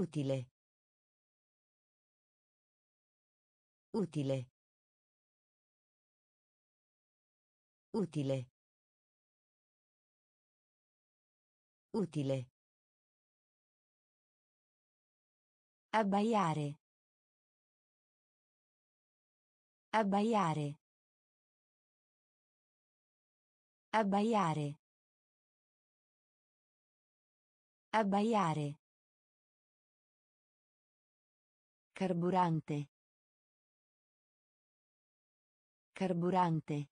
Utile. Utile. Utile. Utile. Abbaiare. Abbaiare. Abbaiare. Abbaiare. Carburante. Carburante.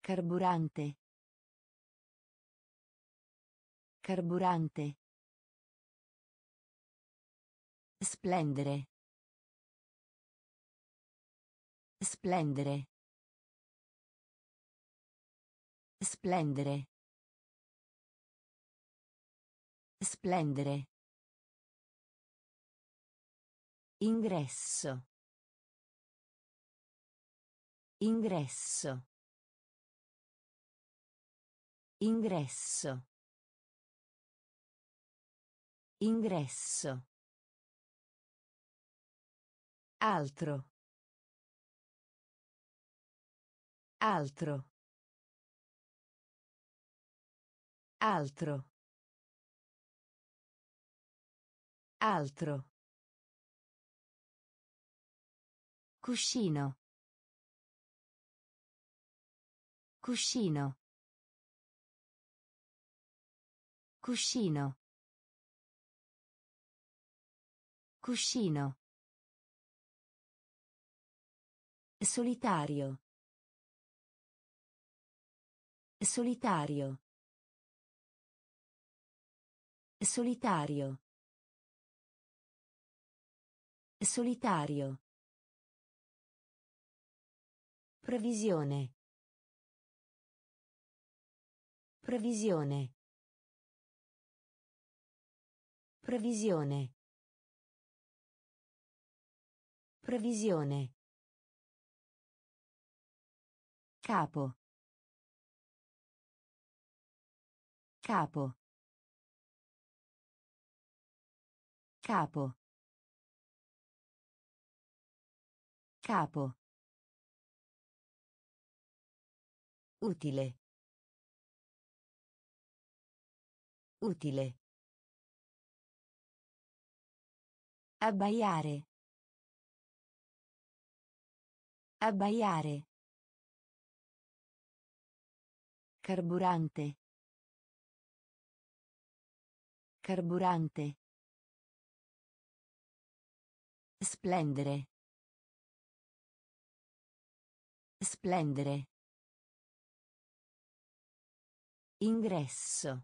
Carburante. Carburante. Splendere. Splendere. Splendere. Splendere. Ingresso. Ingresso. Ingresso. Ingresso. Altro. Altro. Altro. Altro. Cuscino. Cuscino. Cuscino. Cuscino. Solitario. Solitario. Solitario. Solitario. Previsione. Previsione. Previsione. Previsione. Capo. Capo. Capo. Capo. Utile. Utile. Abbaiare. Abbaiare. Carburante. Carburante. Splendere. Splendere. Ingresso.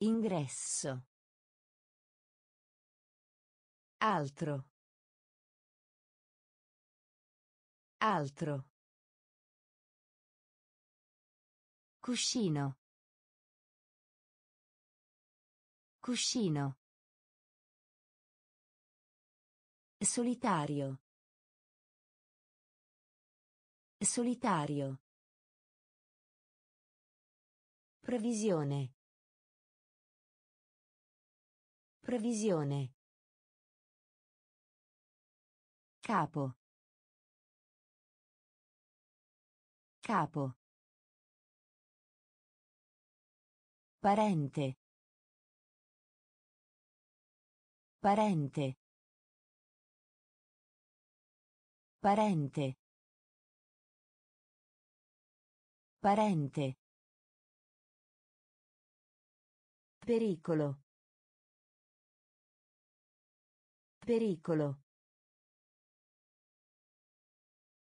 Ingresso. Altro. Altro. Cuscino. Cuscino. Solitario. Solitario. Previsione. Previsione. Capo. Capo. Parente. Parente. Parente. Parente. Pericolo. Pericolo.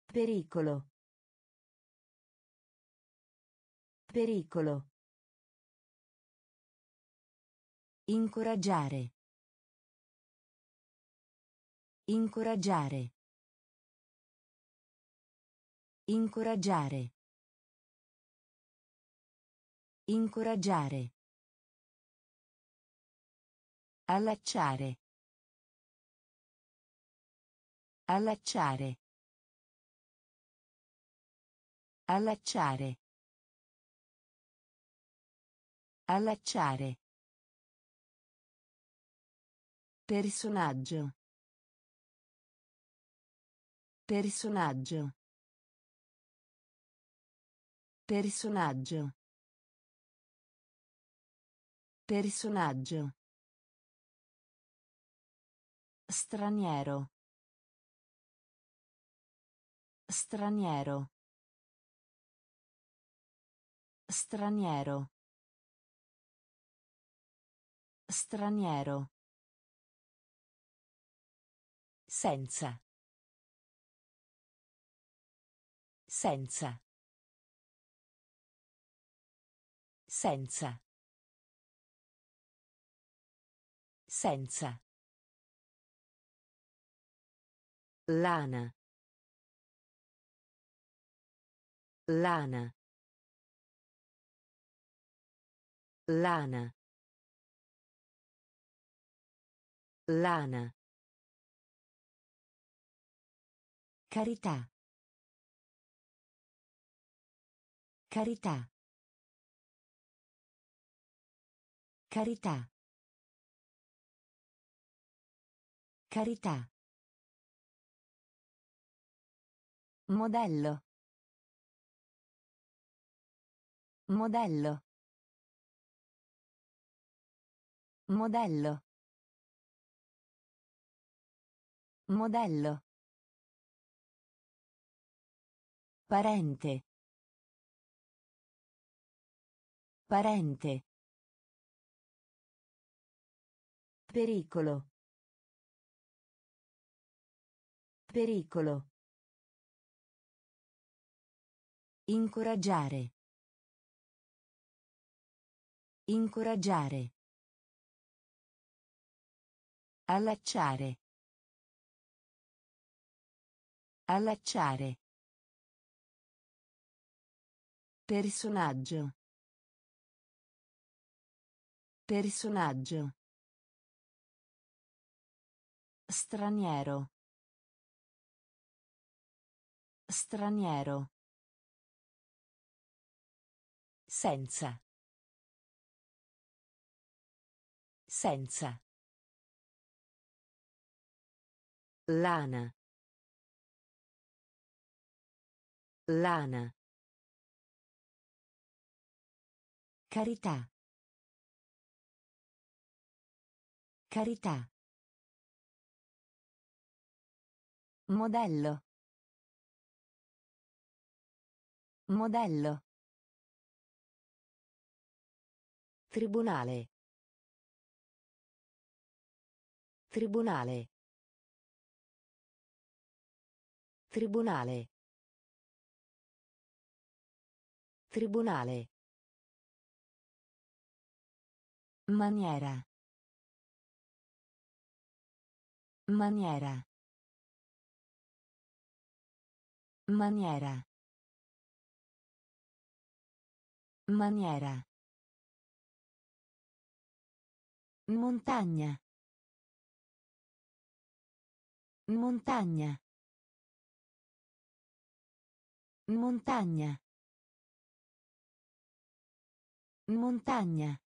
Pericolo. Pericolo. Incoraggiare. Incoraggiare. Incoraggiare. Incoraggiare. Allacciare. Allacciare. Allacciare. Allacciare. Personaggio. Personaggio. Personaggio. Personaggio. Straniero. Straniero. Straniero. Straniero. Senza. Senza. Senza. Senza. Lana. Lana. Lana. Lana. Carità. Carità. Carità. Carità. Modello. Modello. Modello. Modello. Parente. Parente. Pericolo. Pericolo. Incoraggiare. Incoraggiare. Allacciare. Allacciare. Personaggio. Personaggio. Straniero. Straniero. Senza. Senza. Lana. Lana. Carità. Carità. Modello. Modello. Tribunale. Tribunale. Tribunale. Tribunale. Maniera. Maniera. Maniera. Maniera. Montagna. Montagna. Montagna. Montagna.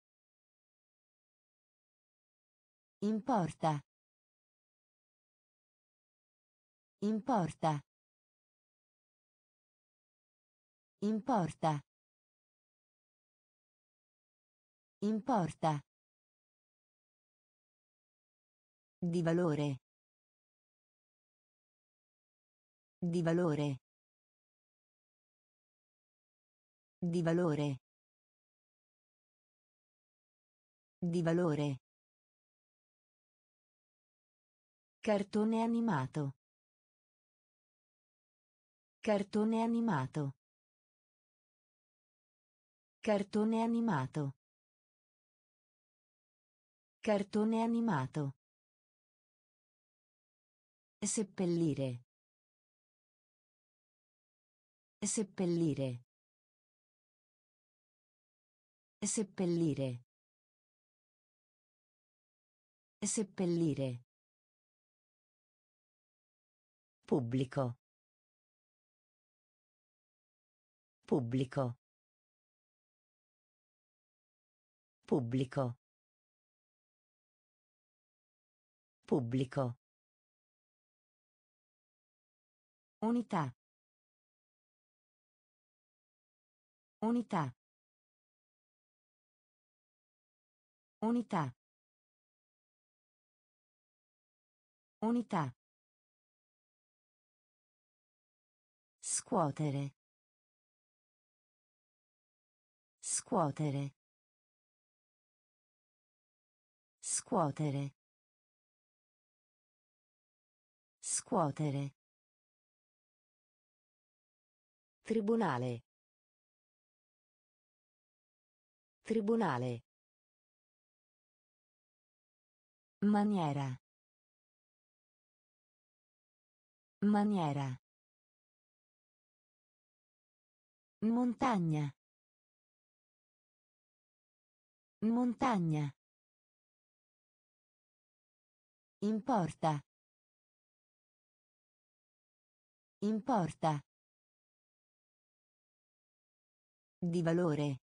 Importa. Importa. Importa. Importa. Di valore. Di valore. Di valore. Di valore. Cartone animato. Cartone animato. Cartone animato. Cartone animato. Seppellire. Seppellire. Seppellire. Seppellire. Pubblico. Pubblico. Pubblico. Pubblico. Unità. Unità. Unità. Unità. Scuotere. Scuotere. Scuotere. Scuotere. Tribunale. Tribunale. Maniera. Maniera. Montagna. Montagna. Importa. Importa. Di valore.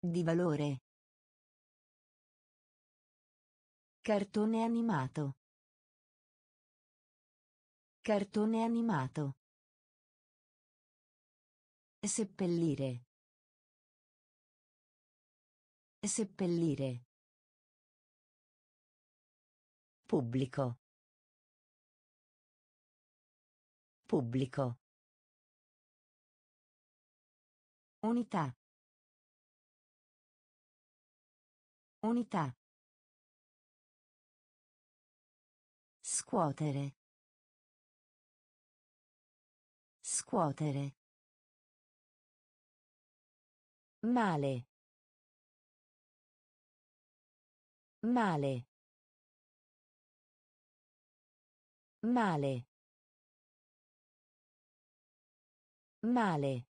Di valore. Cartone animato. Cartone animato. Seppellire. Seppellire. Pubblico. Pubblico. Unità. Unità. Scuotere. Scuotere. Male. Male. Male. Male.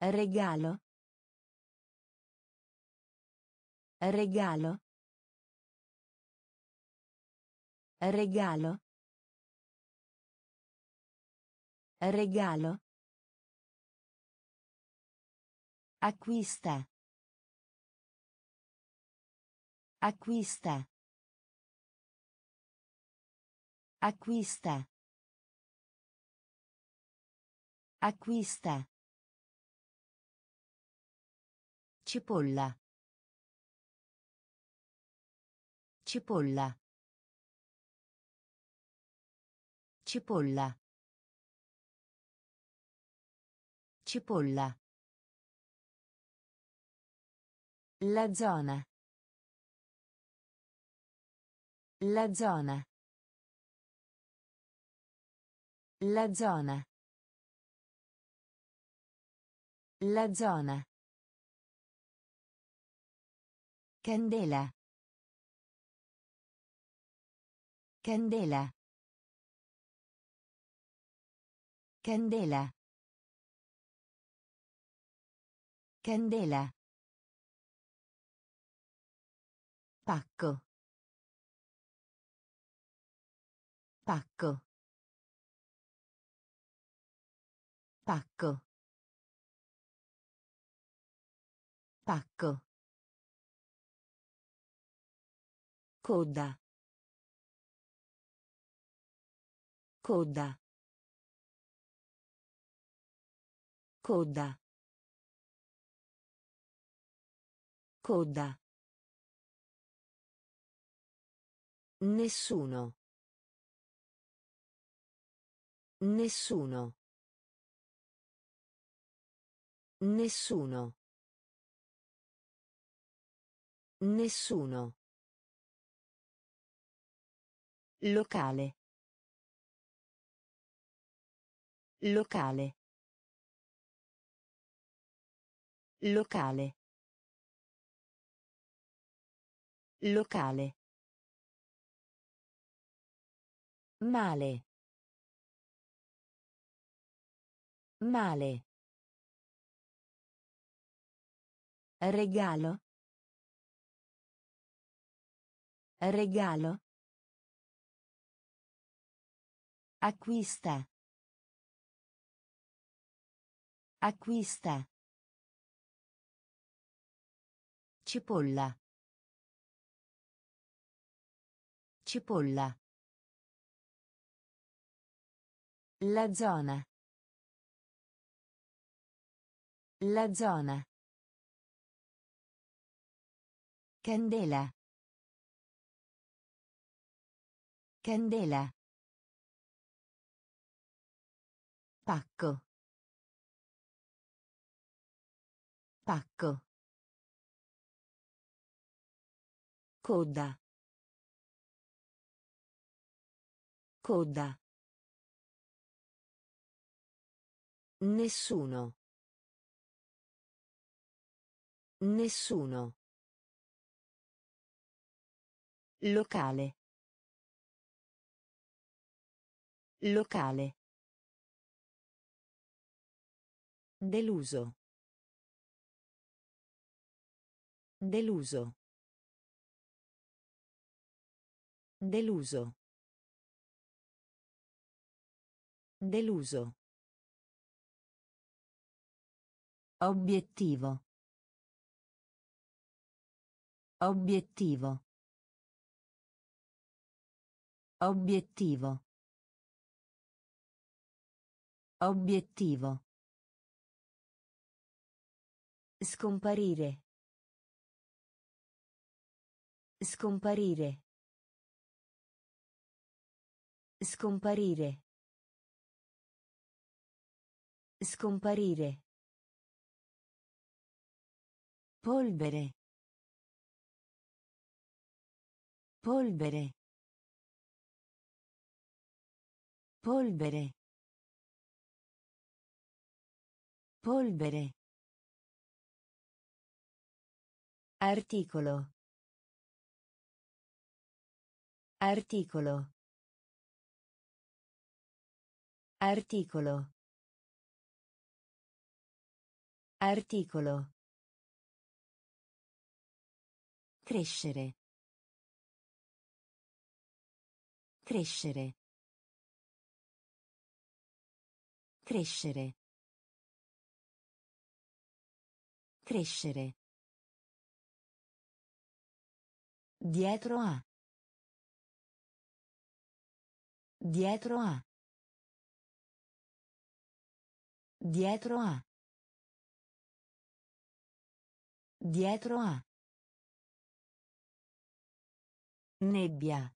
Regalo. Regalo. Regalo. Regalo. Acquista. Acquista. Acquista. Acquista. Cipolla. Cipolla. Cipolla. Cipolla. La zona. La zona. La zona. La zona. Candela. Candela. Candela. Candela. Pacco. Pacco. Pacco. Pacco. Coda. Coda. Coda. Coda. Nessuno. Nessuno. Nessuno. Nessuno. Locale. Locale. Locale. Locale. Male. Male. Regalo. Regalo. Acquista. Acquista. Cipolla. Cipolla. La zona. La zona. Candela. Candela. Pacco. Pacco. Coda. Coda. Nessuno. Nessuno. Locale. Locale. Deluso. Deluso. Deluso. Deluso. Obiettivo. Obiettivo. Obiettivo. Obiettivo. Scomparire. Scomparire. Scomparire. Scomparire. Polvere. Polvere. Polvere. Polvere. Articolo. Articolo. Articolo. Articolo. Crescere. Crescere. Crescere. Crescere. Dietro a. Dietro a. Dietro a. Dietro a. Nebbia.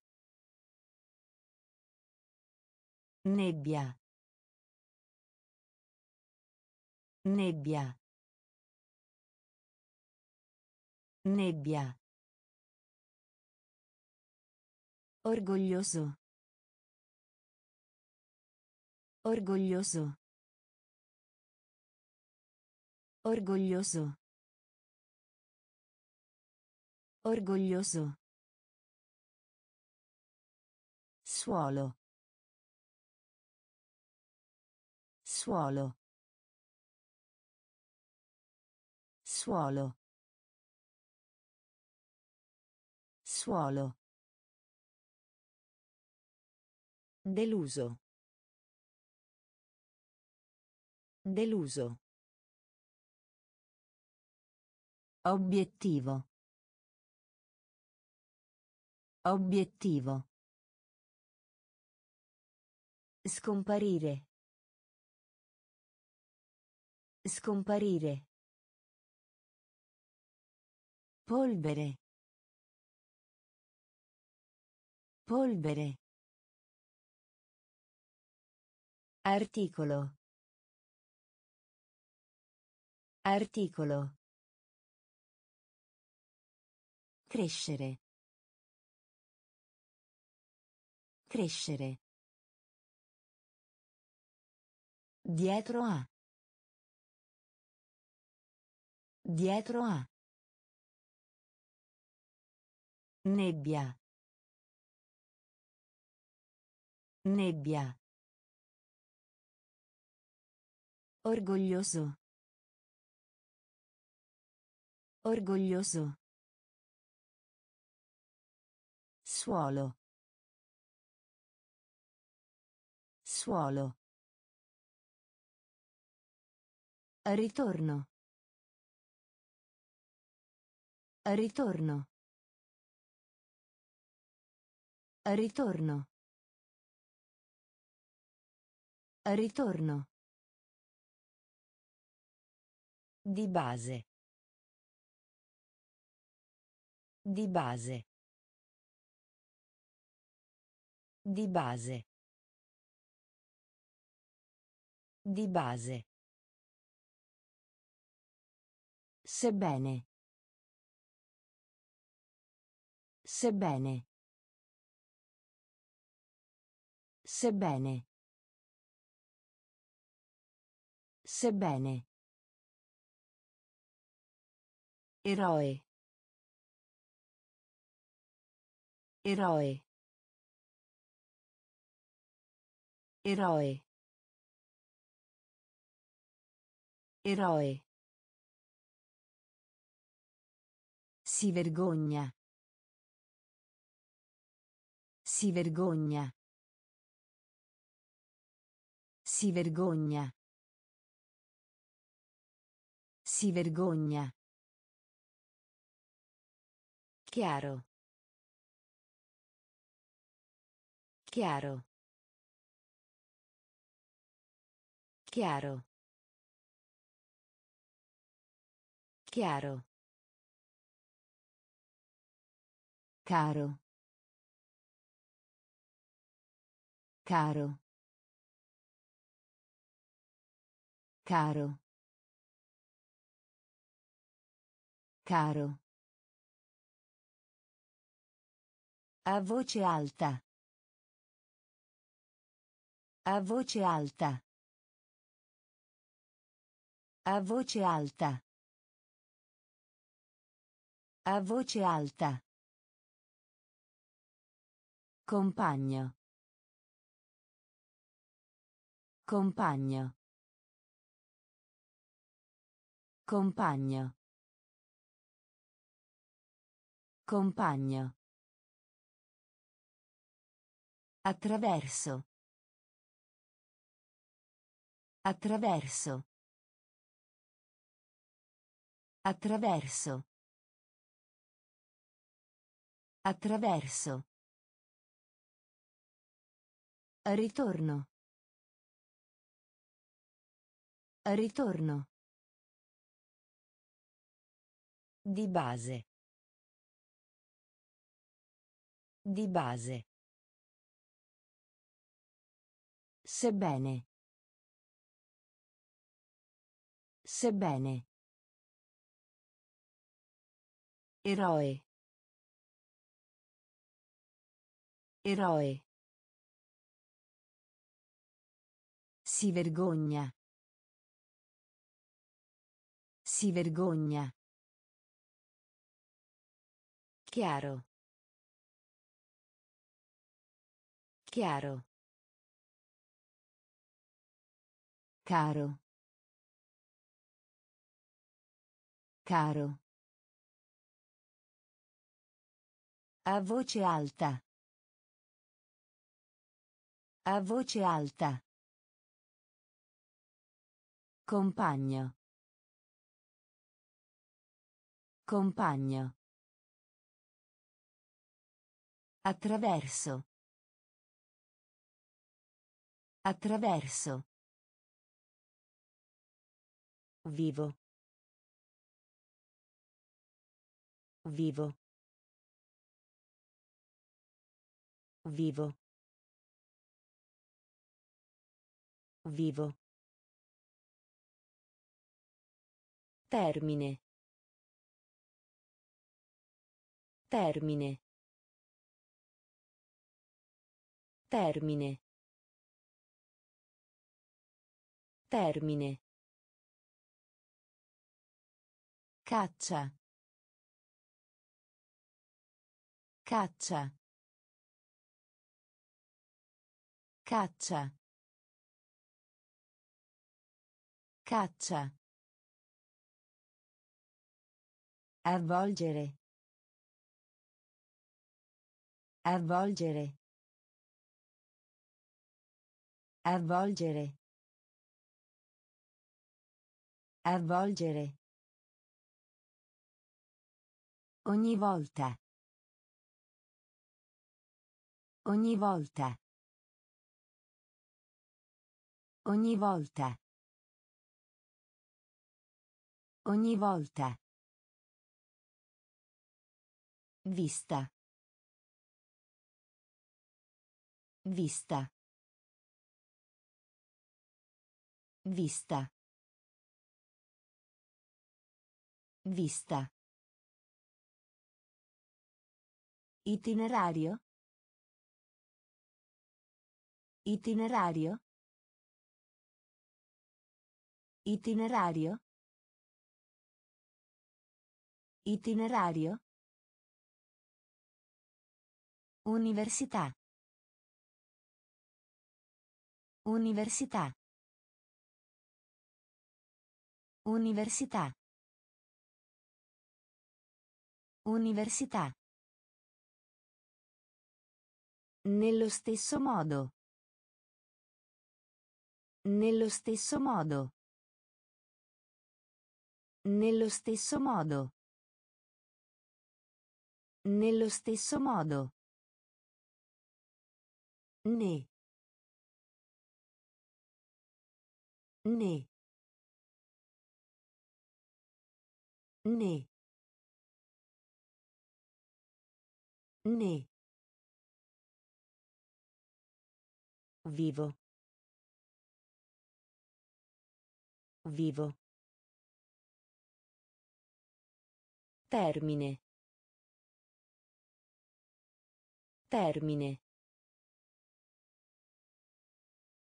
Nebbia. Nebbia. Nebbia. Orgoglioso. Orgoglioso. Orgoglioso. Orgoglioso. Suolo. Suolo. Suolo. Suolo. Deluso. Deluso. Obiettivo. Obiettivo. Scomparire. Scomparire. Polvere. Polvere. Articolo. Articolo. Crescere. Crescere. Dietro a. Dietro a. Nebbia. Nebbia. Orgoglioso. Orgoglioso. Suolo. Suolo. Ritorno. Ritorno. Ritorno. Ritorno. Di base. Di base. Di base. Di base. Sebbene. Sebbene. Sebbene. Sebbene. Eroe. Eroe. Eroe. Eroe. Si vergogna. Si vergogna. Si vergogna. Si vergogna. Chiaro. Chiaro. Chiaro. Chiaro. Caro. Caro. Caro. Caro. A voce alta. A voce alta. A voce alta. A voce alta. Compagno. Compagno. Compagno. Compagno. Attraverso. Attraverso. Attraverso. Attraverso. Ritorno. Ritorno. Di base. Di base. Sebbene. Sebbene. Eroe. Eroe. Si vergogna. Si vergogna. Chiaro. Chiaro. Caro. Caro. A voce alta. A voce alta. Compagno. Compagno. Attraverso. Attraverso. Vivo. Vivo. Vivo. Vivo. Termine. Termine. Termine. Termine. Caccia. Caccia. Caccia. Caccia. Avvolgere. Avvolgere. Avvolgere. Avvolgere. Ogni volta. Ogni volta. Ogni volta. Ogni volta. Vista. Vista. Vista. Vista. Itinerario. Itinerario. Itinerario. Itinerario. Università. Università. Università. Università. Nello stesso modo. Nello stesso modo. Nello stesso modo. Nello stesso modo. Ne. Ne. Ne. Ne. Vivo. Vivo. Termine. Termine.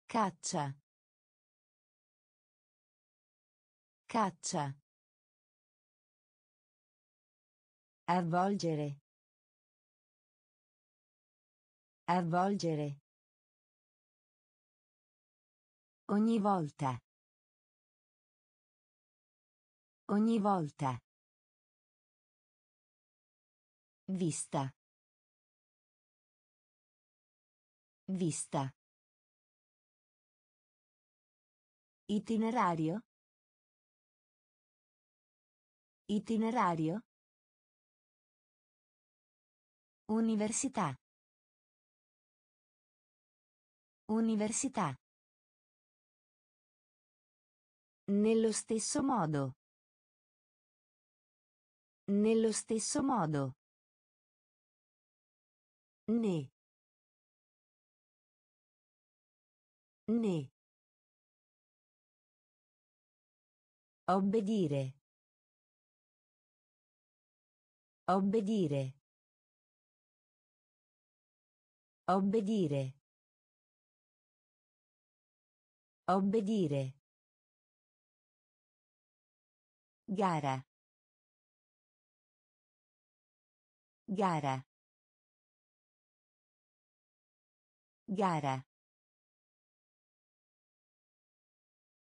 Caccia. Caccia. Avvolgere. Avvolgere. Ogni volta. Ogni volta. Vista. Vista. Itinerario. Itinerario. Università. Università. Nello stesso modo. Nello stesso modo. Ne. Ne. Obbedire. Obbedire. Obbedire. Obbedire. Gara. Gara. Gara.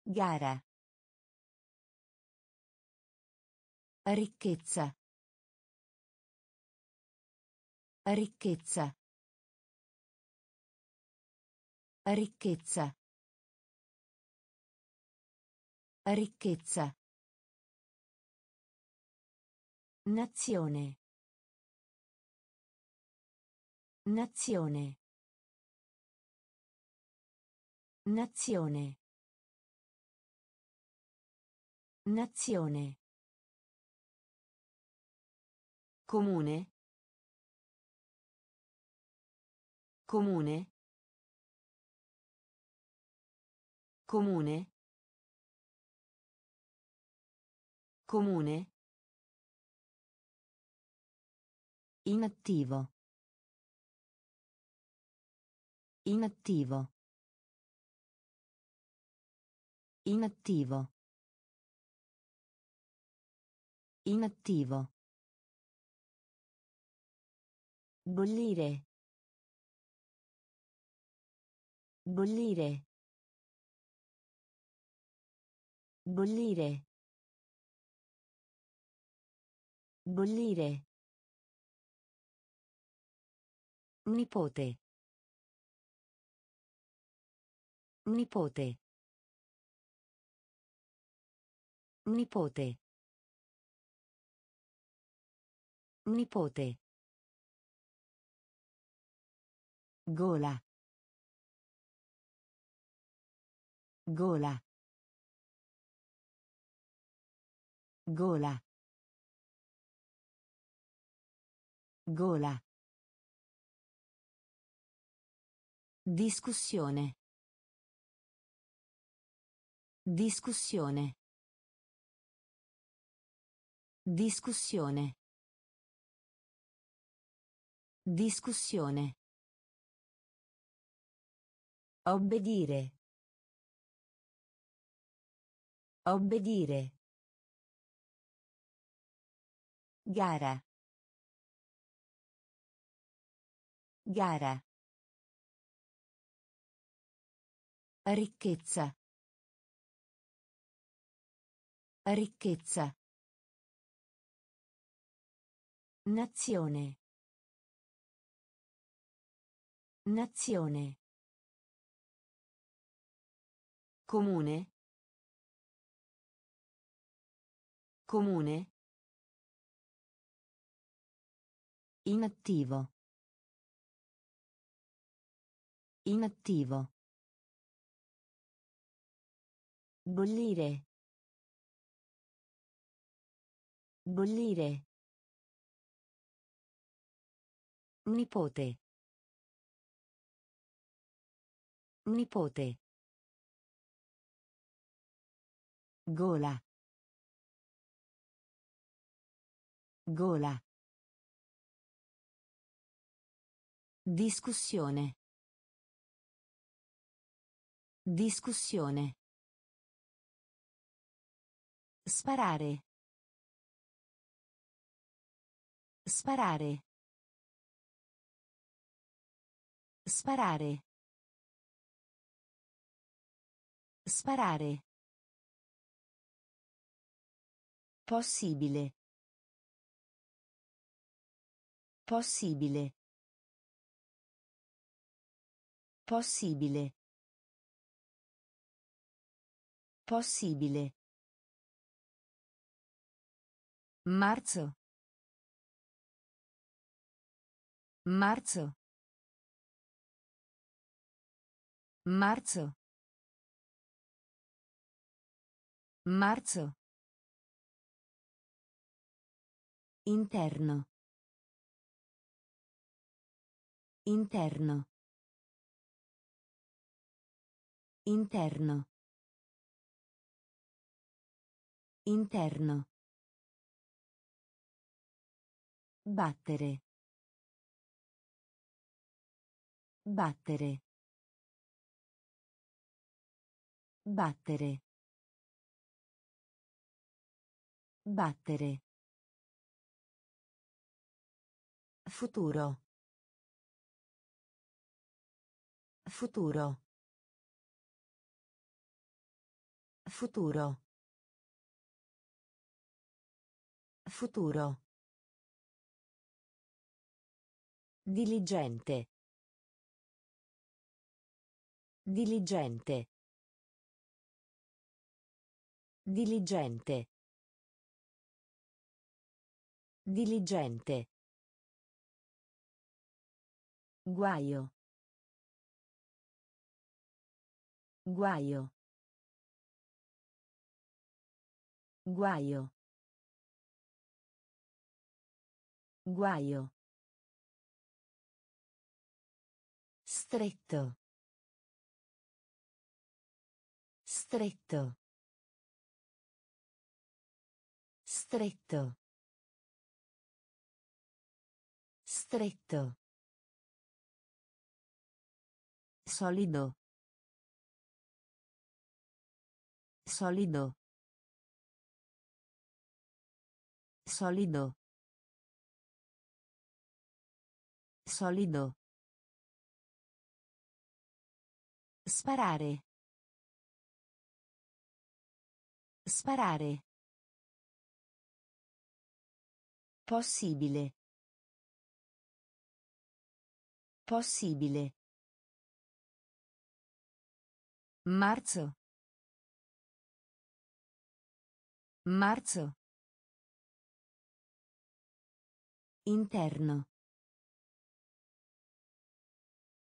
Gara. Ricchezza. Ricchezza. Ricchezza. Ricchezza. Nazione. Nazione. Nazione. Nazione. Comune. Comune. Comune. Comune. Inattivo. Inattivo. Inattivo. Inattivo. Bollire. Bollire. Bollire. Bollire. Nipote. Nipote. Nipote. Nipote. Gola. Gola. Gola. Gola. Discussione. Discussione. Discussione. Discussione. Obbedire. Obbedire. Gara. Gara. Ricchezza. Ricchezza. Nazione. Nazione. Comune. Comune. Inattivo. Inattivo. Bollire. Bollire. Nipote. Nipote. Gola. Gola. Discussione. Discussione. Sparare. Sparare. Sparare. Sparare. Possibile. Possibile. Possibile. Possibile. Marzo. Marzo. Marzo. Marzo. Interno. Interno. Interno. Interno. Battere. Battere. Battere. Battere. Futuro. Futuro. Futuro. Futuro. Diligente. Diligente. Diligente. Diligente. Guaio. Guaio. Guaio. Guaio. Stretto. Stretto. Stretto. Stretto. Solido. Solido. Solido. Solido. Sparare. Sparare. Possibile. Possibile. Marzo. Marzo. Interno.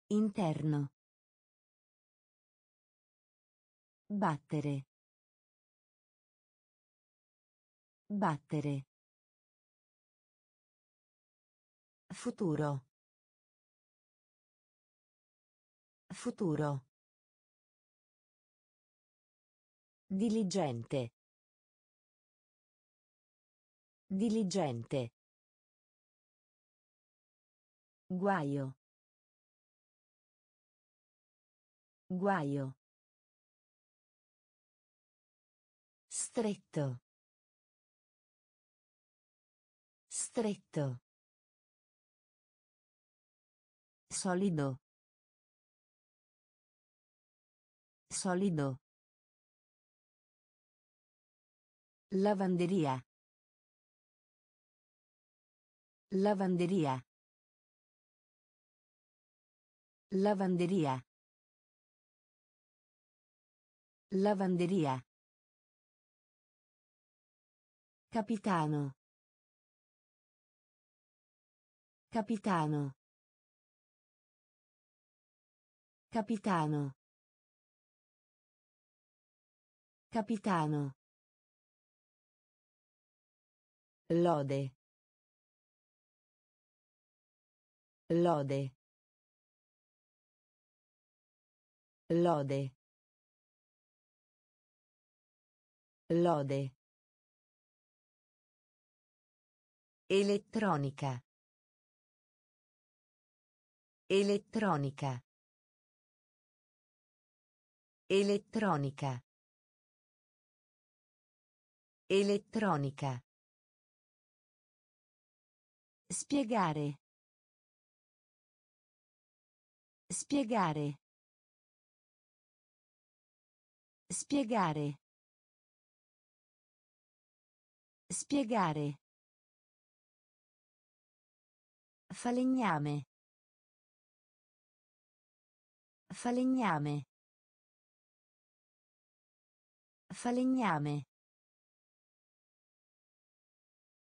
Interno. Battere. Battere. Futuro. Futuro. Diligente. Diligente. Guaio. Guaio. Stretto. Stretto. Solido. Solido. Lavanderia. Lavanderia. Lavanderia. Lavanderia. Capitano. Capitano. Capitano. Capitano. Lode. Lode. Lode. Lode. Elettronica. Elettronica. Elettronica. Elettronica. Spiegare. Spiegare. Spiegare. Spiegare. Falegname. Falegname. Falegname.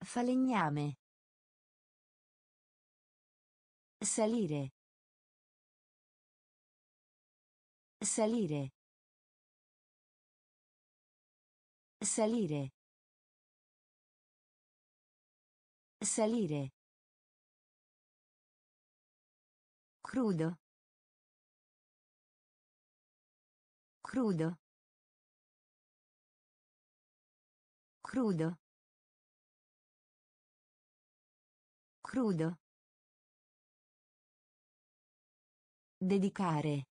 Falegname. Salire. Salire. Salire. Salire. Crudo. Crudo. Crudo. Crudo. Dedicare.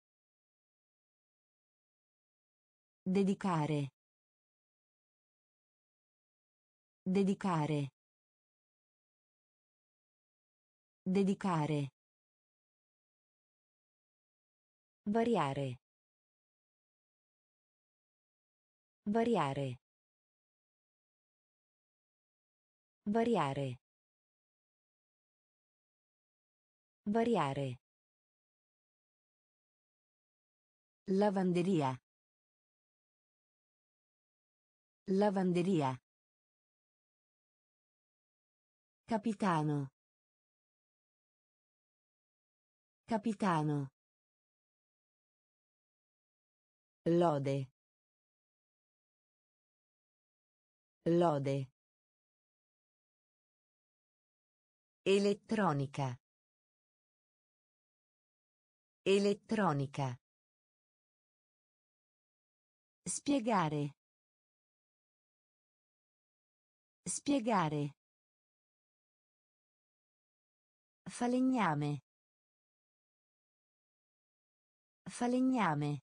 Dedicare. Dedicare. Dedicare. Variare. Variare. Variare. Variare. Lavanderia. Lavanderia. Capitano. Capitano. Lode. Lode. Elettronica. Elettronica. Spiegare. Spiegare. Falegname. Falegname.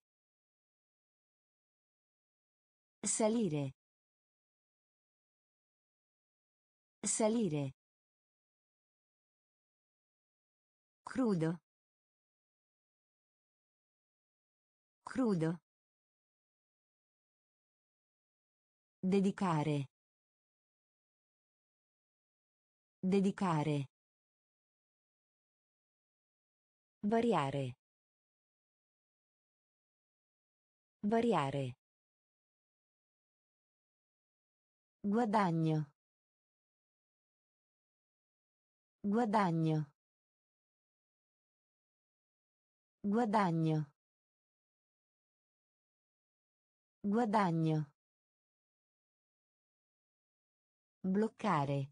Salire. Salire. Crudo. Crudo. Dedicare. Dedicare. Variare. Variare. Guadagno. Guadagno. Guadagno. Guadagno. Bloccare.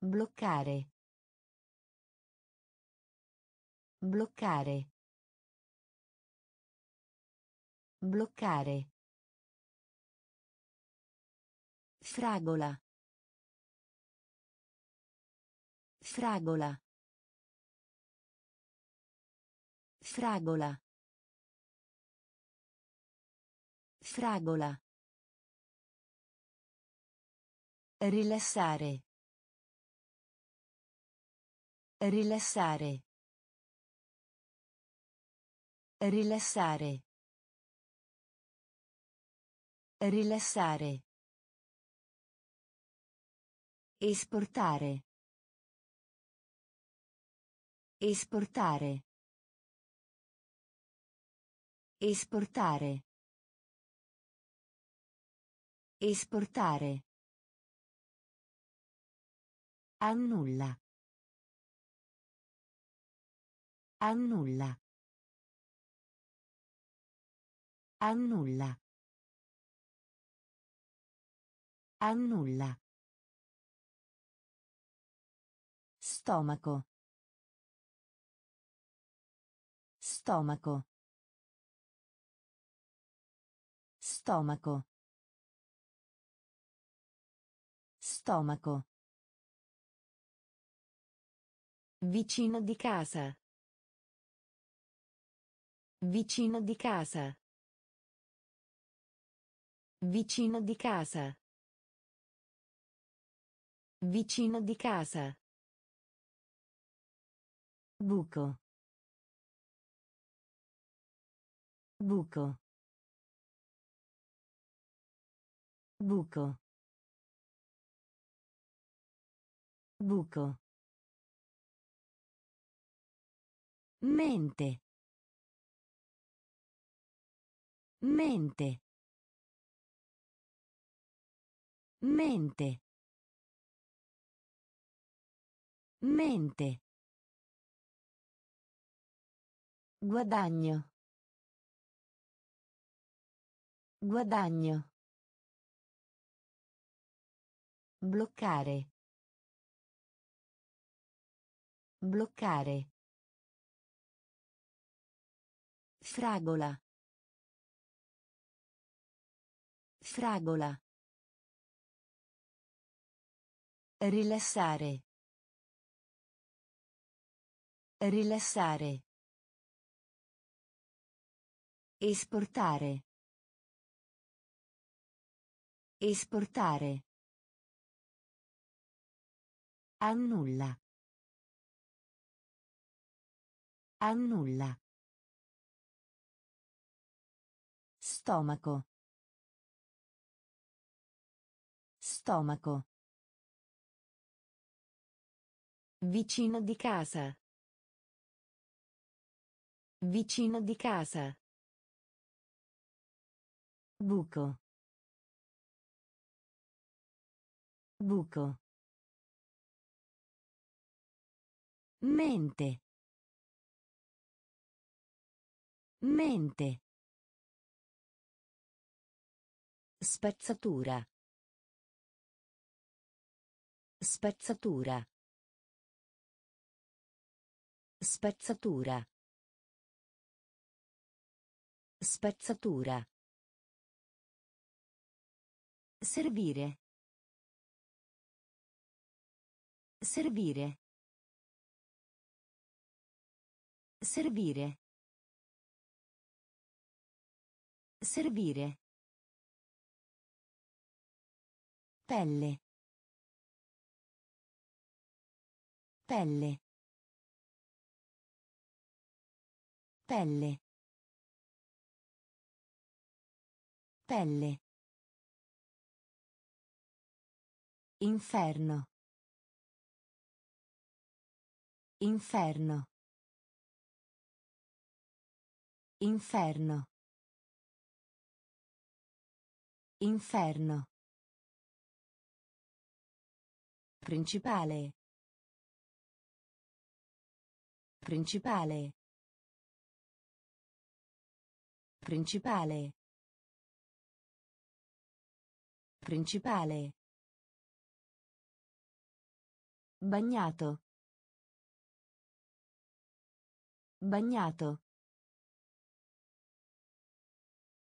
Bloccare. Bloccare. Bloccare. Fragola. Fragola. Fragola. Fragola. Rilassare. Rilassare. Rilassare. Rilassare. Esportare. Esportare. Esportare. Esportare. Annulla. Annulla. Annulla. Annulla. Stomaco. Stomaco. Stomaco. Stomaco. Vicino di casa. Vicino di casa. Vicino di casa. Vicino di casa. Buco. Buco. Buco. Buco. Mente. Mente. Mente. Mente. Guadagno. Guadagno. Bloccare. Bloccare. Fragola. Fragola. Rilassare. Rilassare. Esportare. Esportare. Annulla. Annulla. Stomaco. Stomaco. Vicino di casa. Vicino di casa. Buco. Buco. Mente. Mente. Spezzatura. Spezzatura. Spezzatura. Spezzatura. Servire. Servire. Servire. Servire. Pelle. Pelle. Pelle. Pelle. Inferno. Inferno. Inferno. Inferno. Principale. Principale. Principale. Principale. Bagnato. Bagnato.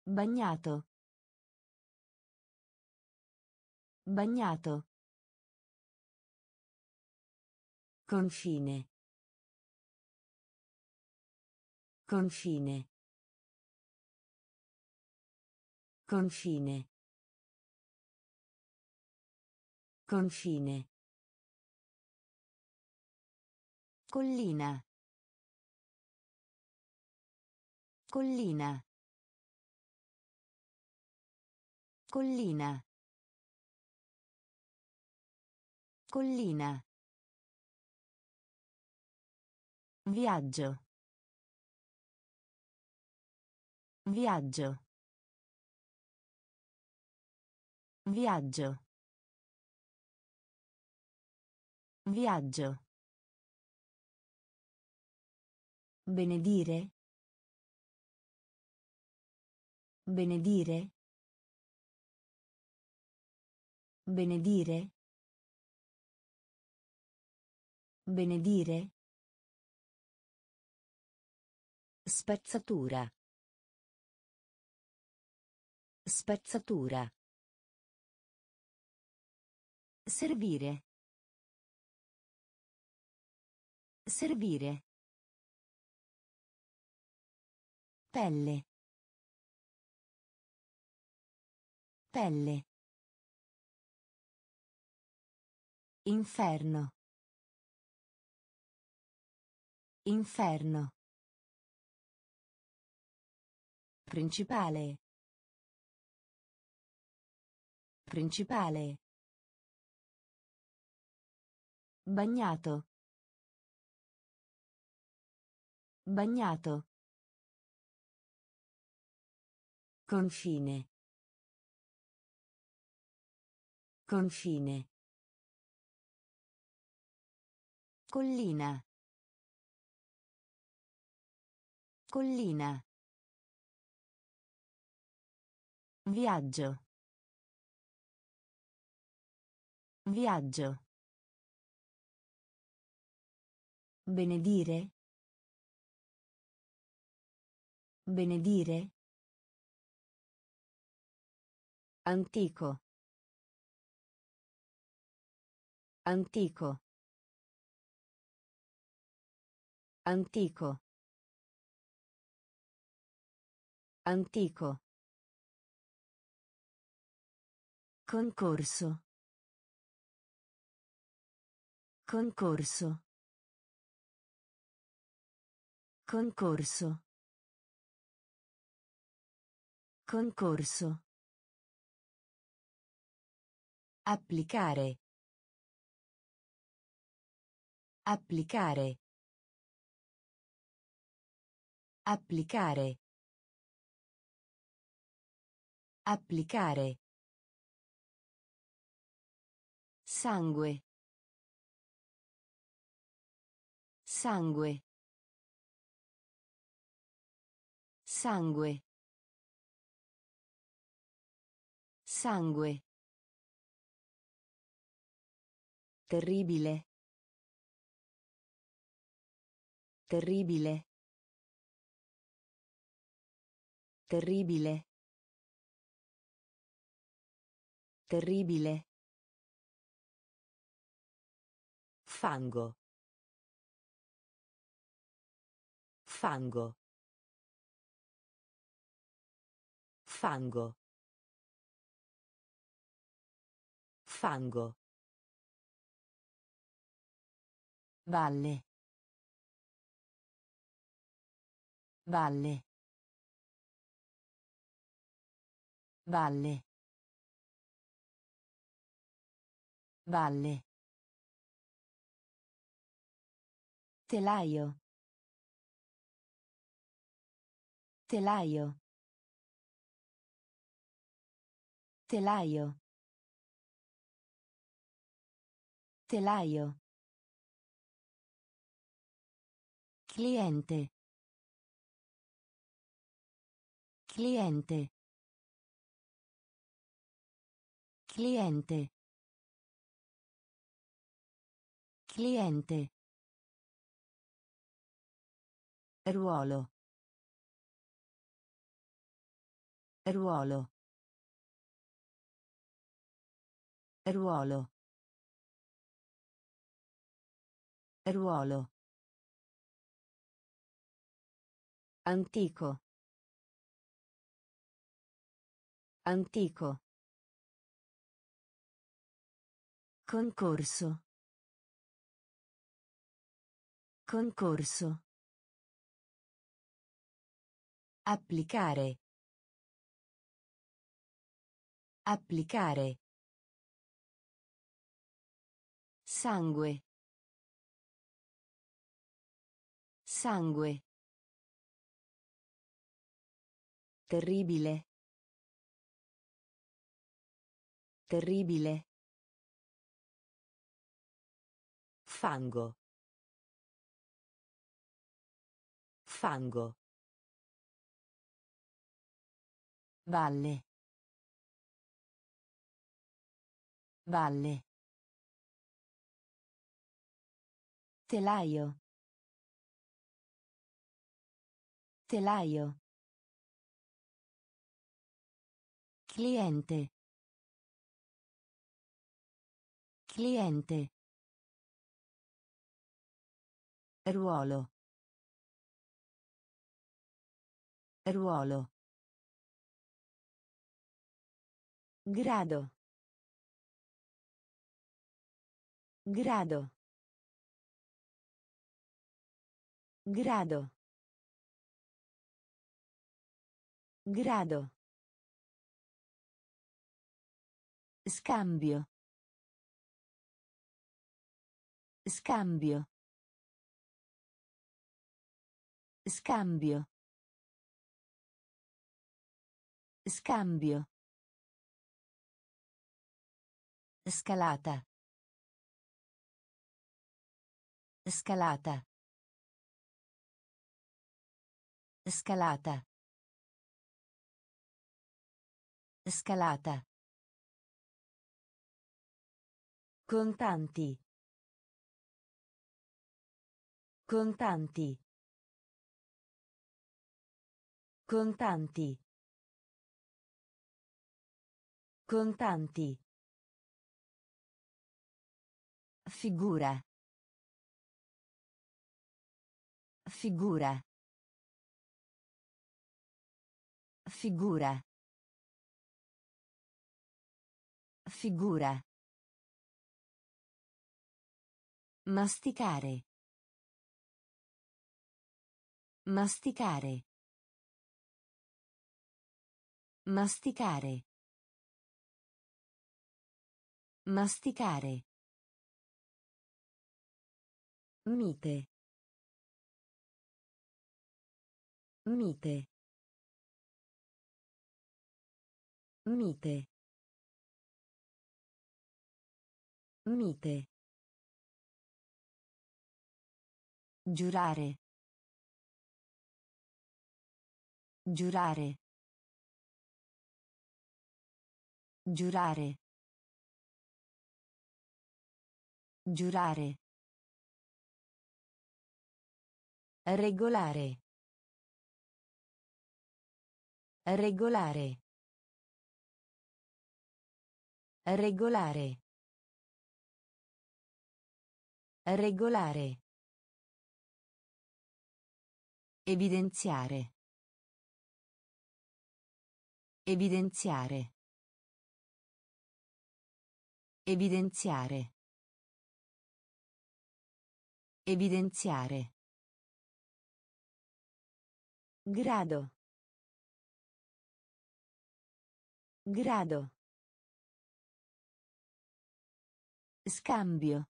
Bagnato. Bagnato. Confine. Confine. Confine. Confine. Collina. Collina. Collina. Collina. Viaggio. Viaggio. Viaggio. Viaggio. Benedire. Benedire. Benedire. Benedire. Spezzatura. Spezzatura. Servire. Servire. Pelle. Pelle. Inferno. Inferno. Principale. Principale. Bagnato. Bagnato. Confine. Confine. Collina. Collina. Viaggio. Viaggio. Benedire. Benedire. Antico. Antico. Antico. Antico. Concorso. Concorso. Concorso. Concorso. Applicare. Applicare. Applicare. Applicare. Sangue. Sangue. Sangue. Sangue. Terribile. Terribile. Terribile. Terribile. Fango. Fango. Fango. Fango. Valle. Valle. Valle. Valle. Telaio. Telaio. Telaio. Telaio. Cliente. Cliente. Cliente. Cliente. Ruolo. Ruolo. Ruolo. Ruolo. Antico. Antico. Concorso. Concorso. Applicare. Applicare. Sangue. Sangue. Terribile. Terribile. Fango. Fango. Valle. Valle. Telaio. Telaio. Cliente. Cliente. Ruolo. Ruolo. Grado. Grado. Grado. Grado. Scambio. Scambio. Scambio. Scambio. Scalata. Scalata. Scalata. Scalata. Contanti. Contanti. Contanti. Contanti. Figura. Figura. Figura. Figura. Masticare. Masticare. Masticare. Masticare. Mite. Mite. Mite. Mite. Giurare. Giurare. Giurare. Giurare. Regolare. Regolare. Regolare. Regolare. Evidenziare. Evidenziare. Evidenziare. Evidenziare. Grado. Grado. Scambio.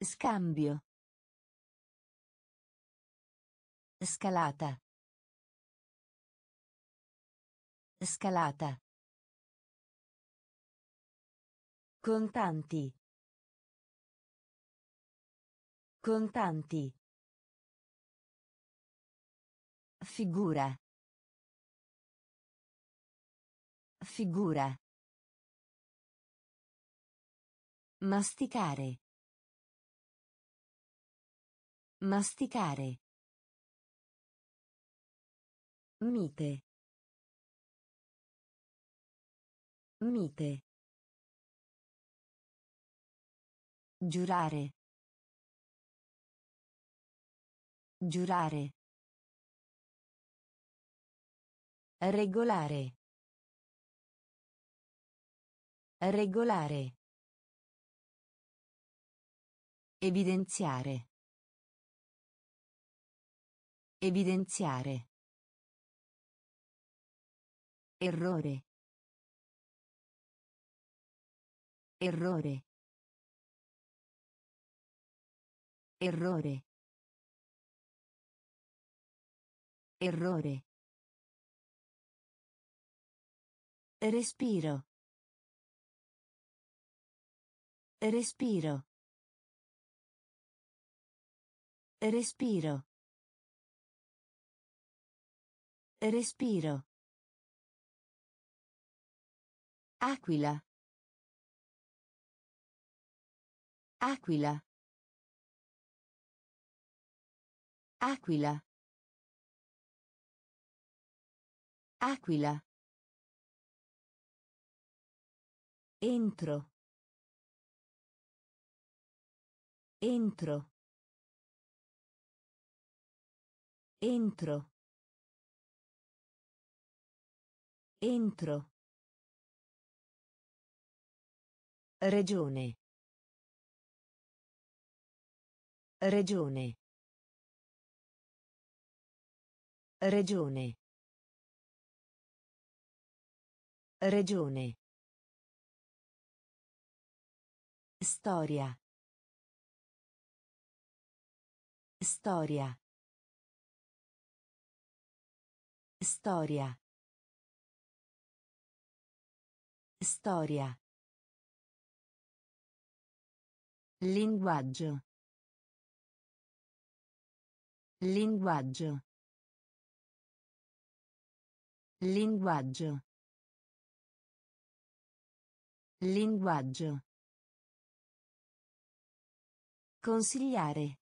Scambio. Scalata. Scalata. Contanti. Contanti. Figura. Figura. Masticare. Masticare. Mite. Mite. Giurare. Giurare. Regolare. Regolare. Evidenziare. Evidenziare. Errore. Errore. Errore. Errore. Respiro. Respiro. Respiro. Respiro. Aquila. Aquila. Aquila. Aquila. Entro. Entro. Entro. Entro. Regione. Regione. Regione. Regione. Storia. Storia. Storia. Storia. Linguaggio. Linguaggio. Linguaggio. Linguaggio. Consigliare.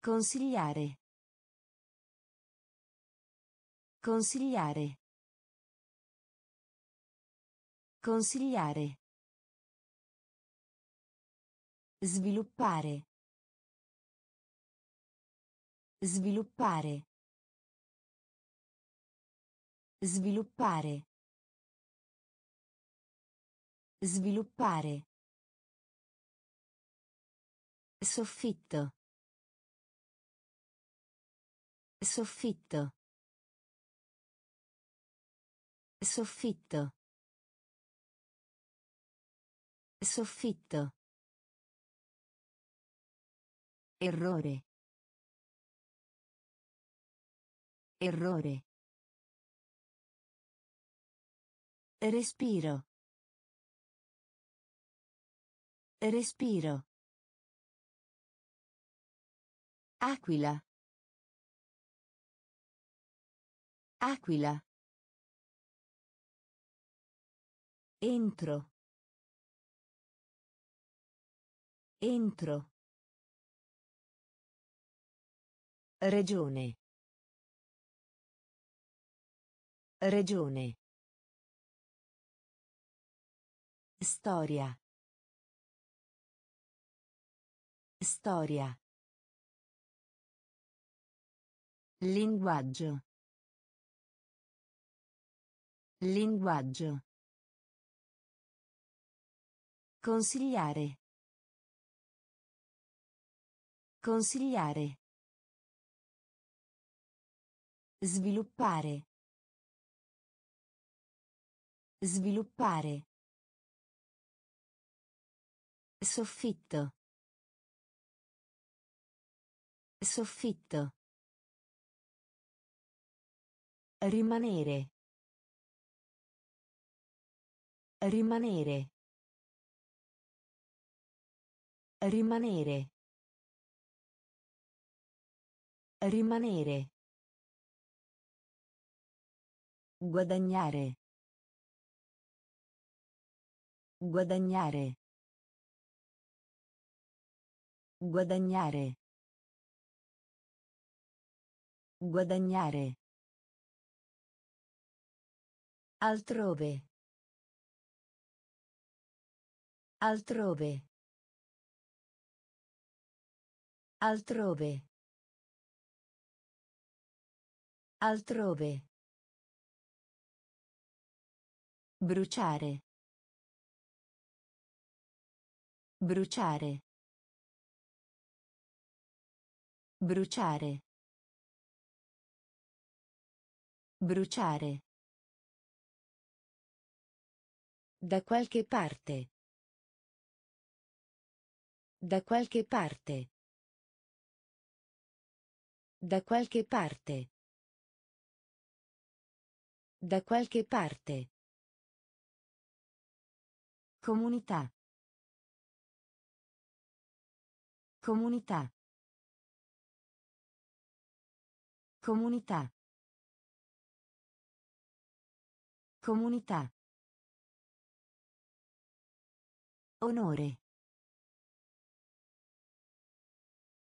Consigliare. Consigliare. Consigliare. Sviluppare. Sviluppare. Sviluppare. Sviluppare. Soffitto. Soffitto. Soffitto. Soffitto. Errore. Errore. Respiro. Respiro. Aquila. Aquila. Entro. Entro. Regione. Regione. Storia. Storia. Linguaggio. Linguaggio. Consigliare. Consigliare. Sviluppare. Sviluppare. Soffitto. Soffitto. Rimanere. Rimanere. Rimanere. Rimanere. Guadagnare. Guadagnare. Guadagnare. Guadagnare. Altrove. Altrove. Altrove. Altrove. Bruciare. Bruciare. Bruciare. Bruciare. Da qualche parte. Da qualche parte. Da qualche parte. Da qualche parte. Comunità. Comunità. Comunità. Comunità. Onore.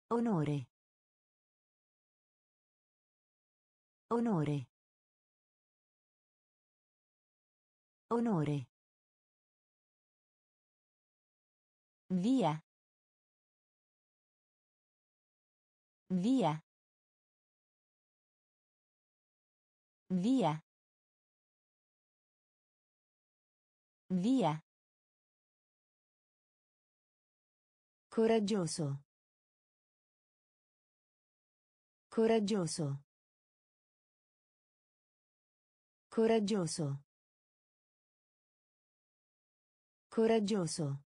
Onore. Onore. Onore. Via. Via. Via. Via. Coraggioso. Coraggioso. Coraggioso. Coraggioso.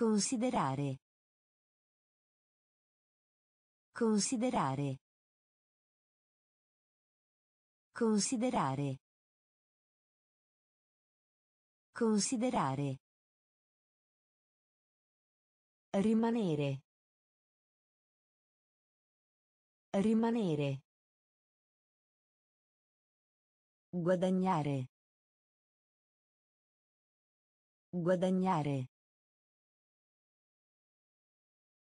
Considerare. Considerare. Considerare. Considerare. Rimanere. Rimanere. Guadagnare. Guadagnare.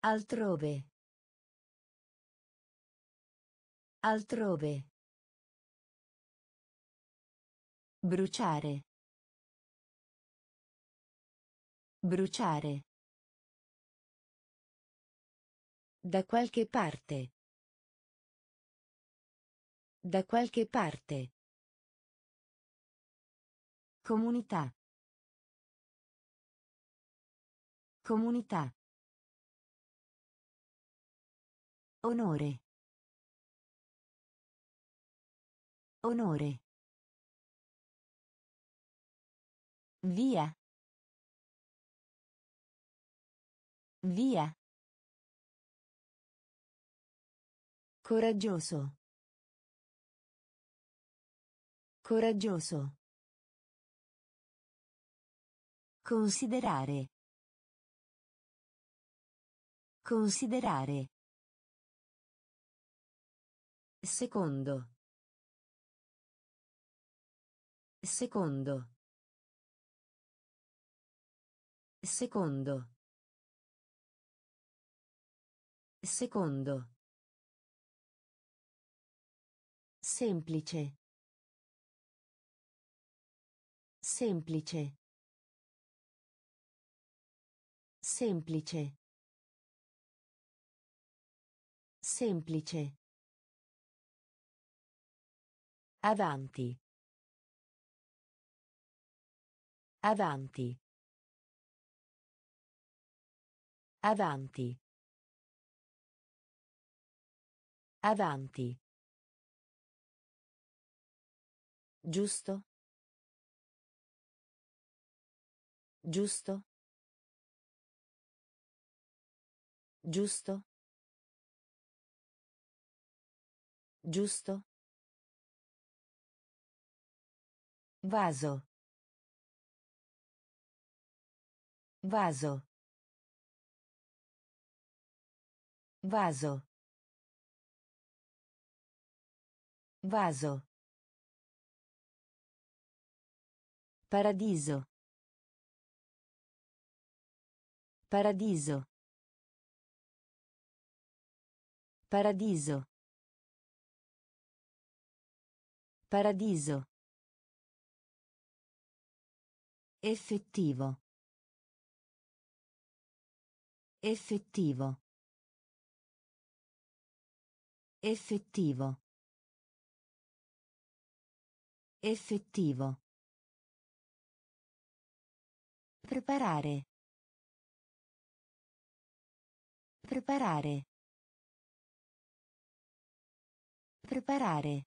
Altrove. Altrove. Bruciare. Bruciare. Da qualche parte. Da qualche parte. Comunità. Comunità. Onore. Onore. Via. Via. Coraggioso. Coraggioso. Considerare. Considerare. Secondo. Secondo. Secondo. Secondo. Semplice. Semplice. Semplice. Semplice. Avanti. Avanti. Avanti. Avanti. Giusto. Giusto. Giusto. Giusto. Vaso. Vaso. Vaso. Vaso. Paradiso. Paradiso. Paradiso. Paradiso. Effettivo. Effettivo. Effettivo. Effettivo. Preparare. Preparare. Preparare.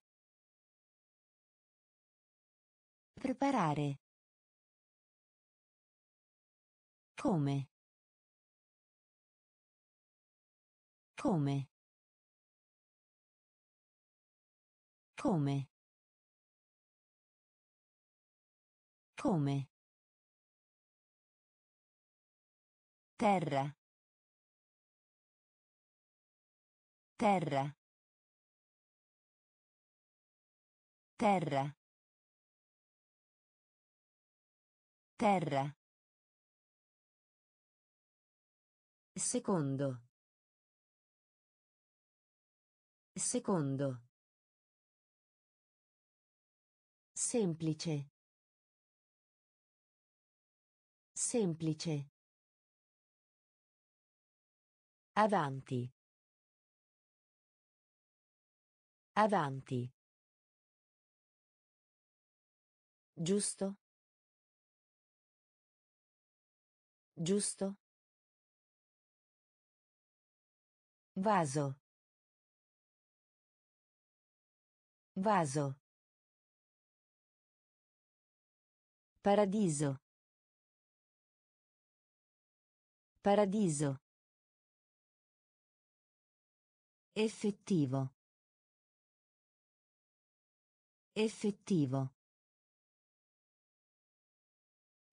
Preparare. Come? Come? Come? Come? Terra. Terra. Terra. Terra. Secondo. Secondo. Semplice. Semplice. Avanti. Avanti. Giusto. Giusto. Vaso. Vaso. Paradiso. Paradiso. Effettivo. Effettivo.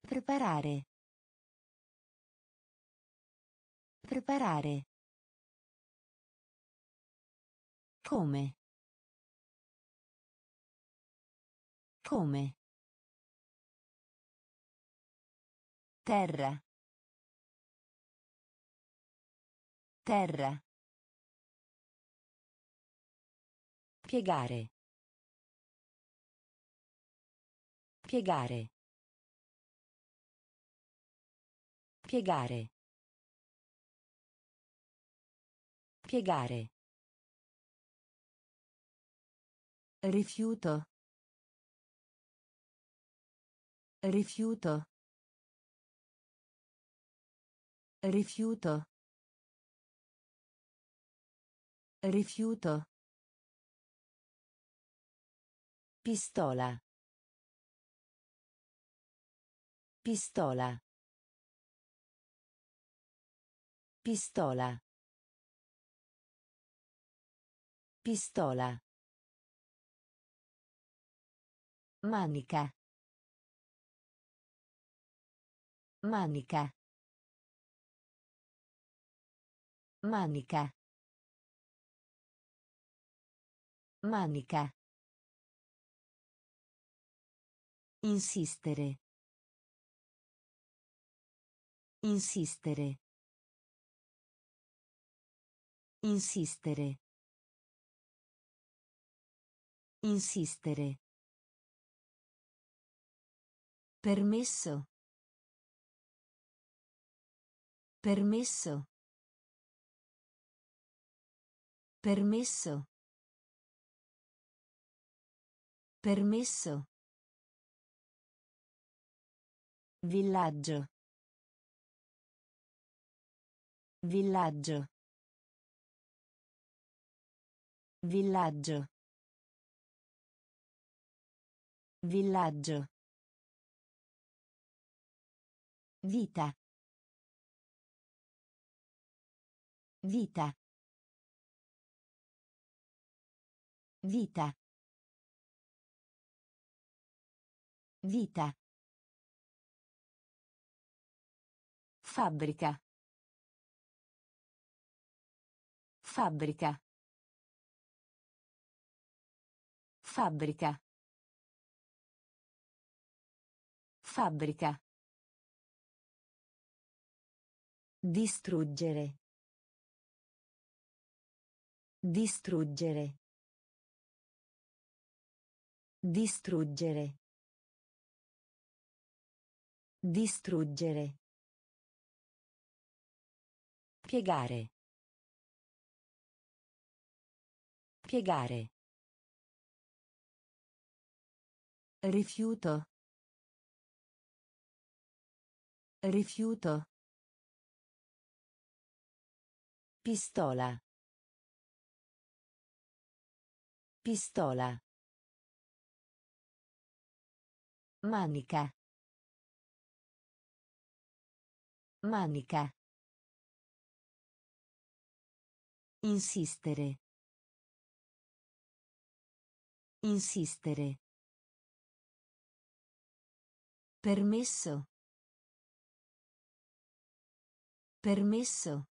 Preparare. Preparare. Come? Come? Terra. Terra. Piegare. Piegare. Piegare. Piegare. Rifiuto. Rifiuto. Rifiuto. Rifiuto. Pistola. Pistola. Pistola. Pistola. Manica. Manica. Manica. Manica. Insistere. Insistere. Insistere. Insistere. Permesso. Permesso. Permesso. Permesso. Villaggio. Villaggio. Villaggio. Villaggio. Vita. Vita. Vita. Vita. Fabbrica. Fabbrica. Fabbrica. Fabbrica. Distruggere. Distruggere. Distruggere. Distruggere. Piegare. Piegare. Rifiuto. Rifiuto. Pistola. Pistola. Manica. Manica. Insistere. Insistere. Permesso. Permesso.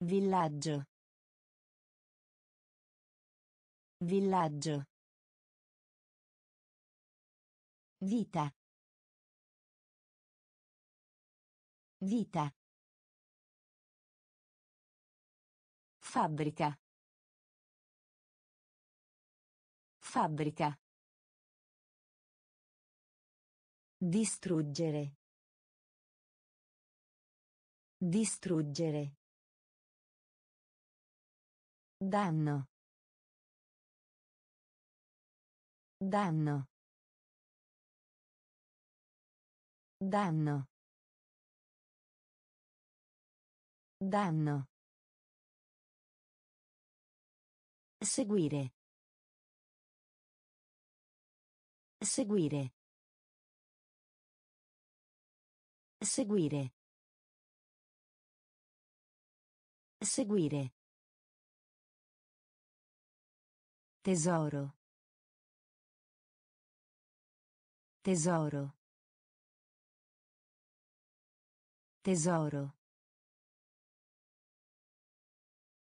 Villaggio. Villaggio. Vita. Vita. Fabbrica. Fabbrica. Distruggere. Distruggere. Danno. Danno. Danno. Danno. Seguire. Seguire. Seguire. Seguire. Tesoro. Tesoro. Tesoro.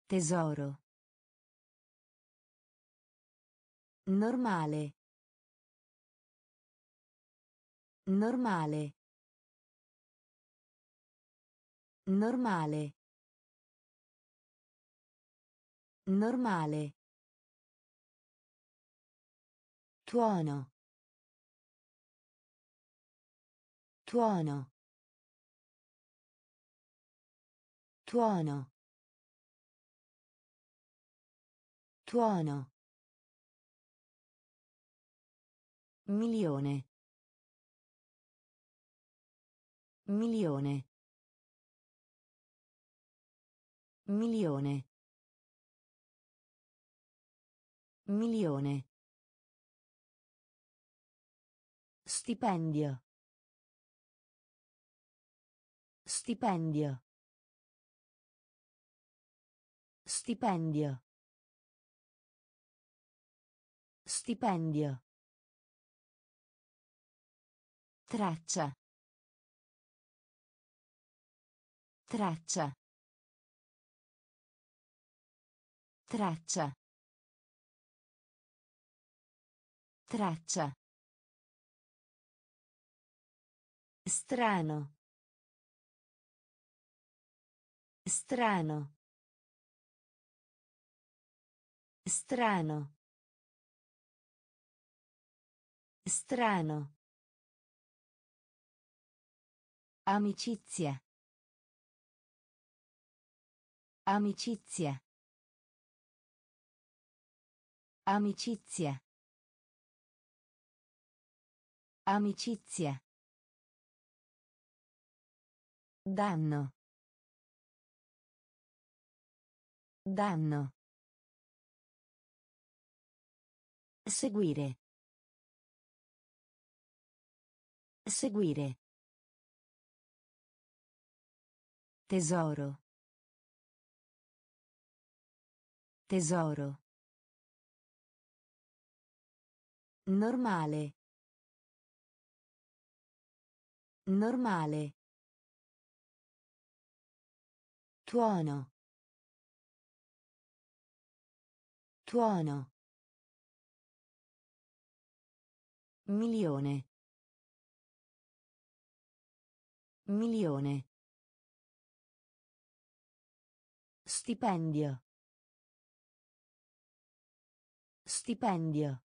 Tesoro. Normale. Normale. Normale. Normale. Tuono. Tuono. Tuono. Tuono. Milione. Milione. Milione. Milione. Stipendio. Stipendio. Stipendio. Stipendio. Traccia. Traccia. Traccia. Traccia. Strano. Strano. Strano. Strano. Amicizia. Amicizia. Amicizia. Amicizia. Danno. Danno. Seguire. Seguire. Tesoro. Tesoro. Normale. Normale. Tuono. Tuono. Milione. Milione. Stipendio. Stipendio.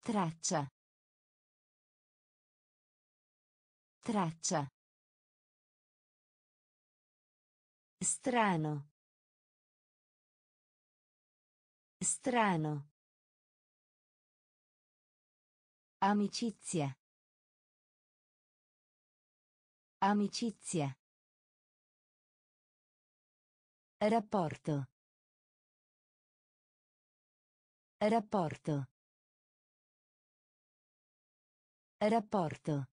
Traccia. Traccia. Strano. Strano. Amicizia. Amicizia. Rapporto. Rapporto. Rapporto.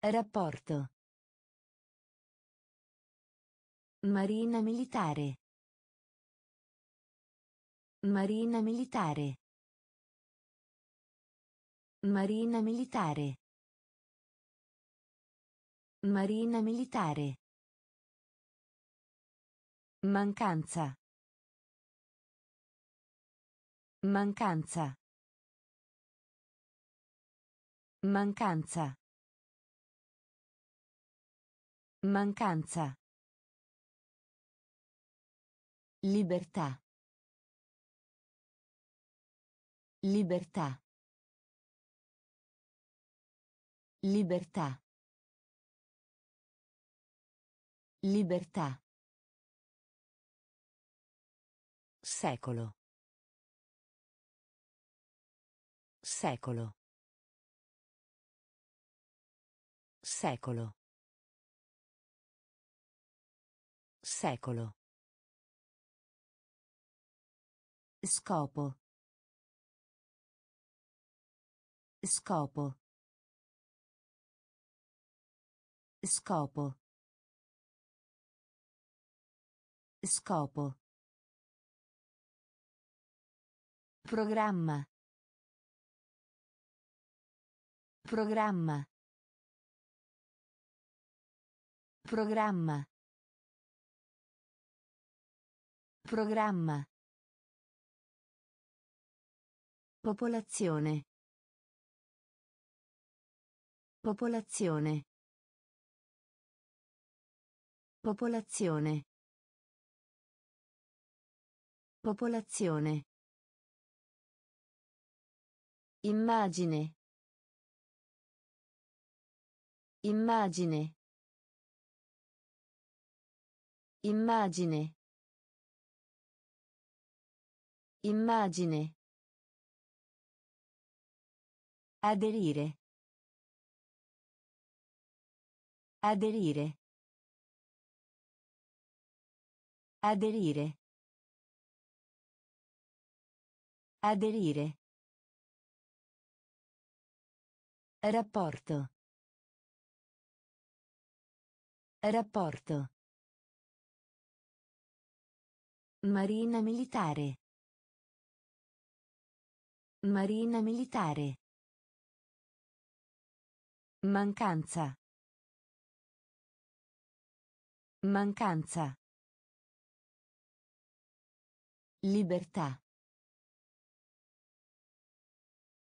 Rapporto. Marina militare. Marina militare. Marina militare. Marina militare. Mancanza. Mancanza. Mancanza. Mancanza. Libertà. Libertà. Libertà. Libertà. Secolo. Secolo. Secolo. Secolo. Scopo. Scopo. Scopo. Scopo. Programma. Programma. Programma. Programma. Popolazione. Popolazione. Popolazione. Popolazione. Immagine. Immagine. Immagine. Immagine. Aderire. Aderire. Aderire. Aderire. Rapporto. Rapporto. Marina militare. Marina militare. Mancanza. Mancanza. Libertà.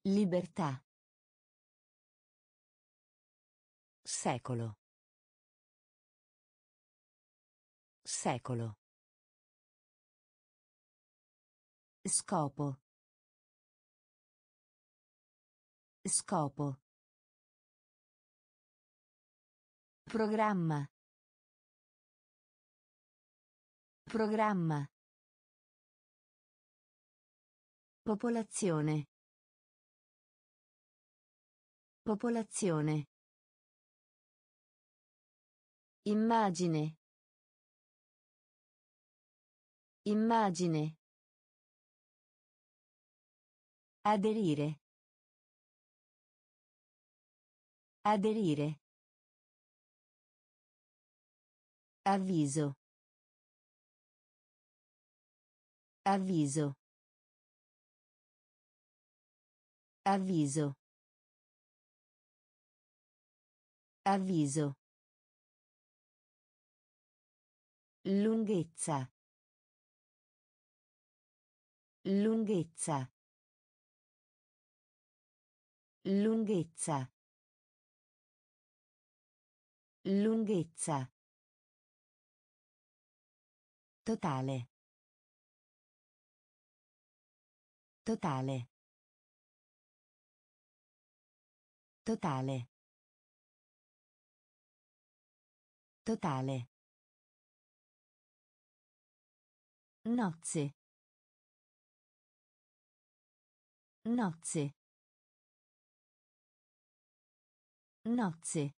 Libertà. Secolo. Secolo. Scopo. Scopo. Programma. Programma. Popolazione. Popolazione. Immagine. Immagine. Aderire. Aderire. Avviso. Avviso. Avviso. Avviso. Lunghezza. Lunghezza. Lunghezza. Lunghezza. Totale. Totale. Totale. Totale. Nozze. Nozze. Nozze.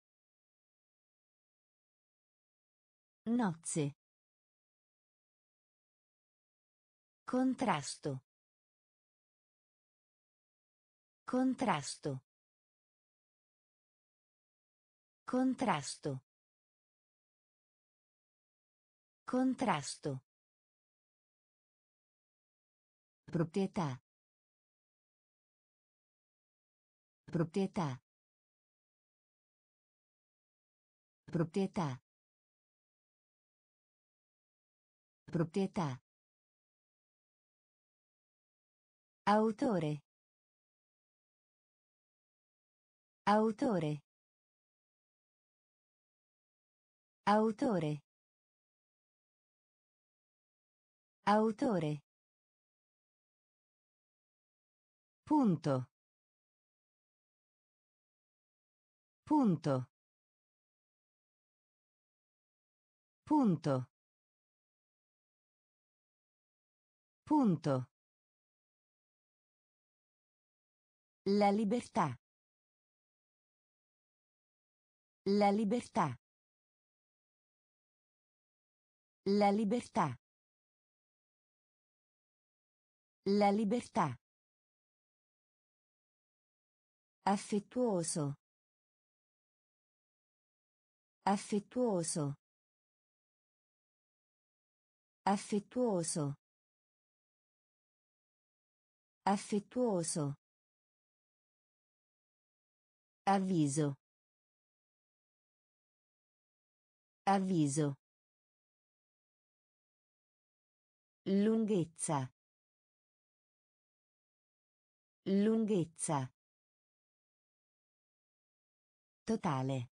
Nozze. Contrasto. Contrasto. Contrasto. Contrasto. Proprietà. Proprietà. Proprietà. Proprietà. Autore. Autore. Autore. Autore. Punto. Punto. Punto. Punto. La libertà. La libertà. La libertà. La libertà. Affettuoso. Affettuoso. Affettuoso. Affettuoso. Avviso. Avviso. Lunghezza. Lunghezza. Totale.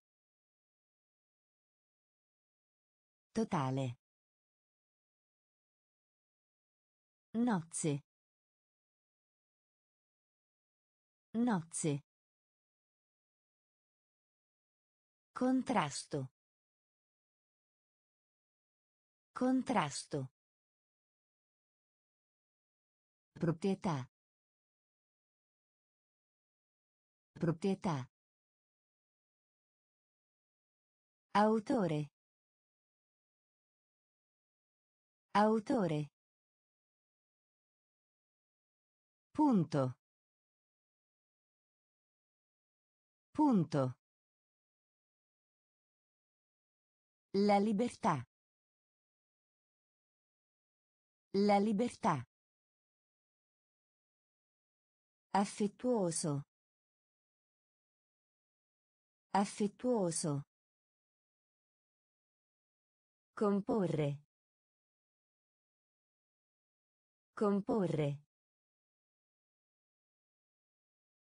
Totale. Nozze. Nozze. Contrasto. Contrasto. Proprietà. Proprietà. Autore. Autore. Punto. Punto. La libertà. La libertà. Affettuoso. Affettuoso. Comporre. Comporre.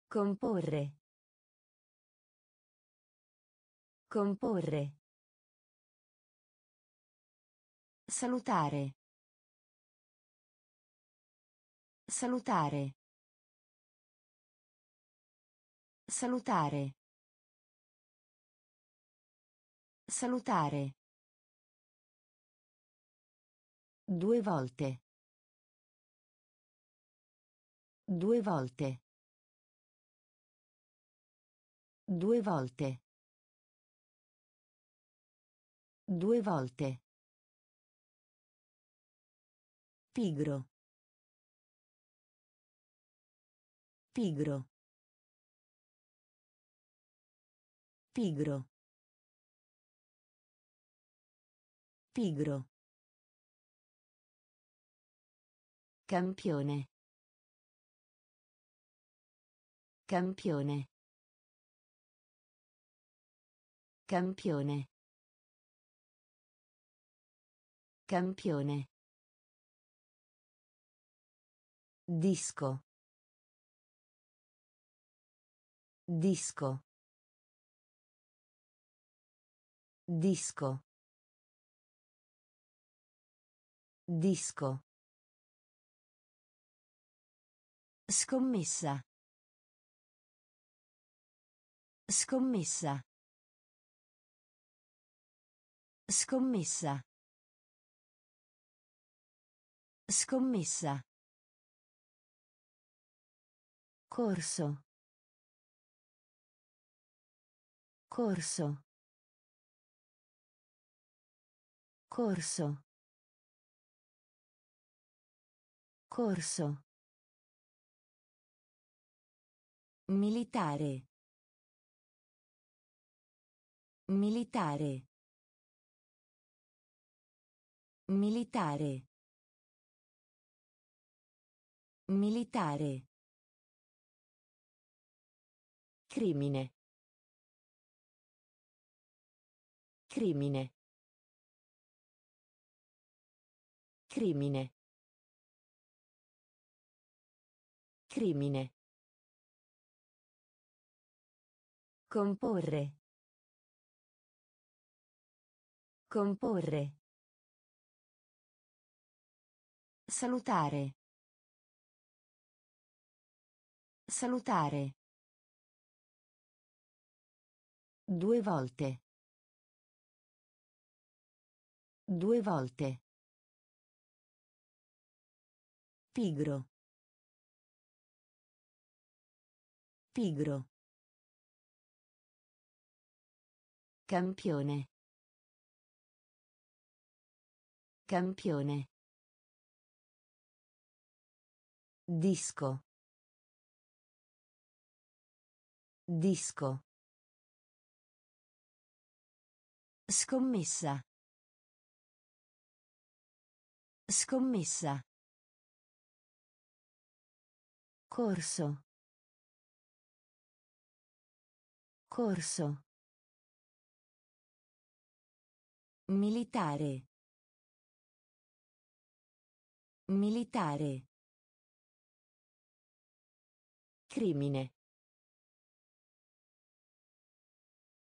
Comporre. Comporre. Salutare. Salutare. Salutare. Salutare. Due volte. Due volte. Due volte. Due volte. Pigro. Pigro. Pigro. Pigro. Campione. Campione. Campione. Campione. Disco. Disco. Disco. Disco. Scommessa. Scommessa. Scommessa. Scommessa. Corso. Corso. Corso. Corso. Militare. Militare. Militare. Militare. Crimine. Crimine. Crimine. Crimine. Comporre. Comporre. Salutare. Salutare. Due volte. Due volte. Pigro. Pigro. Campione. Campione. Disco. Disco. Scommessa. Scommessa. Corso. Corso. Militare. Militare. Crimine.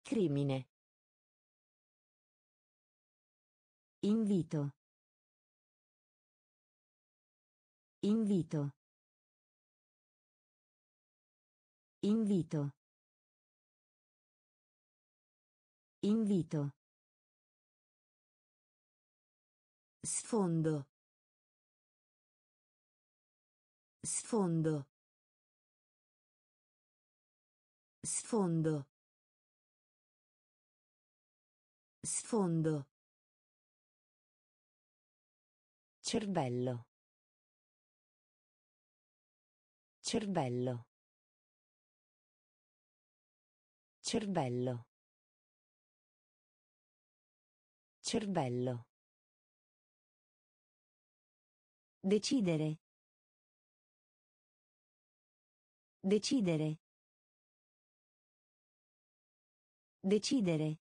Crimine. Invito. Invito. Invito. Invito. Sfondo. Sfondo. Sfondo. Sfondo. Cervello. Cervello. Cervello. Cervello. Decidere. Decidere. Decidere.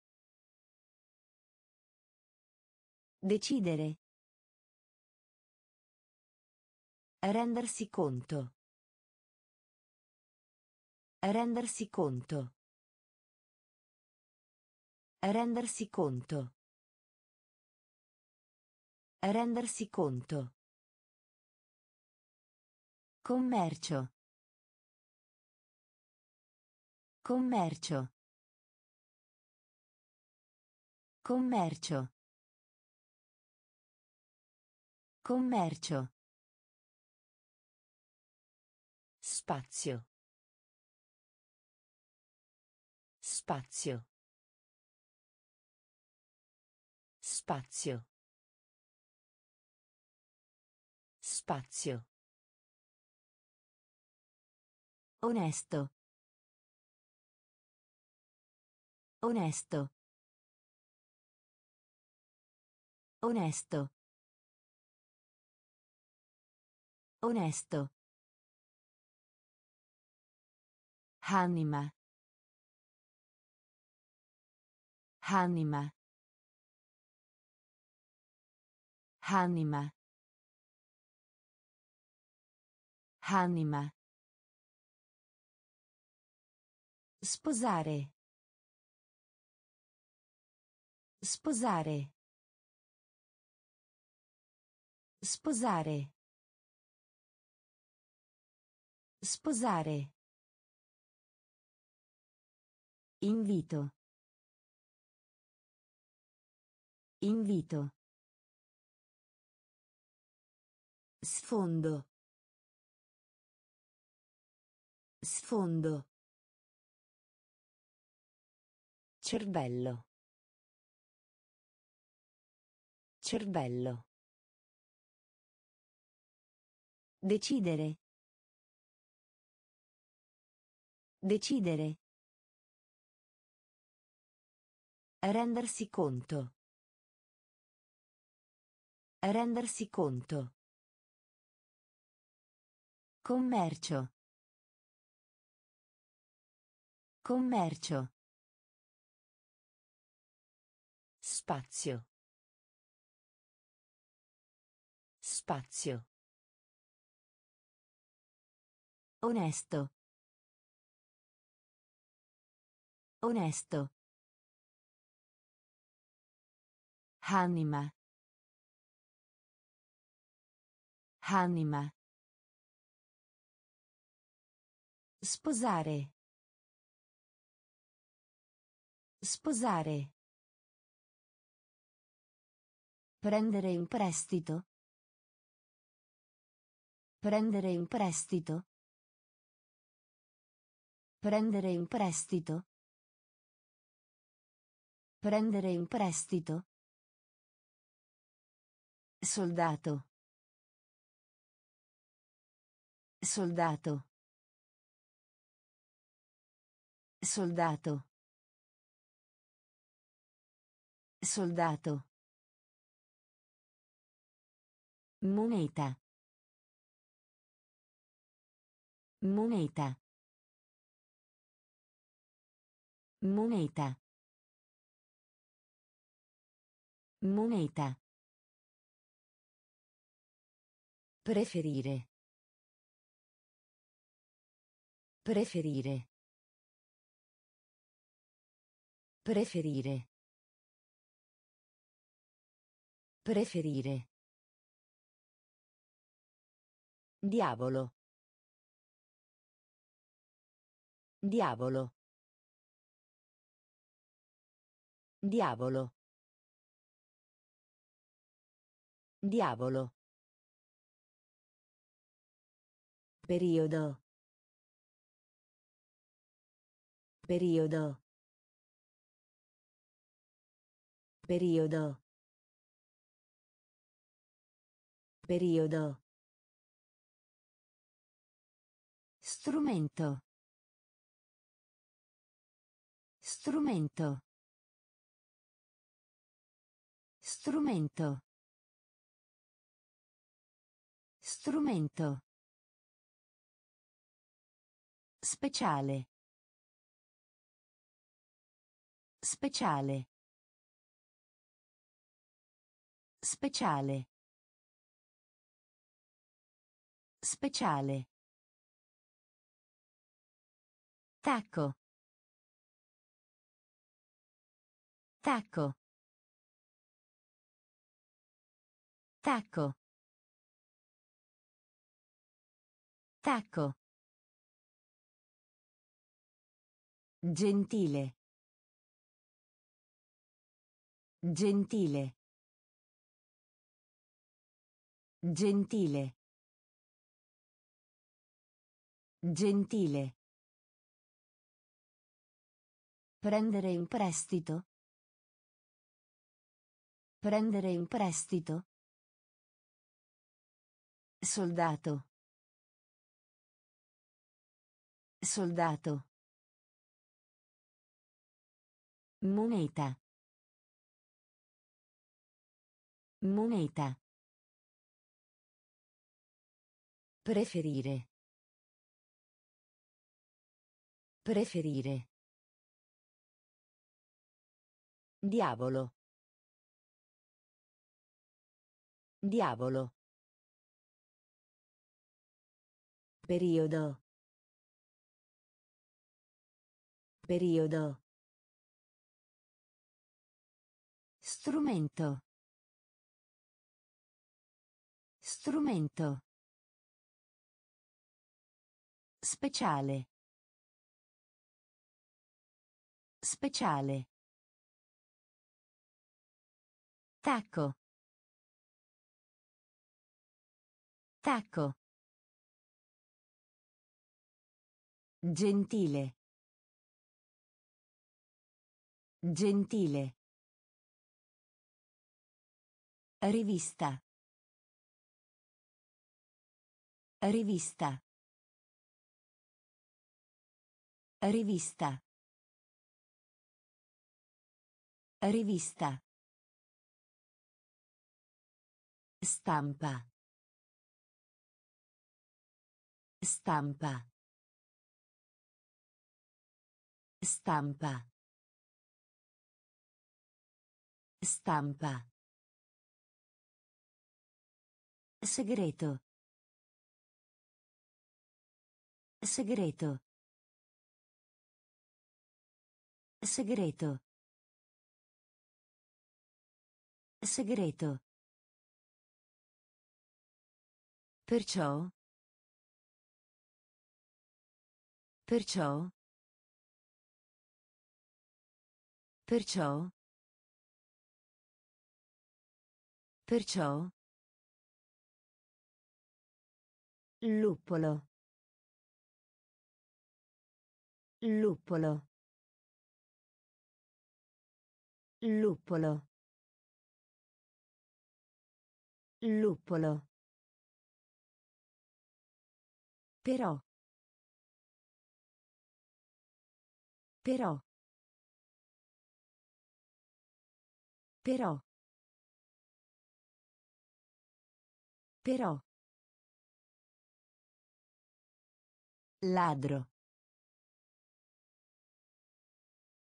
Decidere. Rendersi conto. Rendersi conto. Rendersi conto. Rendersi conto. Commercio. Commercio. Commercio. Commercio. Spazio. Spazio. Spazio. Spazio. Onesto. Onesto. Onesto. Onesto. Anima. Anima. Anima. Anima. Sposare. Sposare. Sposare. Sposare. Invito. Invito. Sfondo. Sfondo. Cervello. Cervello. Decidere. Decidere. Rendersi conto. Rendersi conto. Commercio. Commercio. Spazio. Spazio. Onesto. Onesto. Anima. Anima. Sposare. Sposare. Prendere in prestito. Prendere in prestito. Prendere in prestito. Prendere in prestito. Soldato. Soldato. Soldato. Soldato. Moneta. Moneta. Moneta. Moneta. Preferire. Preferire. Preferire. Preferire. Diavolo. Diavolo. Diavolo. Diavolo. Periodo. Periodo. Periodo. Periodo. Strumento. Strumento. Strumento. Strumento. Speciale. Speciale. Speciale. Speciale. Tacco. Tacco. Tacco. Tacco. Gentile. Gentile. Gentile. Gentile. Prendere in prestito. Prendere in prestito. Soldato. Soldato. Moneta. Moneta. Preferire. Preferire. Diavolo. Diavolo. Periodo. Periodo. Strumento. Strumento. Speciale. Speciale. Tacco. Tacco. Gentile. Gentile. Rivista. Rivista. Rivista. Rivista. Stampa. Stampa. Stampa. Stampa. Segreto. Segreto. Segreto. Segreto. Perciò. Perciò. Perciò. Perciò. Luppolo. Luppolo. Luppolo. Luppolo. Però. Però. Però. Però. Ladro.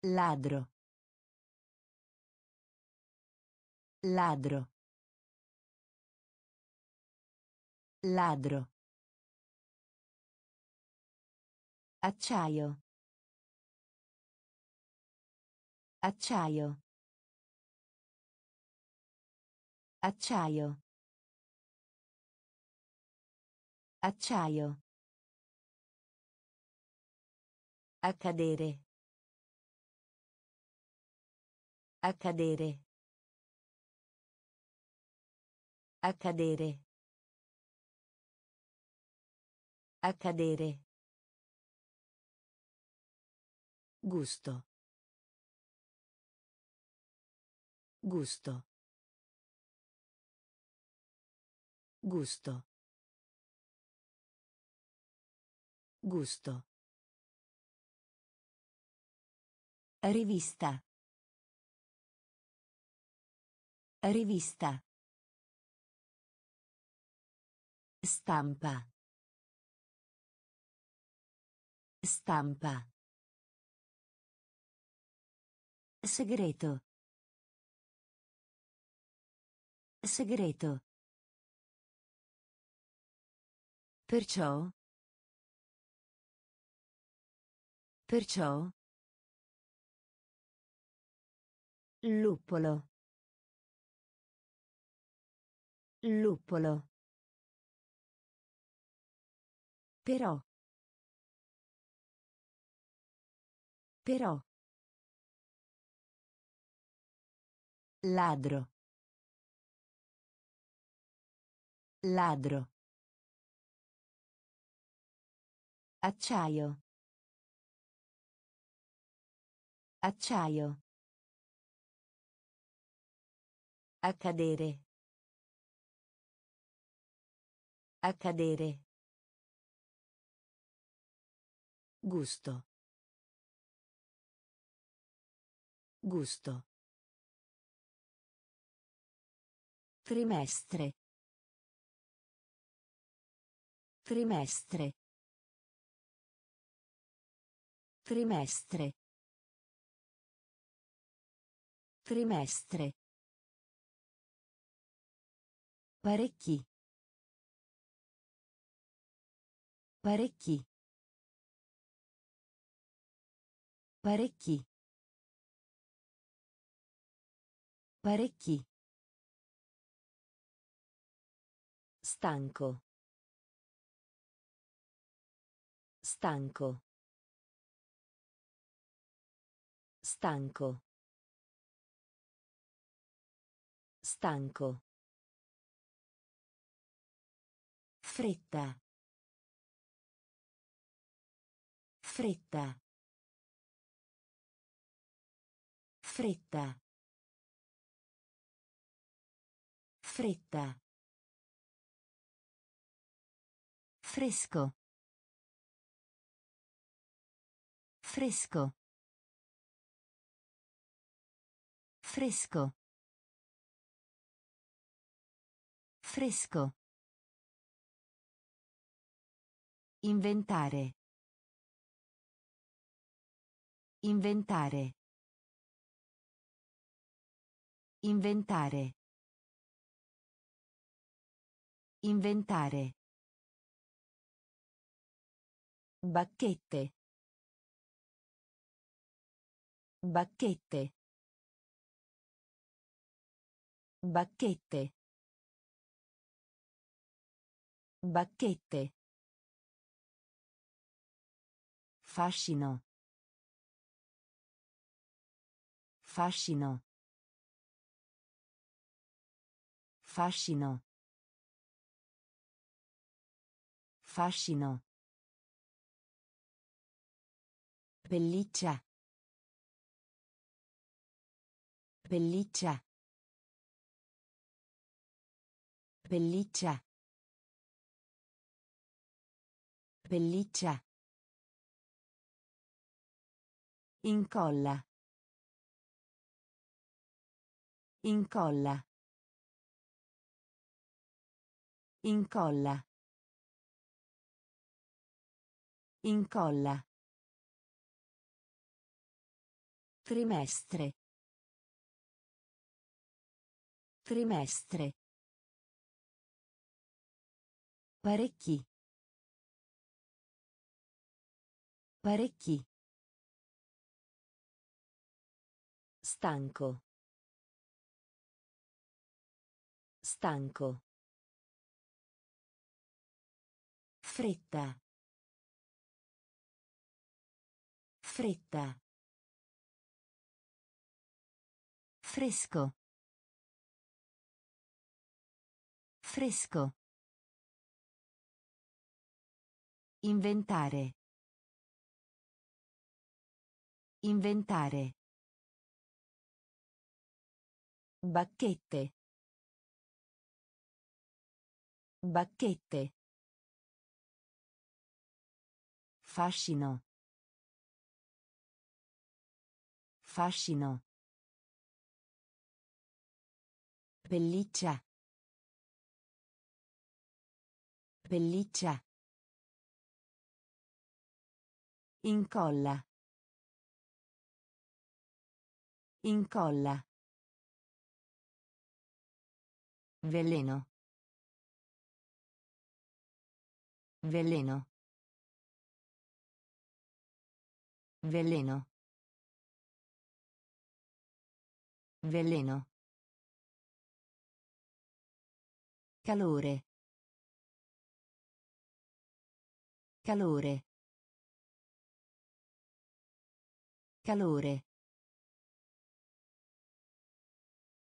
Ladro. Ladro. Ladro. Acciaio. Acciaio. Acciaio. Acciaio. Accadere. Accadere. Accadere. Accadere. Gusto. Gusto. Gusto. Gusto. Rivista. Rivista. Stampa. Stampa. Segreto. Segreto. Perciò. Perciò. Luppolo. Luppolo. Però. Però. Ladro. Ladro. Acciaio. Acciaio. Accadere. Accadere. Gusto. Gusto. Trimestre. Trimestre. Trimestre. Trimestre. Parecchi. Parecchi. Parecchi. Parecchi. Stanco. Stanco. Stanco. Stanco. Fretta. Fretta. Fretta. Fretta. Fresco. Fresco. Fresco. Fresco. Inventare. Inventare. Inventare. Inventare. Bacchette. Bacchette. Bacchette. Bacchette. Fascino. Fascino. Fascino. Fascino. Pelliccia. Pelliccia. Pelliccia. Pelliccia. Incolla. Incolla. Incolla. Incolla. Trimestre. Trimestre. Parecchi. Parecchi. Stanco. Stanco. Fretta. Fretta. Fresco. Fresco. Inventare. Inventare. Bacchette. Bacchette. Fascino. Fascino. Pelliccia. Pelliccia. Incolla. Incolla. Veleno. Veleno. Veleno. Veleno. Calore. Calore. Calore.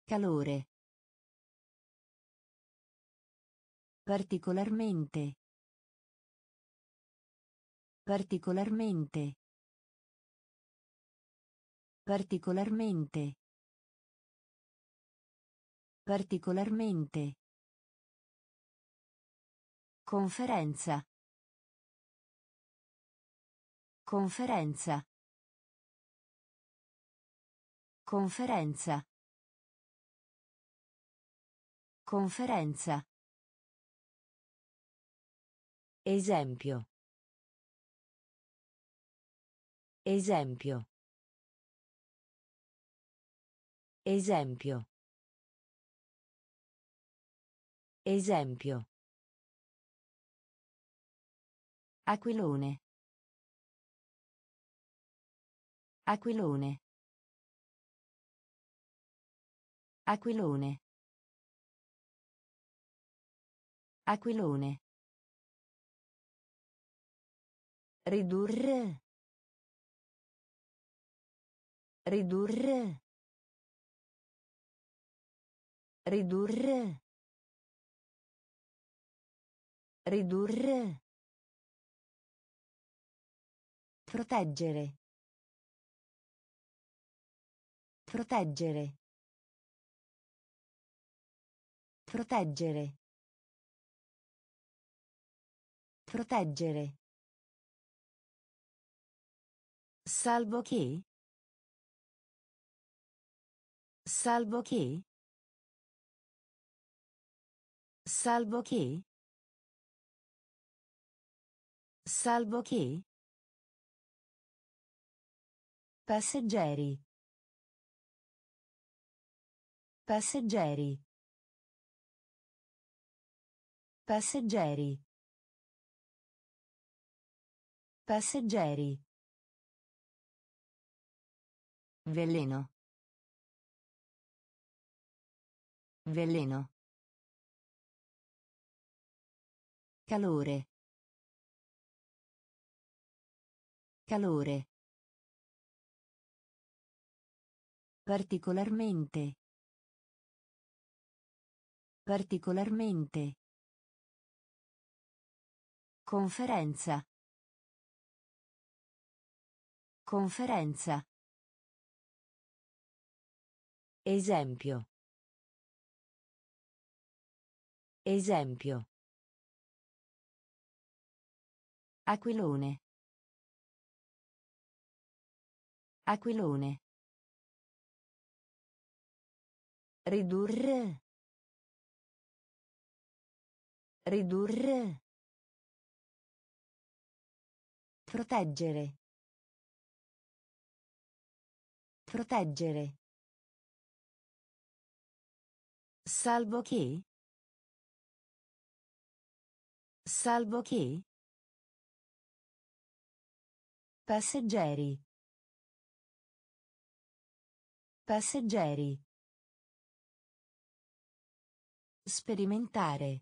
Calore. Particolarmente. Particolarmente. Particolarmente. Particolarmente. Conferenza. Conferenza. Conferenza. Conferenza. Esempio. Esempio. Esempio. Esempio. Aquilone. Aquilone. Aquilone. Aquilone. Ridurre. Ridurre. Ridurre. Ridurre. Proteggere. Proteggere. Proteggere. Proteggere. Salvo che. Salvo che. Salvo che. Salvo che. Passeggeri. Passeggeri. Passeggeri. Passeggeri. Veleno. Veleno. Calore. Calore. Particolarmente. Particolarmente. Conferenza. Conferenza. Esempio. Esempio. Aquilone. Aquilone. Ridurre. Ridurre. Proteggere. Proteggere. Salvo che. Salvo che. Passeggeri. Passeggeri. Sperimentare.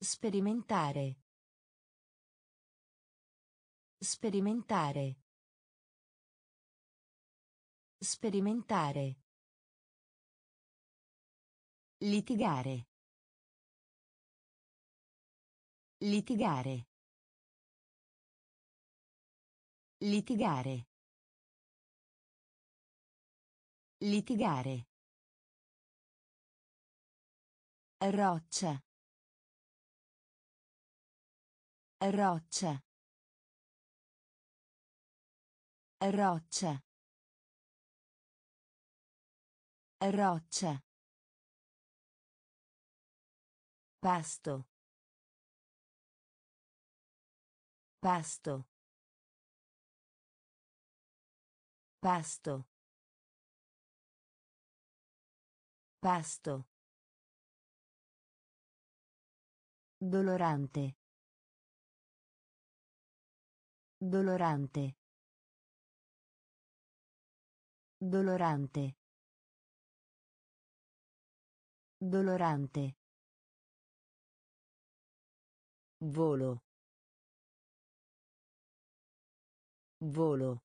Sperimentare. Sperimentare. Sperimentare. Litigare. Litigare. Litigare. Litigare. Roccia. Roccia. Roccia. Roccia. Pasto. Pasto. Pasto. Pasto. Dolorante. Dolorante. Dolorante. Dolorante. Volo. Volo.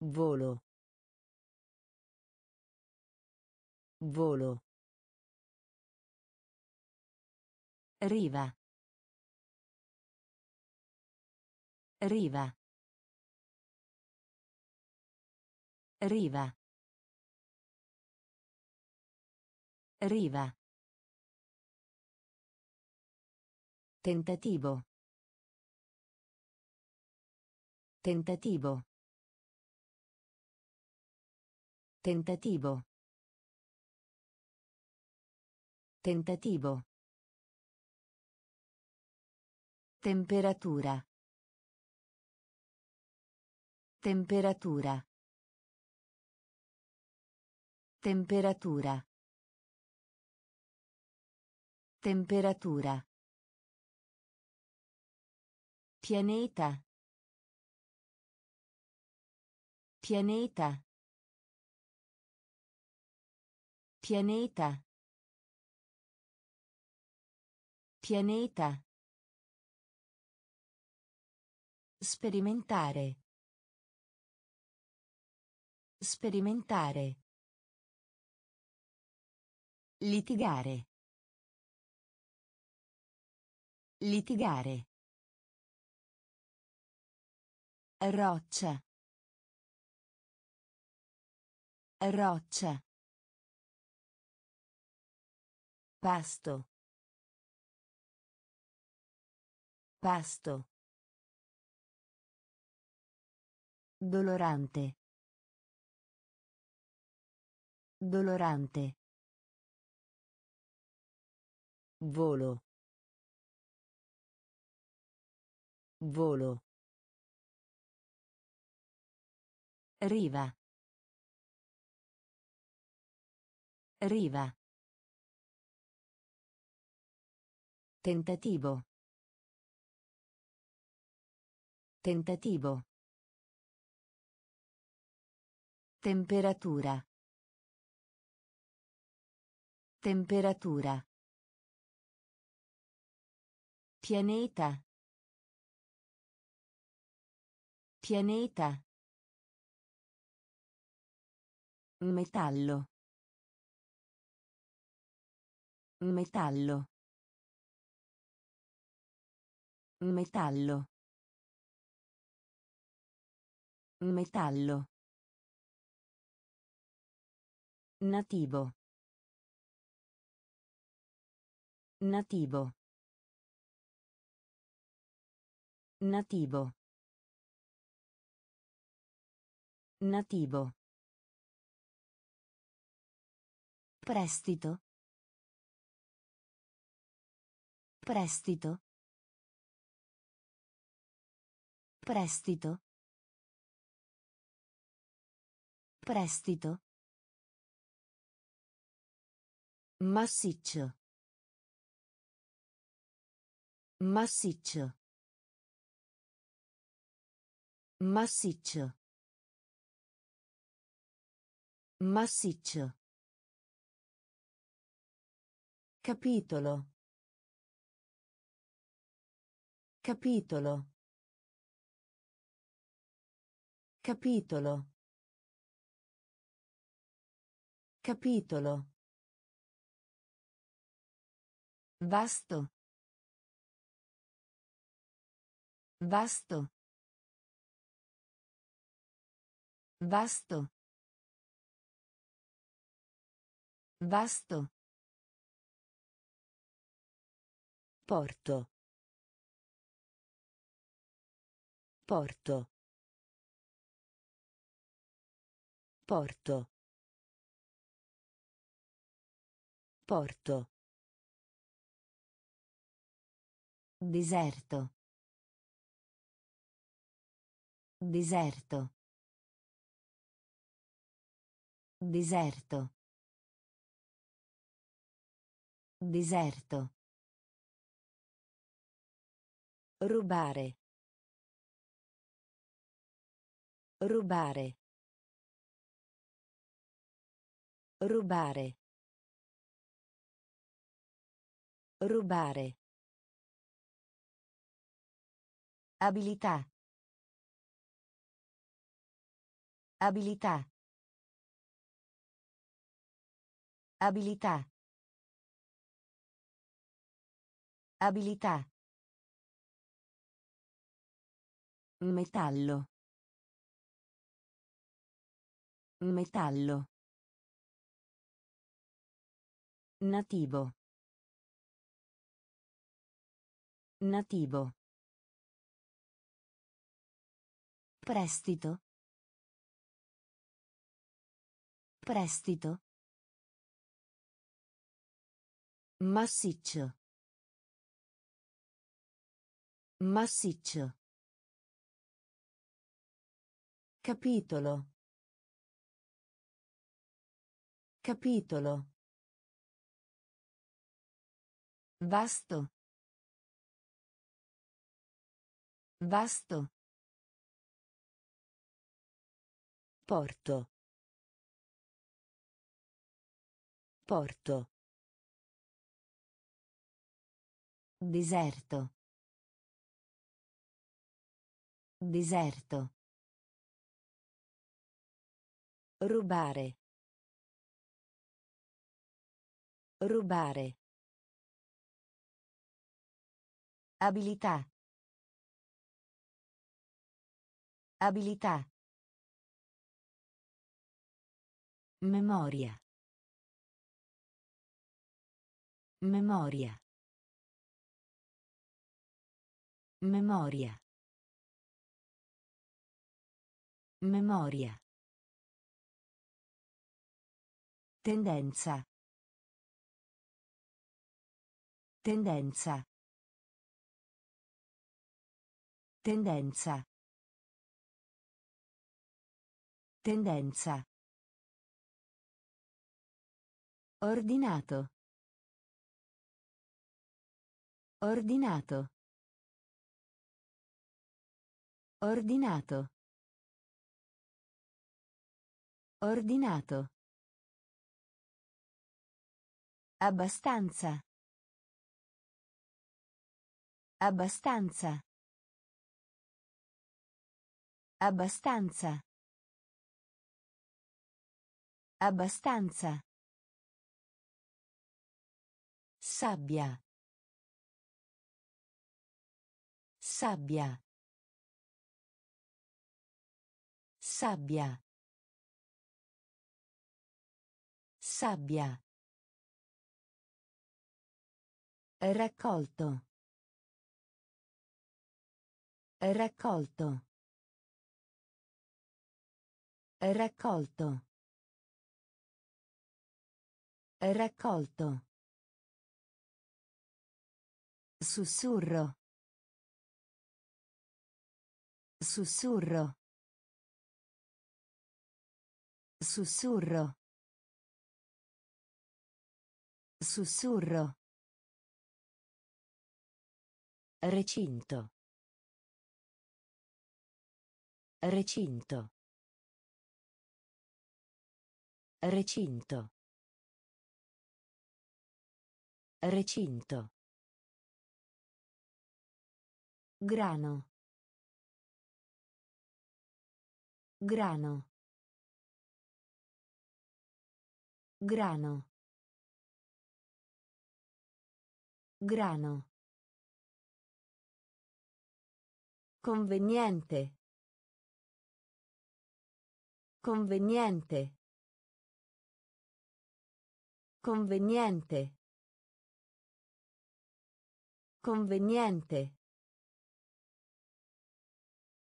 Volo. Volo. Riva. Riva. Riva. Riva. Tentativo. Tentativo. Tentativo. Tentativo. Temperatura. Temperatura. Temperatura. Temperatura. Pianeta. Pianeta. Pianeta. Pianeta. Sperimentare. Sperimentare. Litigare. Litigare. Roccia. Roccia. Pasto. Pasto. Dolorante. Dolorante. Volo. Volo. Riva. Riva. Tentativo. Tentativo. Temperatura. Temperatura. Pianeta. Pianeta. Metallo. Metallo. Metallo. Metallo. Nativo. Nativo. Nativo. Nativo. Prestito. Prestito. Prestito. Prestito. Massiccio. Massiccio. Massiccio. Massiccio. Capitolo. Capitolo. Capitolo. Capitolo. Vasto. Vasto. Vasto. Vasto. Porto. Porto. Porto. Porto. Deserto. Deserto. Deserto. Deserto. Rubare. Rubare. Rubare. Rubare. Abilità. Abilità. Abilità. Abilità. Metallo. Metallo. Nativo. Nativo. Prestito. Prestito. Massiccio. Massiccio. Capitolo. Capitolo. Vasto. Vasto. Porto. Porto. Deserto. Deserto. Rubare. Rubare. Abilità. Abilità. Memoria. Memoria. Memoria. Memoria. Tendenza. Tendenza. Tendenza. Tendenza. Ordinato. Ordinato. Ordinato. Ordinato. Abbastanza. Abbastanza. Abbastanza. Abbastanza. Sabbia. Sabbia. Sabbia. Sabbia. Raccolto. Raccolto. Raccolto. Raccolto. Sussurro. Sussurro. Sussurro. Sussurro. Recinto. Recinto. Recinto. Recinto. Grano. Grano. Grano. Grano. Conveniente. Conveniente. Conveniente. Conveniente.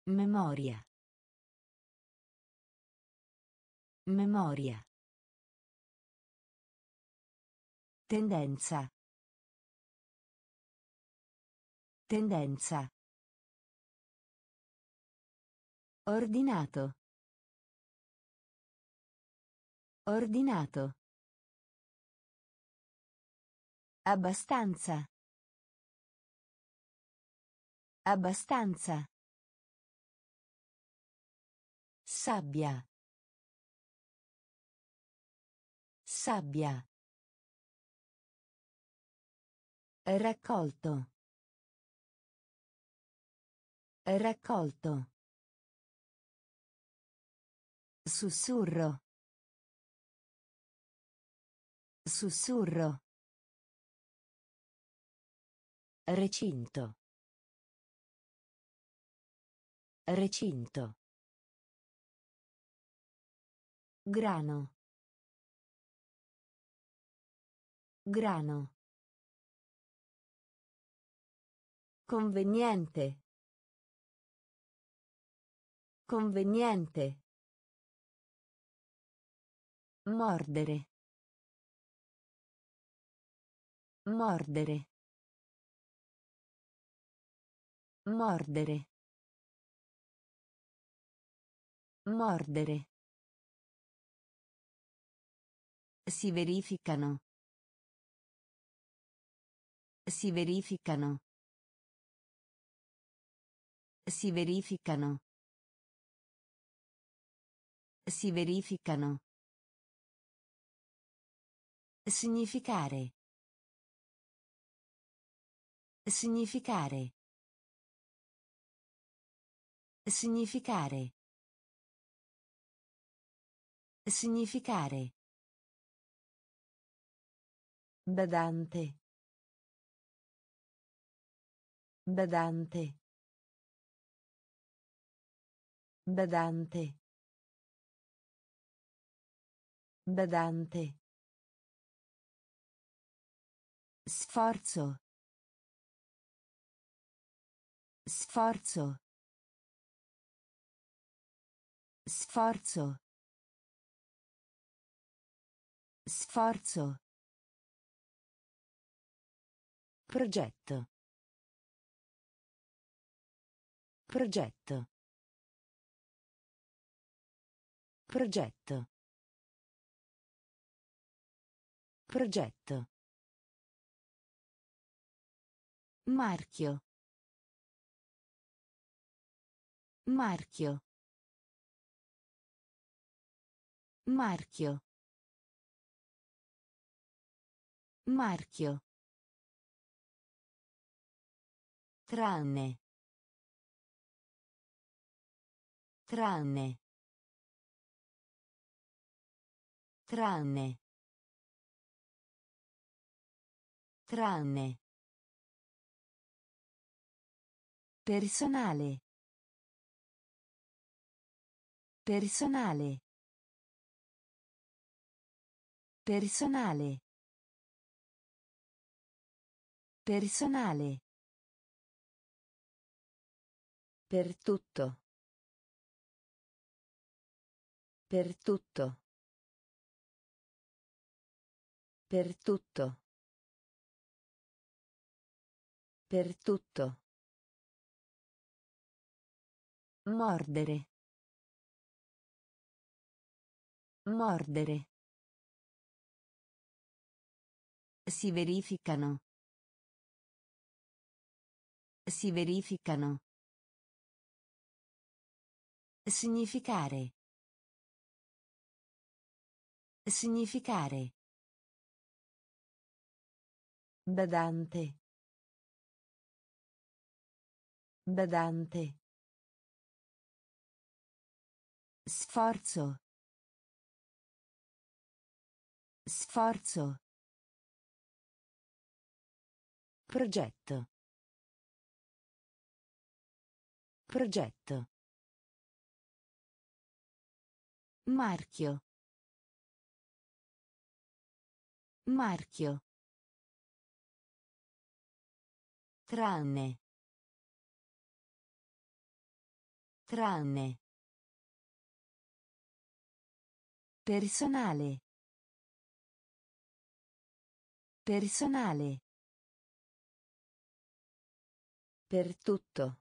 Memoria. Memoria. Tendenza. Tendenza. Ordinato. Ordinato. Abbastanza. Abbastanza. Sabbia. Sabbia. Raccolto. Raccolto. Sussurro. Sussurro. Recinto. Recinto. Grano. Grano. Conveniente. Conveniente. Mordere. Mordere. Mordere. Mordere. Si verificano. Si verificano. Si verificano. Si verificano. Significare. Significare. Significare. Significare. Badante. Badante. Badante. Badante. Sforzo. Sforzo. Sforzo. Sforzo. Progetto. Progetto. Progetto. Progetto. Marchio. Marchio. Marchio. Marchio. Tranne. Tranne. Tranne. Tranne. Personale. Personale. Personale. Personale. Per tutto. Per tutto. Per tutto. Per tutto. Mordere. Mordere. Si verificano. Si verificano. Significare. Significare. Badante. Badante. Sforzo. Sforzo. Progetto. Progetto. Marchio. Marchio. Tranne. Tranne. Personale. Personale. Per tutto.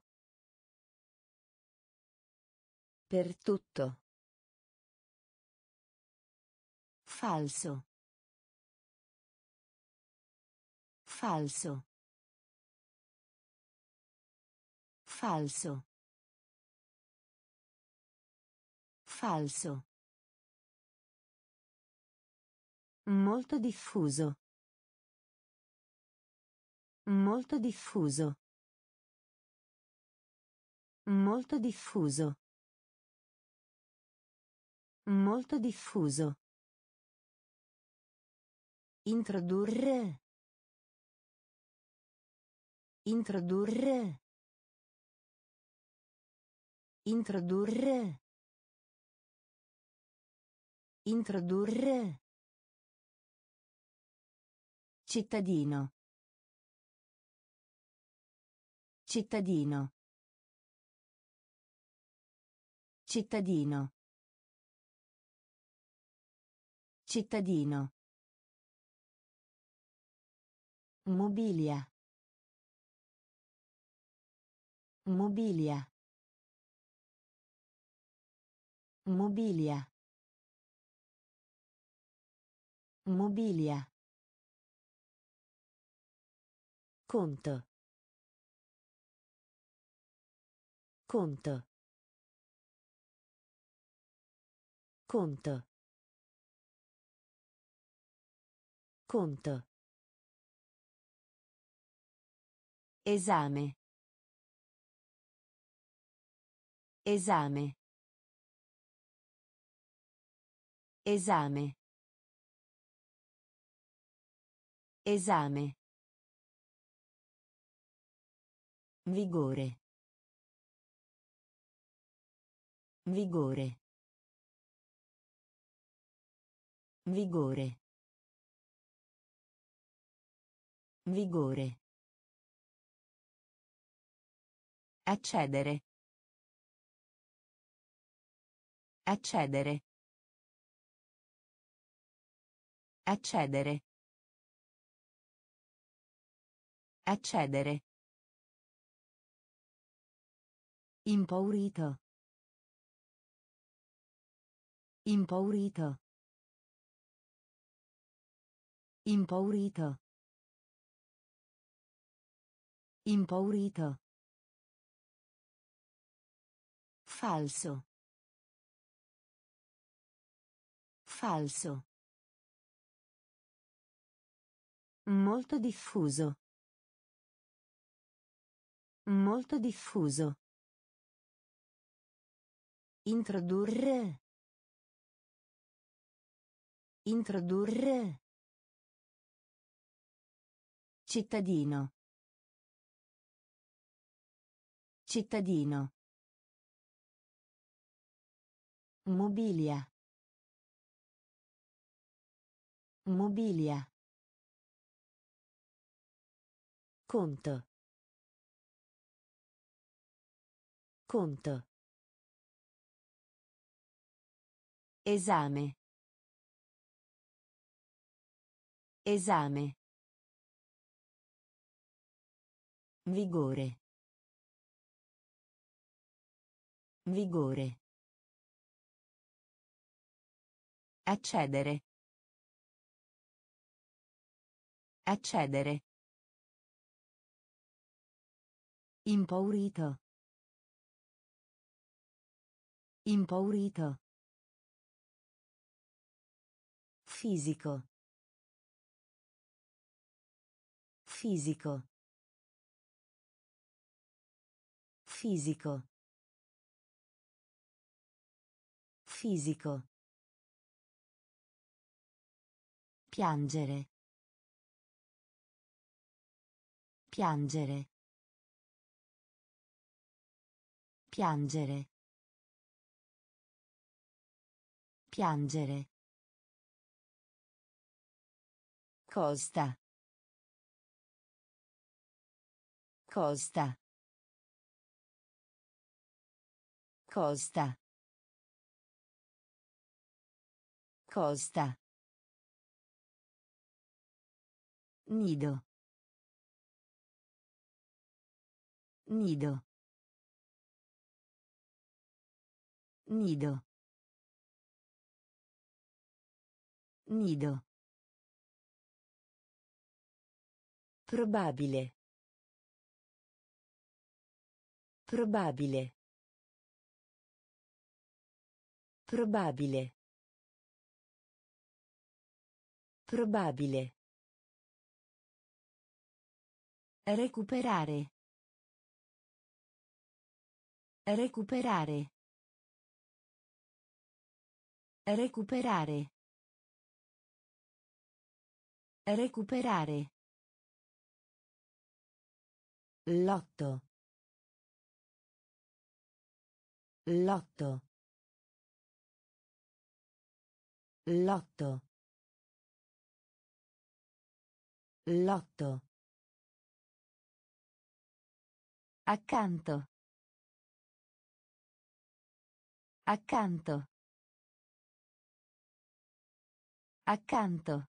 Per tutto. Falso. Falso. Falso. Falso. Molto diffuso. Molto diffuso. Molto diffuso. Molto diffuso. Introdurre. Introdurre. Introdurre. Introdurre. Cittadino. Cittadino. Cittadino. Cittadino. Mobilia. Mobilia. Mobilia. Mobilia. Conto. Conto. Conto. Conto. Esame. Esame. Esame. Esame. Vigore. Vigore. Vigore. Vigore. Accedere. Accedere. Accedere. Accedere. Impaurito. Impaurito. Impaurito. Impaurito. Falso. Falso. Molto diffuso. Molto diffuso. Introdurre. Introdurre. Cittadino. Cittadino. Mobilia. Mobilia. Conto. Conto. Esame. Esame. Vigore. Vigore. Accedere. Accedere. Impaurito. Impaurito. Fisico. Fisico. Fisico. Fisico. Piangere. Piangere. Piangere. Piangere. Costa. Costa. Costa. Costa. Nido. Nido. Nido. Nido. Probabile. Probabile. Probabile. Probabile. Recuperare. Recuperare. Recuperare. Recuperare. Lotto. Lotto. Lotto. Lotto. Accanto. Accanto. Accanto.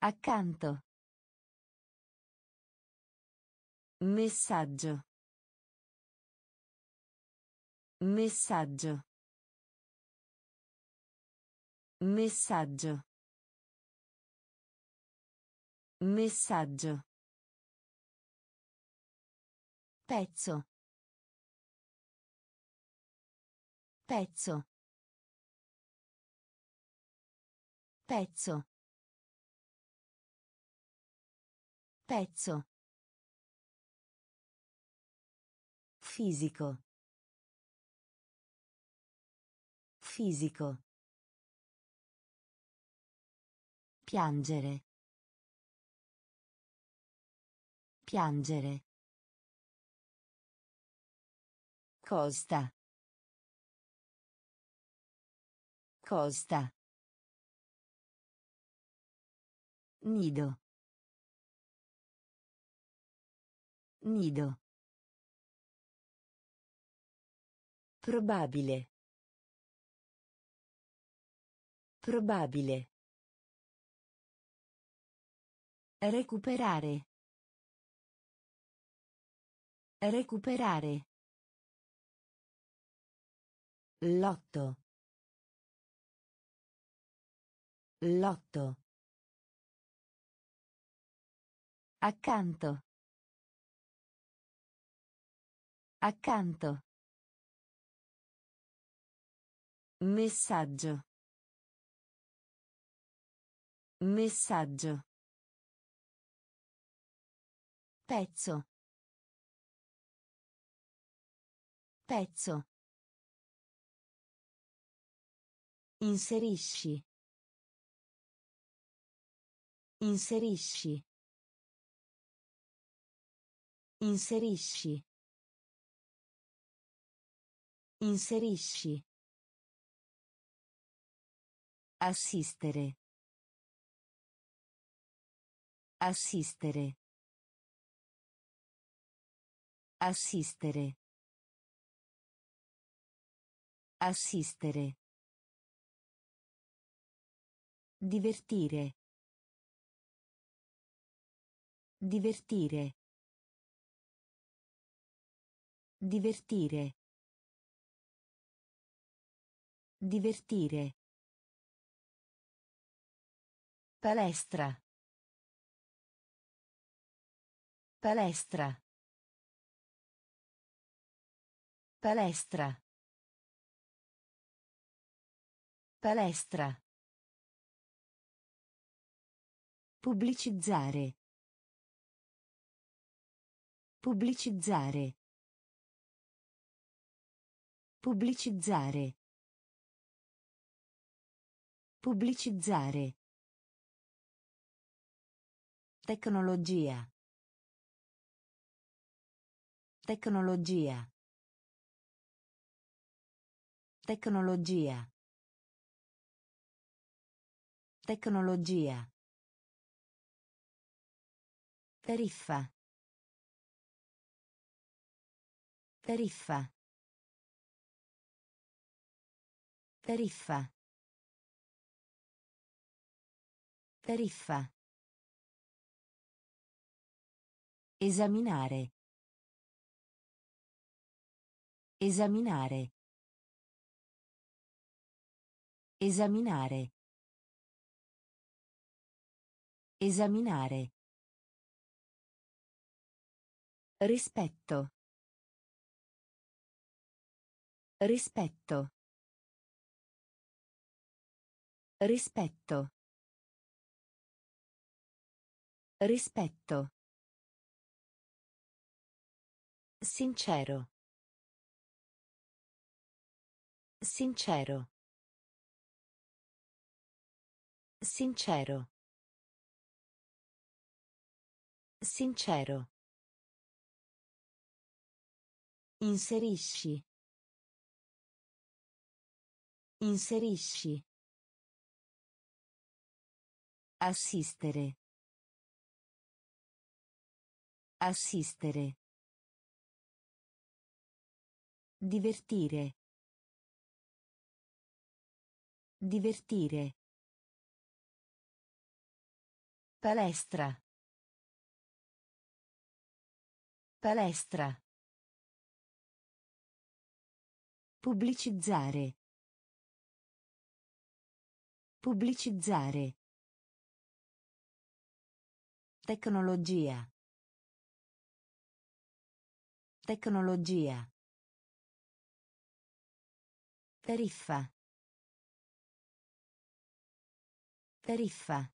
Accanto. Messaggio. Messaggio. Messaggio. Messaggio. Pezzo. Pezzo. Pezzo. Pezzo. Fisico. Fisico. Piangere. Piangere. Costa. Costa. Nido. Nido. Probabile. Probabile. Recuperare. Recuperare. Lotto. Lotto. Accanto. Accanto. Messaggio. Messaggio. Pezzo. Pezzo. Inserisci. Inserisci. Inserisci. Inserisci. Assistere. Assistere. Assistere. Assistere. Divertire. Divertire. Divertire. Divertire. Palestra. Palestra. Palestra. Palestra. Pubblicizzare. Pubblicizzare. Pubblicizzare. Pubblicizzare. Tecnologia. Tecnologia. Tecnologia. Tecnologia. Tariffa. Tariffa. Tariffa. Tariffa. Esaminare. Esaminare. Esaminare. Esaminare. Rispetto. Rispetto. Rispetto. Rispetto. Sincero. Sincero. Sincero. Sincero. Inserisci. Inserisci. Assistere. Assistere. Divertire. Divertire. Palestra. Palestra. Pubblicizzare. Pubblicizzare. Tecnologia. Tecnologia. Tariffa. Tariffa.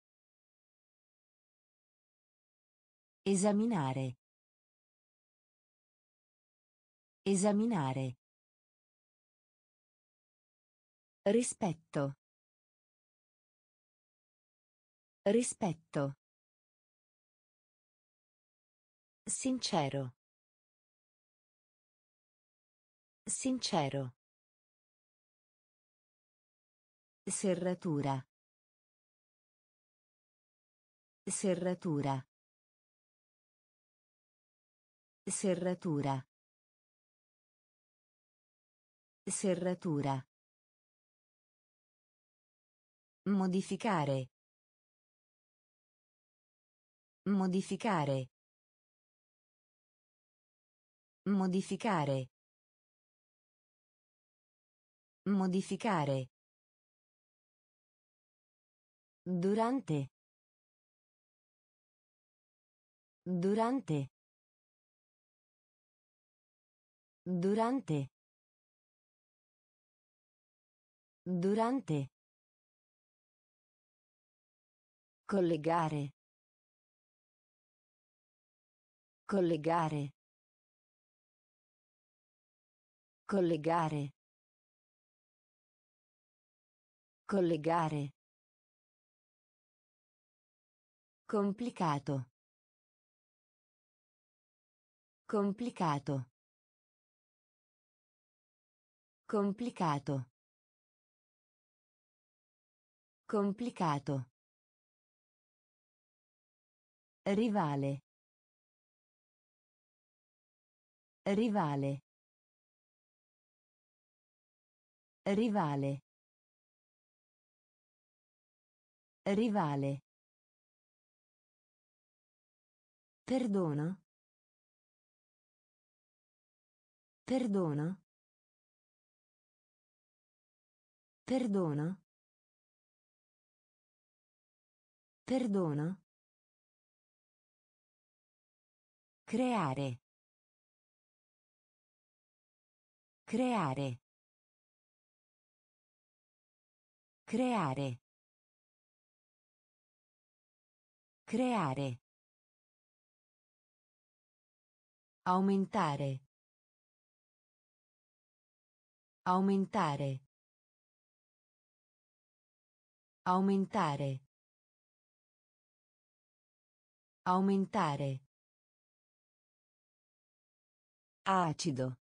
Esaminare. Esaminare. Rispetto. Rispetto. Sincero. Sincero. Serratura. Serratura. Serratura. Serratura. Modificare. Modificare. Modificare. Modificare. Durante. Durante. Durante. Durante. Collegare. Collegare. Collegare. Collegare. Complicato. Complicato. Complicato. Complicato. Rivale. Rivale. Rivale. Rivale. Perdono. Perdono. Perdono. Perdono. Creare. Creare. Creare. Creare. Aumentare. Aumentare. Aumentare. Aumentare. Acido.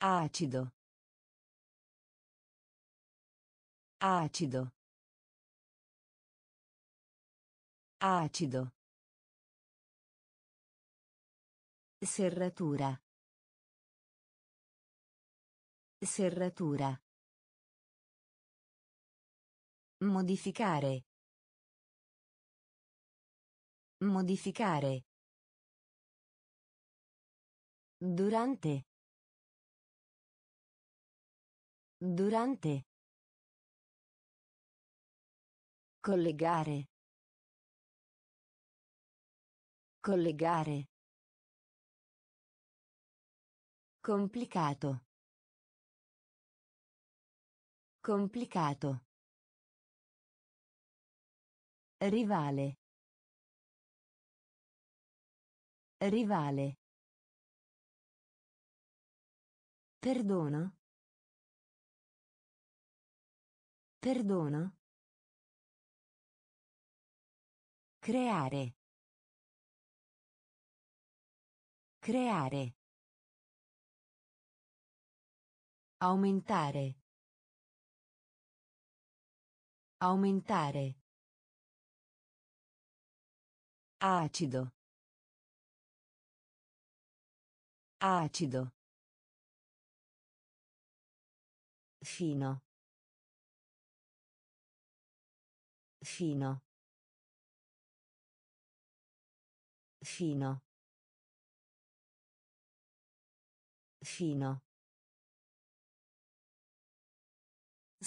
Acido. Acido. Acido. Serratura. Serratura. Modificare. Modificare. Durante. Durante. Collegare. Collegare. Complicato. Complicato. Rivale. Rivale. Perdono. Perdono. Creare. Creare. Aumentare. Aumentare. Acido. Acido. Fino. Fino. Fino. Fino.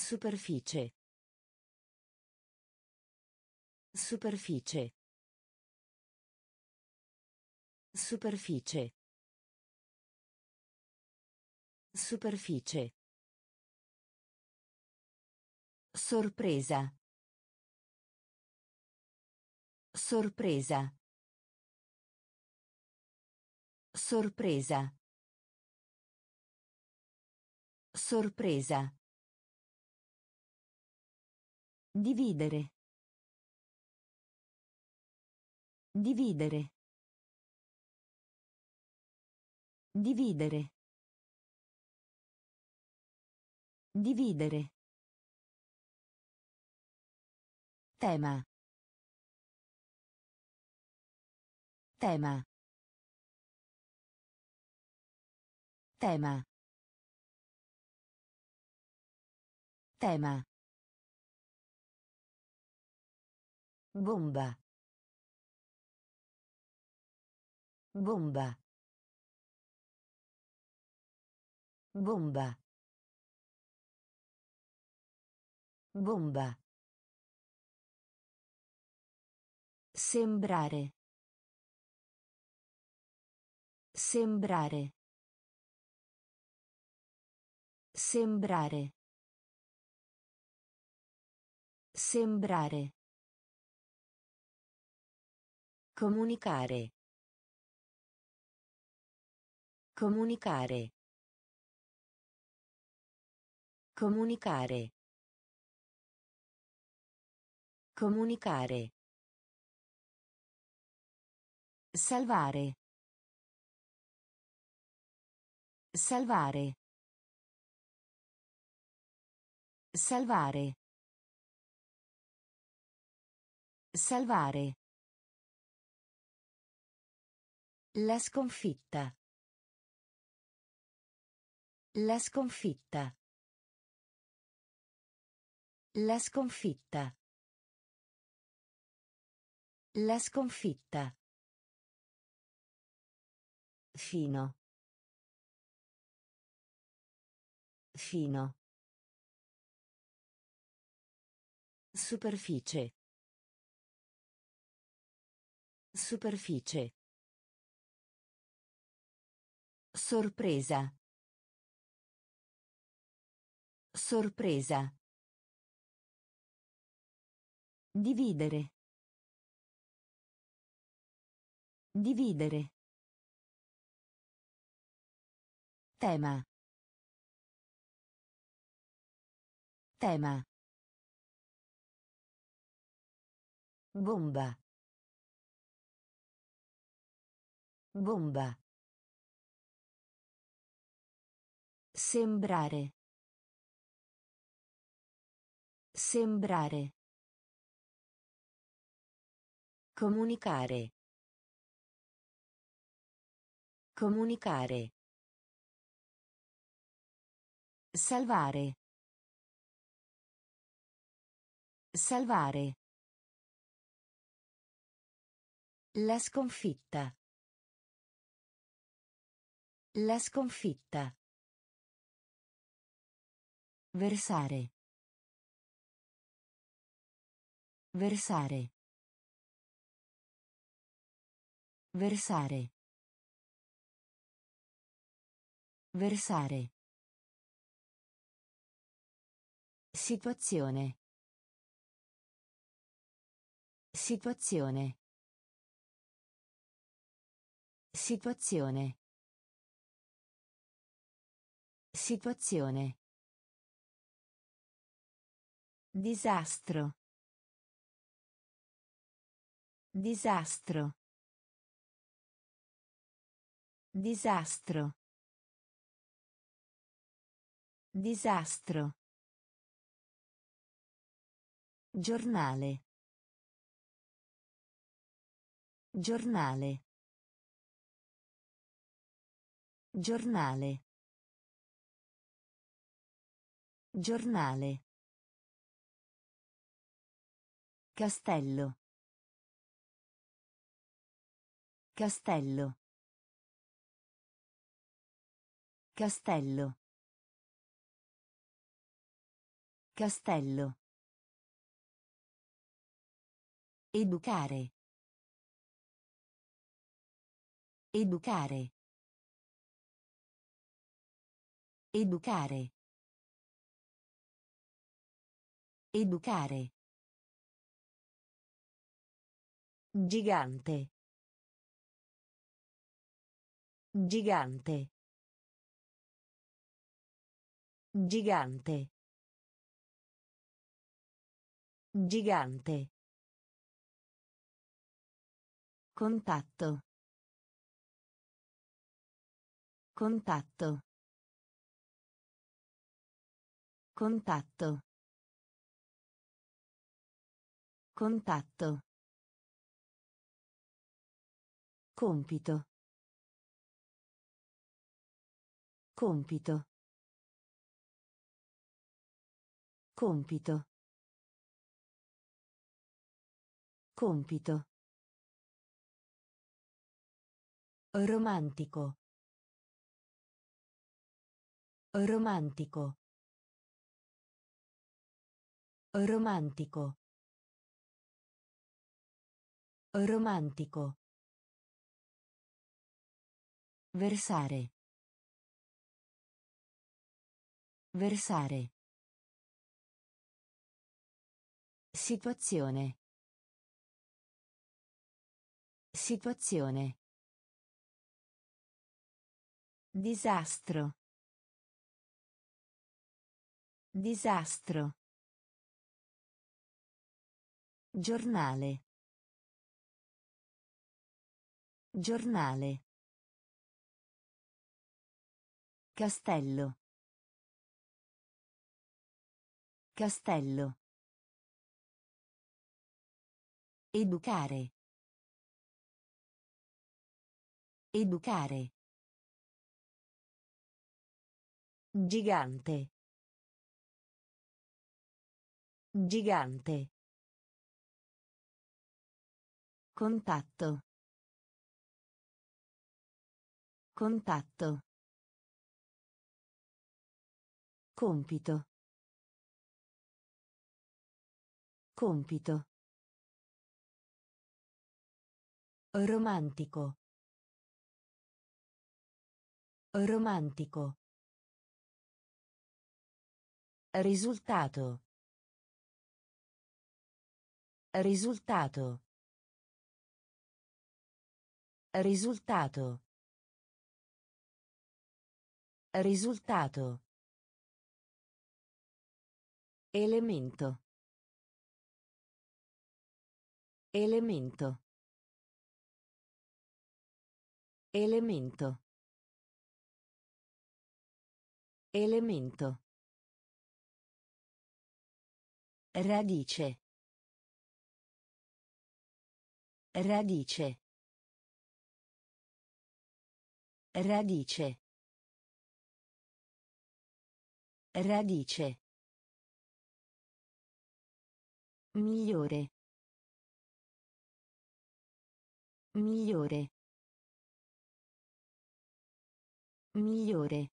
Superficie. Superficie. Superficie. Superficie. Sorpresa. Sorpresa. Sorpresa. Sorpresa. Dividere. Dividere. Dividere. Dividere. Tema. Tema. Tema. Tema. Bomba. Bomba. Bomba. Bomba. Sembrare. Sembrare. Sembrare. Sembrare. Comunicare. Comunicare. Comunicare. Comunicare. Salvare. Salvare. Salvare. Salvare. La sconfitta. La sconfitta. La sconfitta. La sconfitta. Fino. Fino. Superficie. Superficie. Sorpresa. Sorpresa. Dividere. Dividere. Tema. Tema. Bomba. Bomba. Sembrare. Sembrare. Comunicare. Comunicare. Salvare. Salvare. La sconfitta. La sconfitta. Versare. Versare. Versare. Versare. Situazione. Situazione. Situazione. Situazione. Disastro. Disastro. Disastro. Disastro. Giornale. Giornale. Giornale. Giornale. Castello. Castello. Castello. Castello. Educare. Educare. Educare. Educare. Gigante. Gigante. Gigante. Gigante. Contatto. Contatto. Contatto. Contatto. Compito. Compito. Compito. Compito. Romantico. Romantico. Romantico. Romantico. Versare. Versare. Situazione. Situazione. Disastro. Disastro. Giornale. Giornale. Castello. Castello. Educare. Educare. Gigante. Gigante. Contatto. Contatto. Compito. Compito. Romantico. Romantico. Risultato. Risultato. Risultato. Risultato. Elemento. Elemento. Elemento. Elemento. Radice. Radice. Radice. Radice. Migliore. Migliore. Migliore.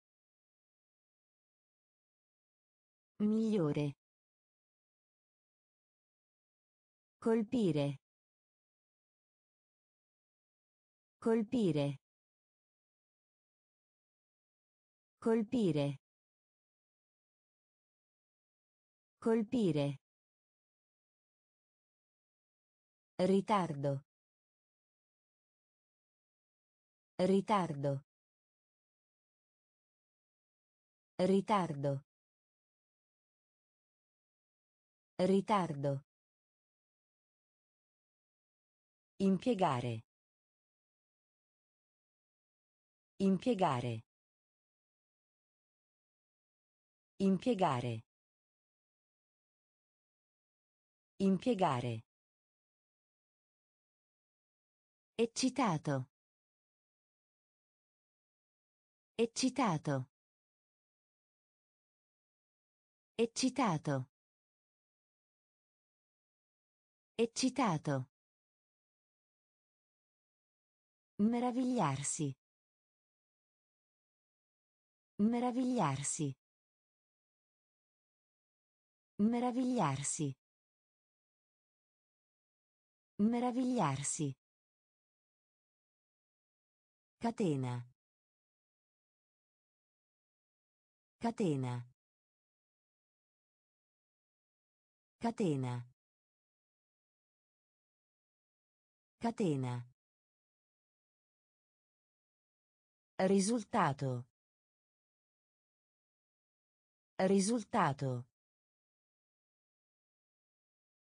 Migliore. Colpire. Colpire. Colpire. Colpire. Ritardo. Ritardo. Ritardo. Ritardo. Impiegare. Impiegare. Impiegare. Impiegare. Eccitato. Eccitato. Eccitato. Eccitato. Meravigliarsi. Meravigliarsi. Meravigliarsi. Meravigliarsi. Catena. Catena. Catena. Catena. Risultato. Risultato.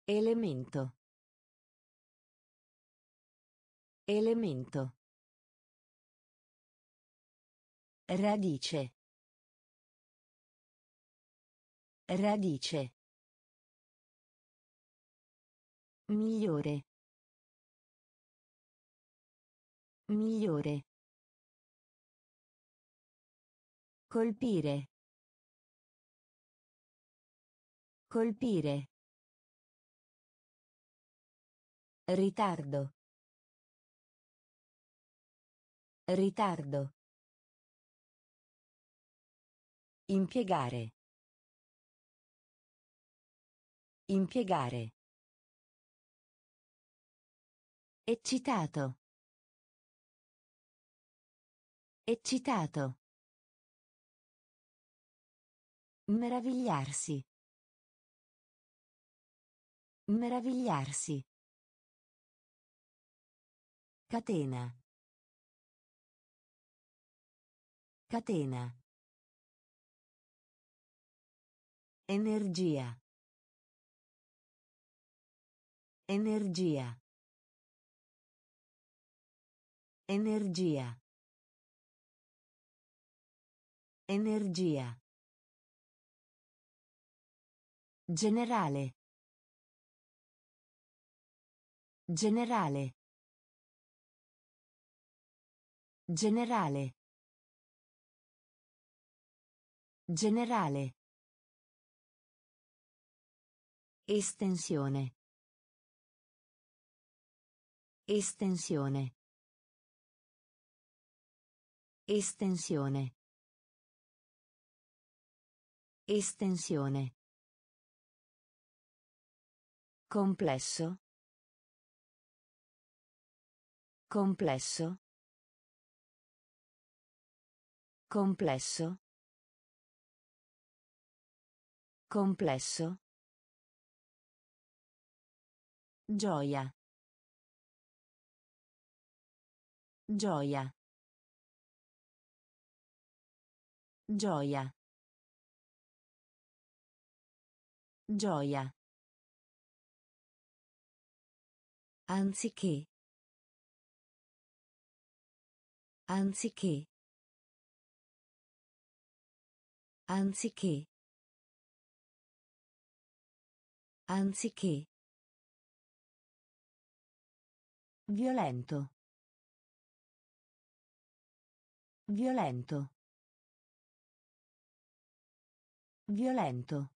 Elemento. Elemento. Radice. Radice. Migliore. Migliore. Colpire. Colpire. Ritardo. Ritardo. Impiegare. Impiegare. Eccitato. Eccitato. Meravigliarsi. Meravigliarsi. Catena. Catena. Energia. Energia. Energia. Energia. Generale. Generale. Generale. Generale. Estensione. Estensione. Estensione. Estensione. Complesso. Complesso. Complesso. Complesso. Gioia. Gioia. Gioia. Gioia. Anziché. Anziché. Anziché. Anziché. Violento. Violento. Violento.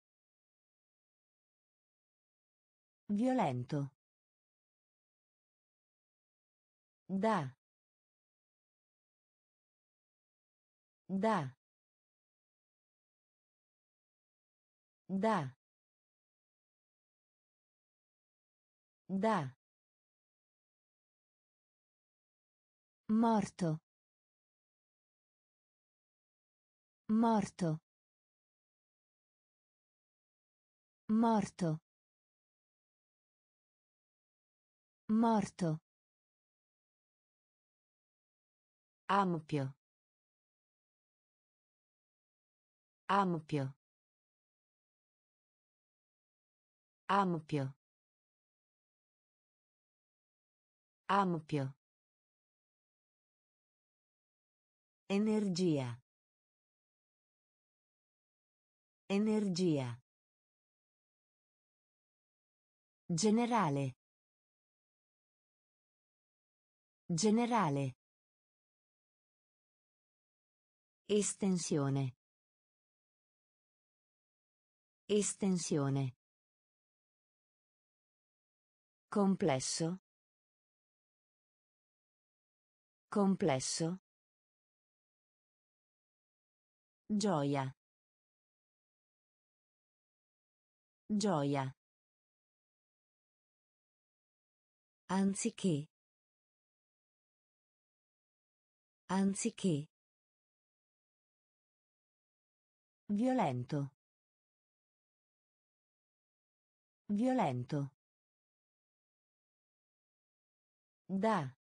Violento. Da. Da. Da. Da. Morto. Morto. Morto. Morto. Ampio. Ampio. Ampio. Ampio. Energia. Energia. Generale. Generale. Estensione. Estensione. Complesso. Complesso. Gioia. Gioia. Anziché. Anziché. Violento. Violento. Da.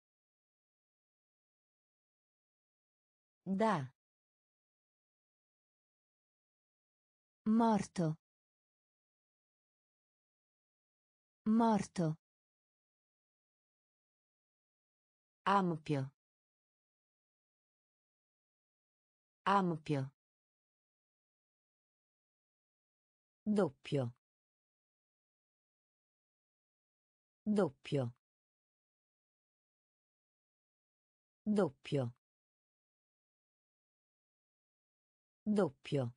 Da. Morto. Morto. Ampio. Ampio. Doppio. Doppio. Doppio. Doppio.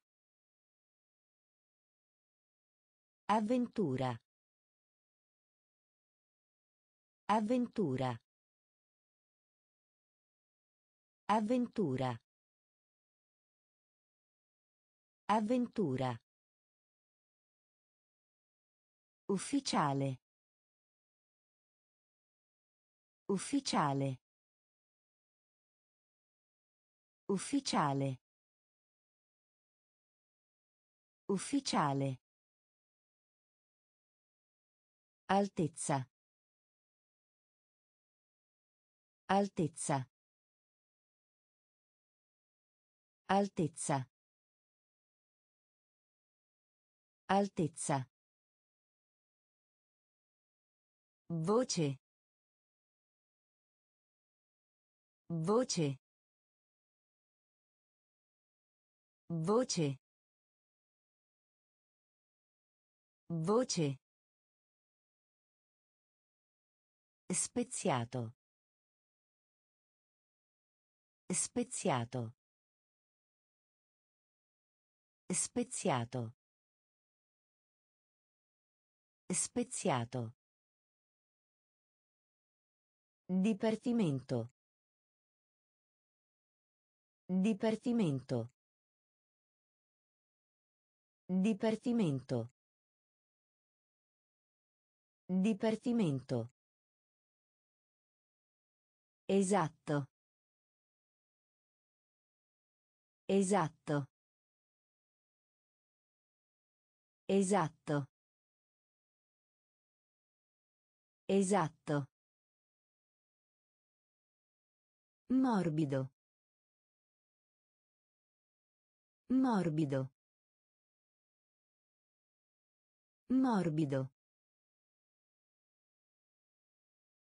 Avventura. Avventura. Avventura. Avventura. Ufficiale. Ufficiale. Ufficiale. Ufficiale. Altezza. Altezza. Altezza. Altezza. Voce. Voce. Voce. Voce. Speziato. Speziato. Speziato. Speziato. Dipartimento. Dipartimento. Dipartimento. Dipartimento. Esatto. Esatto. Esatto. Esatto. Morbido. Morbido. Morbido.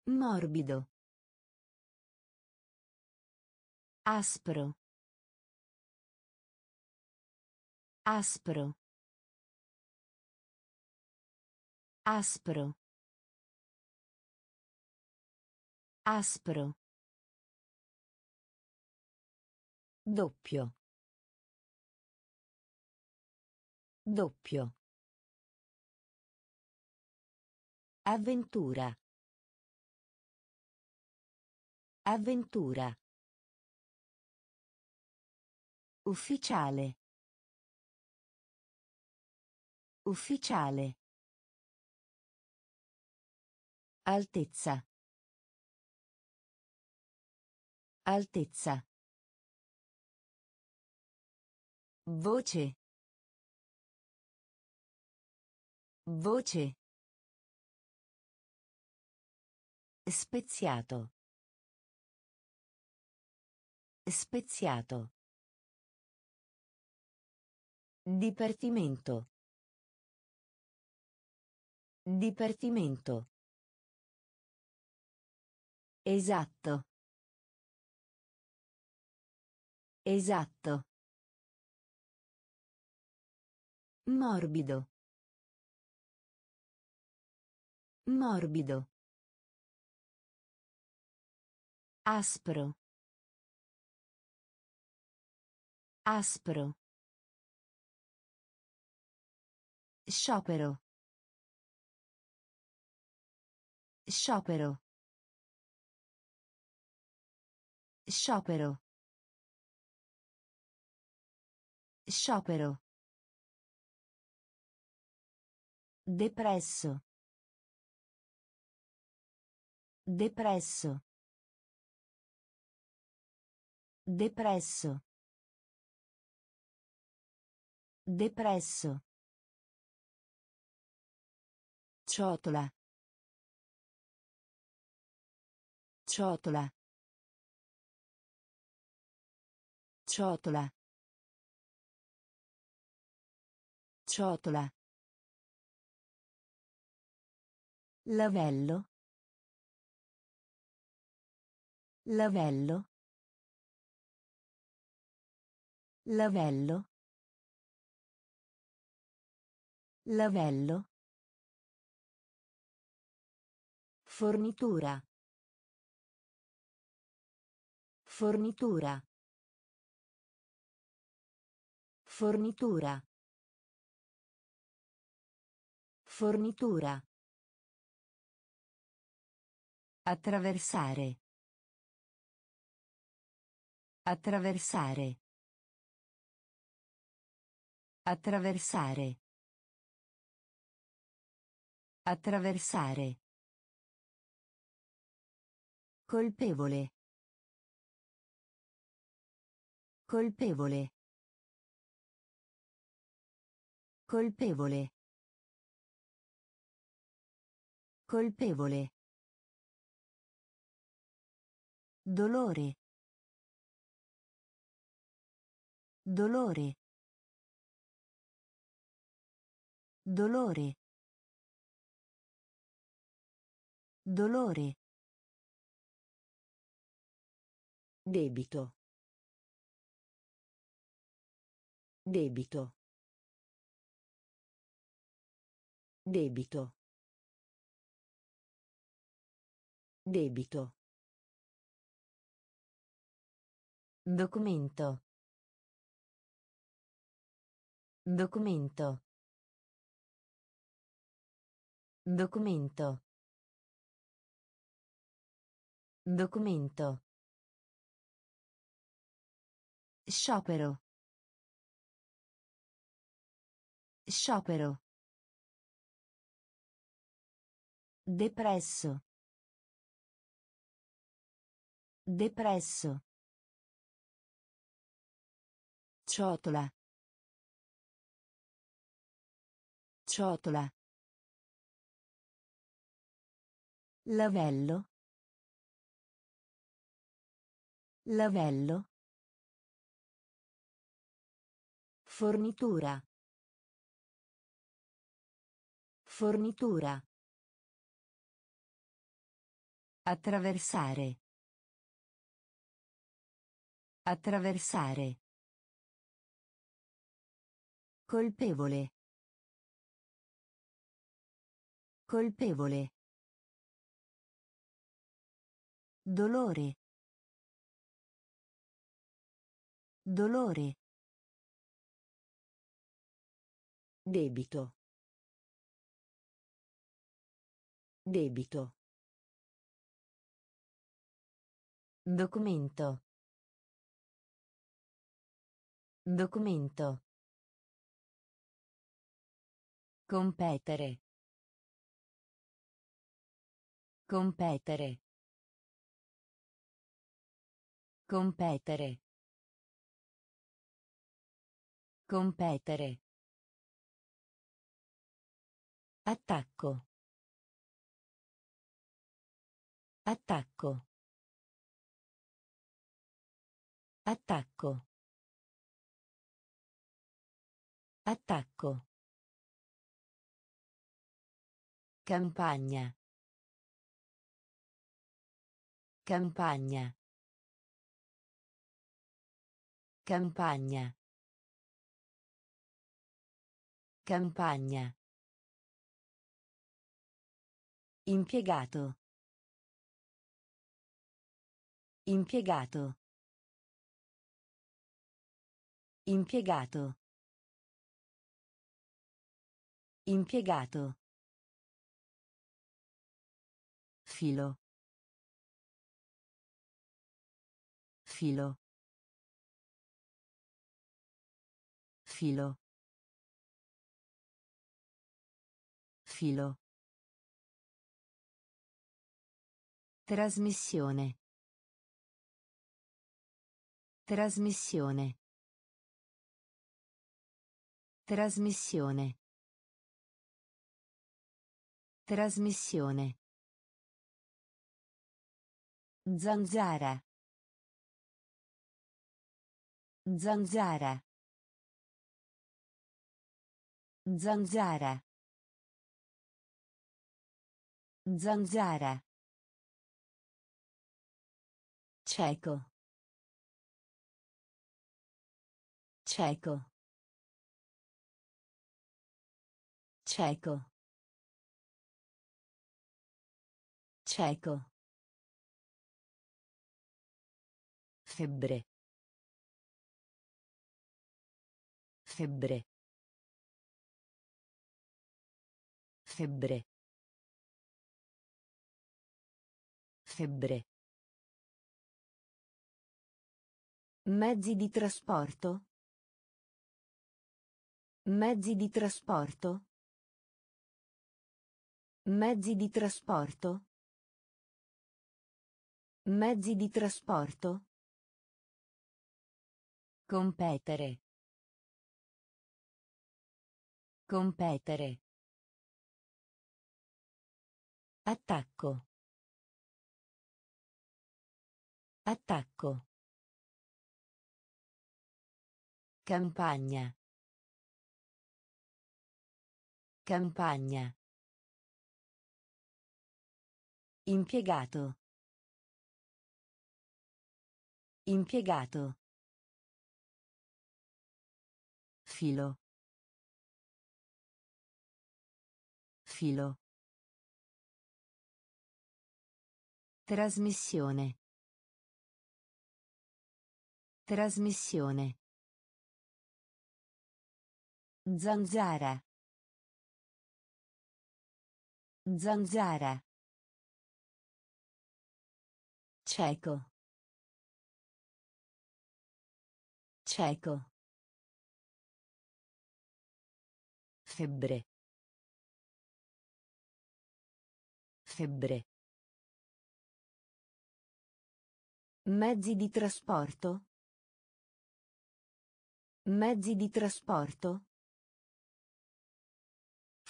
Morbido. Aspro. Aspro. Aspro. Aspro. Doppio. Doppio. Avventura. Avventura. Ufficiale. Ufficiale. Altezza. Altezza. Voce. Voce. Speziato. Speziato. Dipartimento. Dipartimento. Esatto. Esatto. Morbido. Morbido. Aspro. Aspro. Sciopero. Sciopero. Sciopero. Sciopero. Depresso. Depresso. Depresso. Depresso. Ciotola. Ciotola. Ciotola. Ciotola. Lavello. Lavello. Lavello. Lavello. Fornitura. Fornitura. Fornitura. Fornitura. Attraversare. Attraversare. Attraversare. Attraversare. Colpevole. Colpevole. Colpevole. Colpevole. Dolore. Dolore. Dolore. Dolore. Debito. Debito. Debito. Debito. Documento. Documento. Documento. Documento. Sciopero. Sciopero. Depresso. Depresso. Ciotola. Ciotola. Lavello. Lavello. Fornitura. Fornitura. Attraversare. Attraversare. Colpevole. Colpevole. Dolore. Dolore. Debito. Debito. Documento. Documento. Competere. Competere. Competere. Competere. Attacco. Attacco. Attacco. Attacco. Campagna. Campagna. Campagna. Campagna. Impiegato. Impiegato. Impiegato. Impiegato. Filo. Filo. Filo. Filo. Trasmissione. Trasmissione. Trasmissione. Trasmissione. Zanzara. Zanzara. Zanzara. Zanzara. Cieco. Cieco. Cieco. Cieco. Febbre. Febbre. Febbre. Febbre. Mezzi di trasporto. Mezzi di trasporto. Mezzi di trasporto. Mezzi di trasporto. Competere. Competere. Attacco. Attacco. Campagna. Campagna. Impiegato. Impiegato. Filo. Filo. Trasmissione. Trasmissione. Zanzara. Zanzara. Cieco. Cieco. Febbre. Febbre. Mezzi di trasporto. Mezzi di trasporto.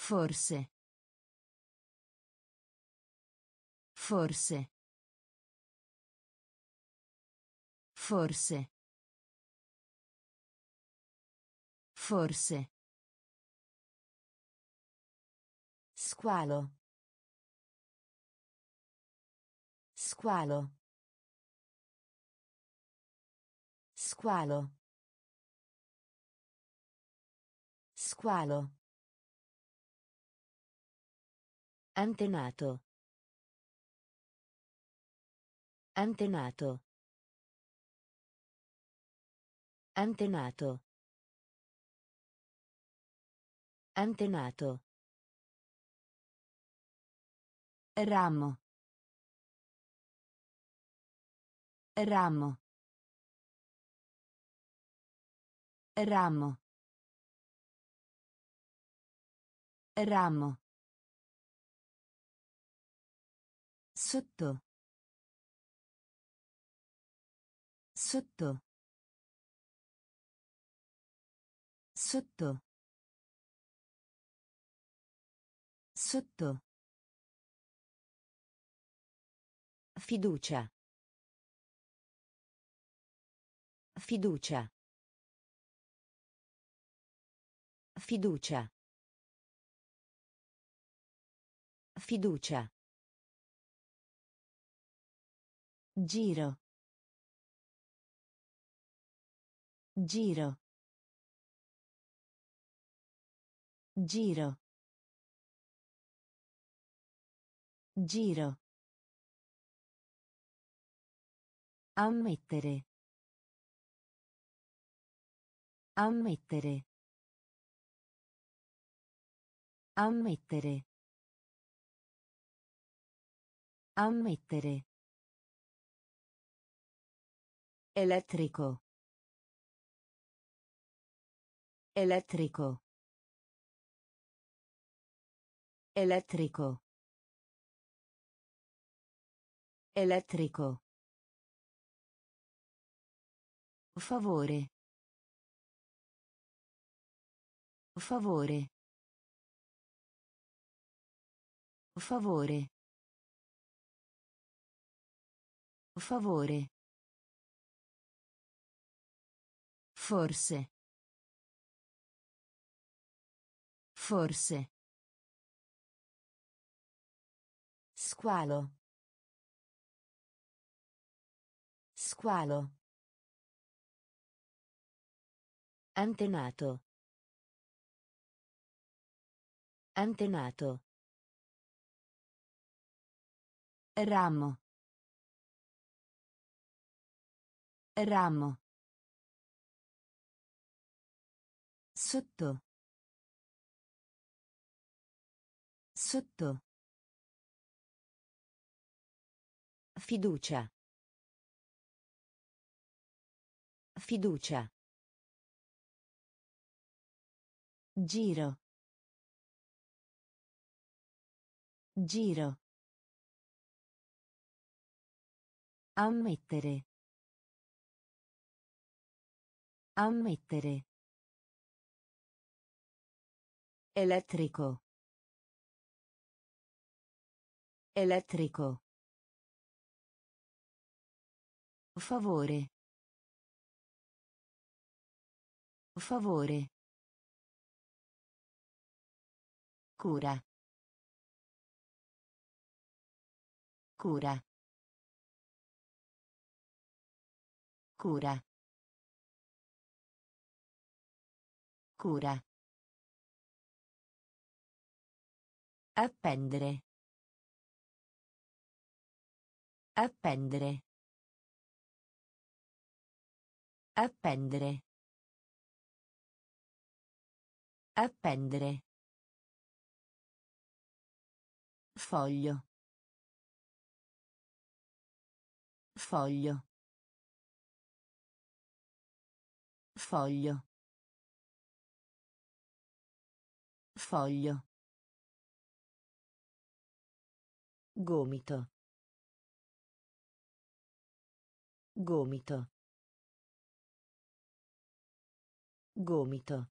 Forse. Forse. Forse. Forse. Squalo. Squalo. Squalo. Squalo. Antenato. Antenato. Antenato. Antenato. Ramo. Ramo. Ramo. Ramo. Sotto. Sotto. Sotto. Sotto. Fiducia. Fiducia. Fiducia. Fiducia. Giro. Giro. Giro. Giro. Ammettere. Ammettere. Ammettere. Ammettere. Elettrico. Elettrico. Elettrico. Elettrico. Favore. Favore. Favore. Favore. Forse. Forse. Squalo. Squalo. Antenato. Antenato. Ramo. Ramo. Sotto. Sotto. Fiducia. Fiducia. Giro. Giro. Ammettere. Ammettere. Elettrico. Elettrico. Favore. Favore. Cura. Cura. Cura. Cura. Appendere. Appendere. Appendere. Appendere. Foglio. Foglio. Foglio. Foglio. Gomito. Gomito. Gomito.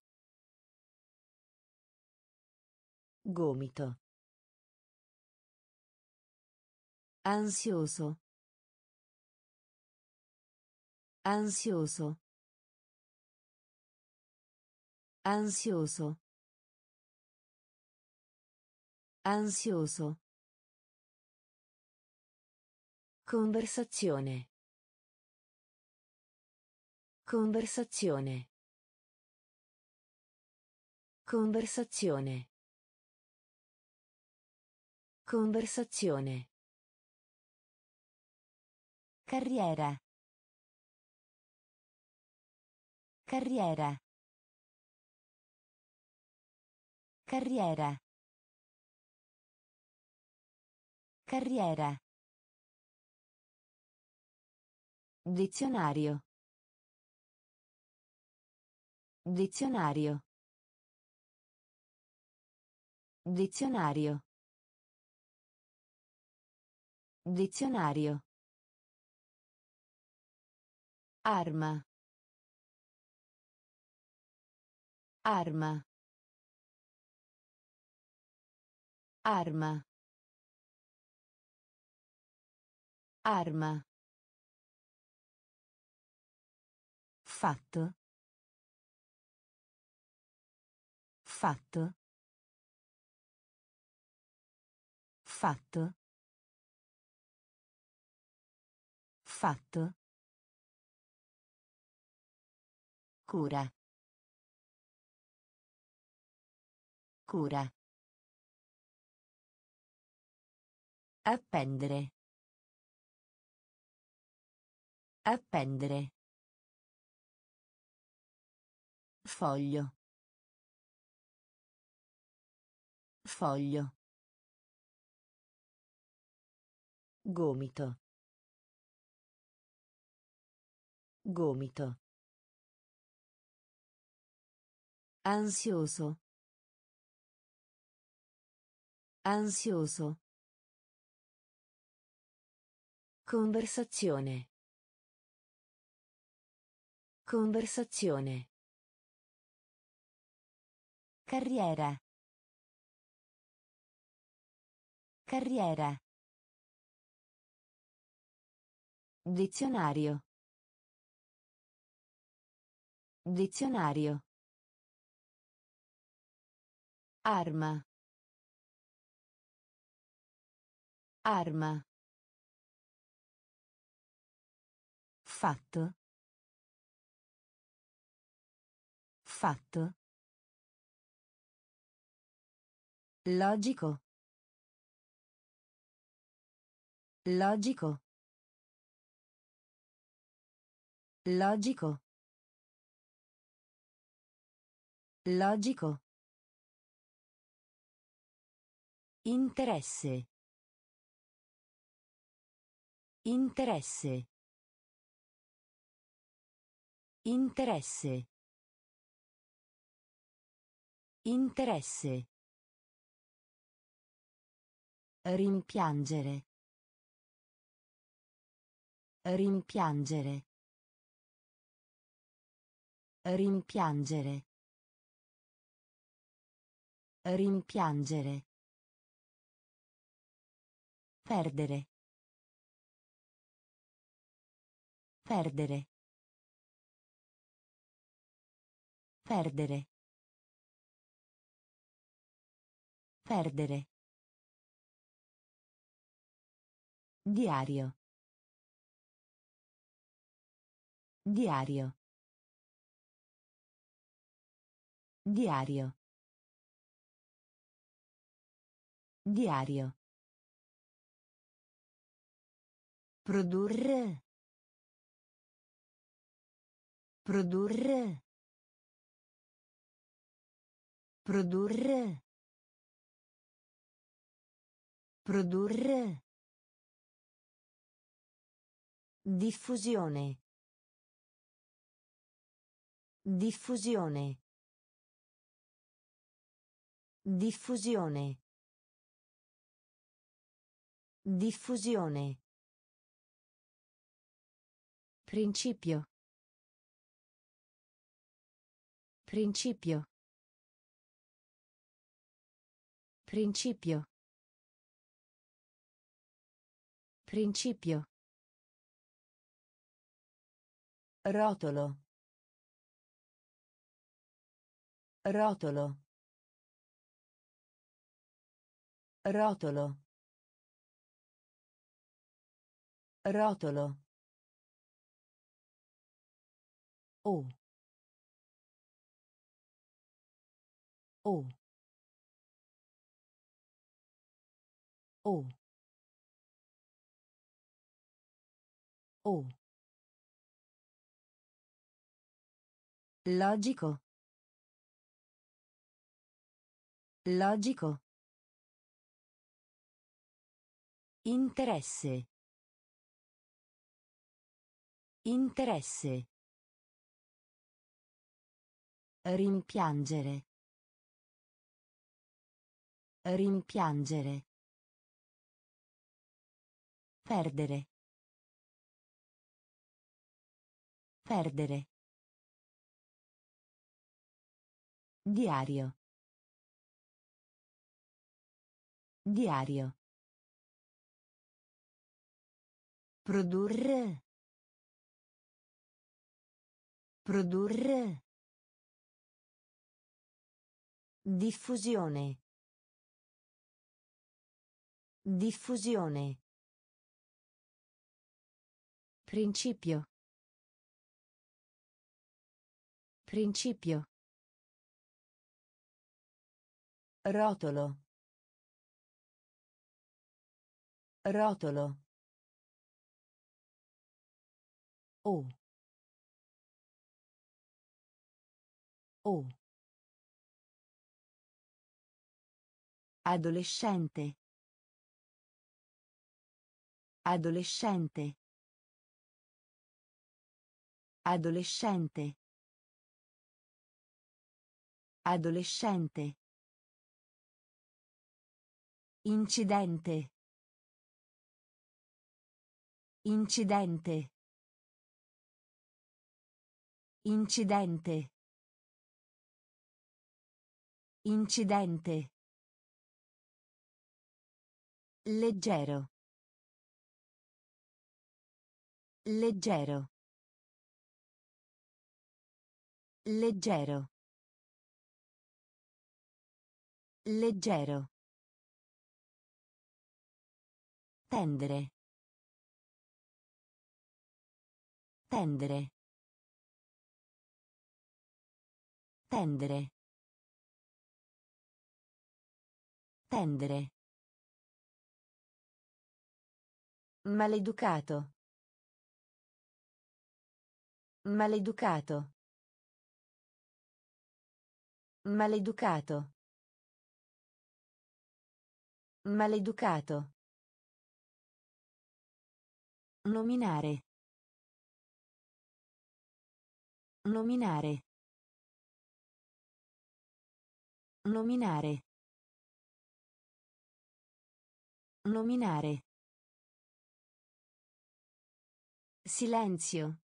Gomito. Ansioso. Ansioso. Ansioso. Ansioso. Conversazione. Conversazione. Conversazione. Conversazione. Carriera. Carriera. Carriera. Carriera. Dizionario. Dizionario. Dizionario. Dizionario. Arma. Arma. Arma. Arma. Fatto. Fatto. Fatto. Fatto. Cura. Cura. Appendere. Appendere. Foglio. Foglio. Gomito. Gomito. Ansioso. Ansioso. Conversazione. Conversazione. Carriera. Carriera. Dizionario. Dizionario. Arma. Arma. Fatto. Fatto. Logico. Logico. Logico. Logico. Interesse. Interesse. Interesse. Interesse. Rimpiangere. Rimpiangere. Rimpiangere. Rimpiangere. Perdere. Perdere. Perdere. Perdere. Diario. Diario. Diario. Diario. Produrre. Produrre. Produrre. Produrre. Diffusione. Diffusione. Diffusione. Diffusione. Principio. Principio. Principio. Principio. Rotolo. Rotolo. Rotolo. Rotolo. O. O. O. O. Logico. Logico. Interesse. Interesse. Rimpiangere. Rimpiangere. Perdere. Perdere. Diario. Diario. Produrre. Produrre. Diffusione. Diffusione. Principio. Principio. Rotolo. Rotolo. O. O. Adolescente. Adolescente. Adolescente. Adolescente. Incidente. Incidente. Incidente. Incidente. Leggero. Leggero. Leggero. Leggero. Tendere. Tendere. Tendere. Tendere. Maleducato. Maleducato. Maleducato. Maleducato. Nominare. Nominare. Nominare. Nominare. Silenzio.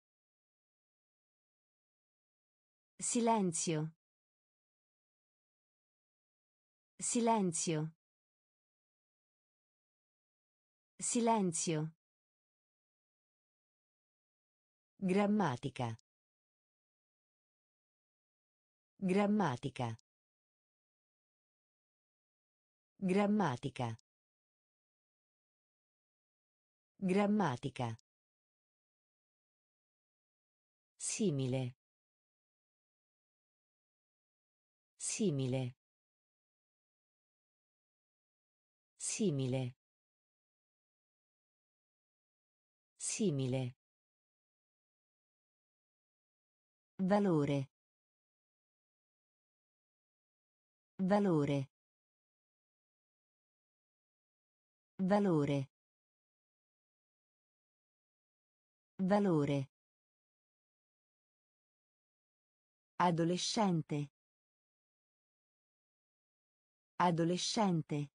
Silenzio. Silenzio. Silenzio. Grammatica. Grammatica. Grammatica. Grammatica. Simile. Simile. Simile. Simile. Valore. Valore. Valore. Valore. Adolescente. Adolescente.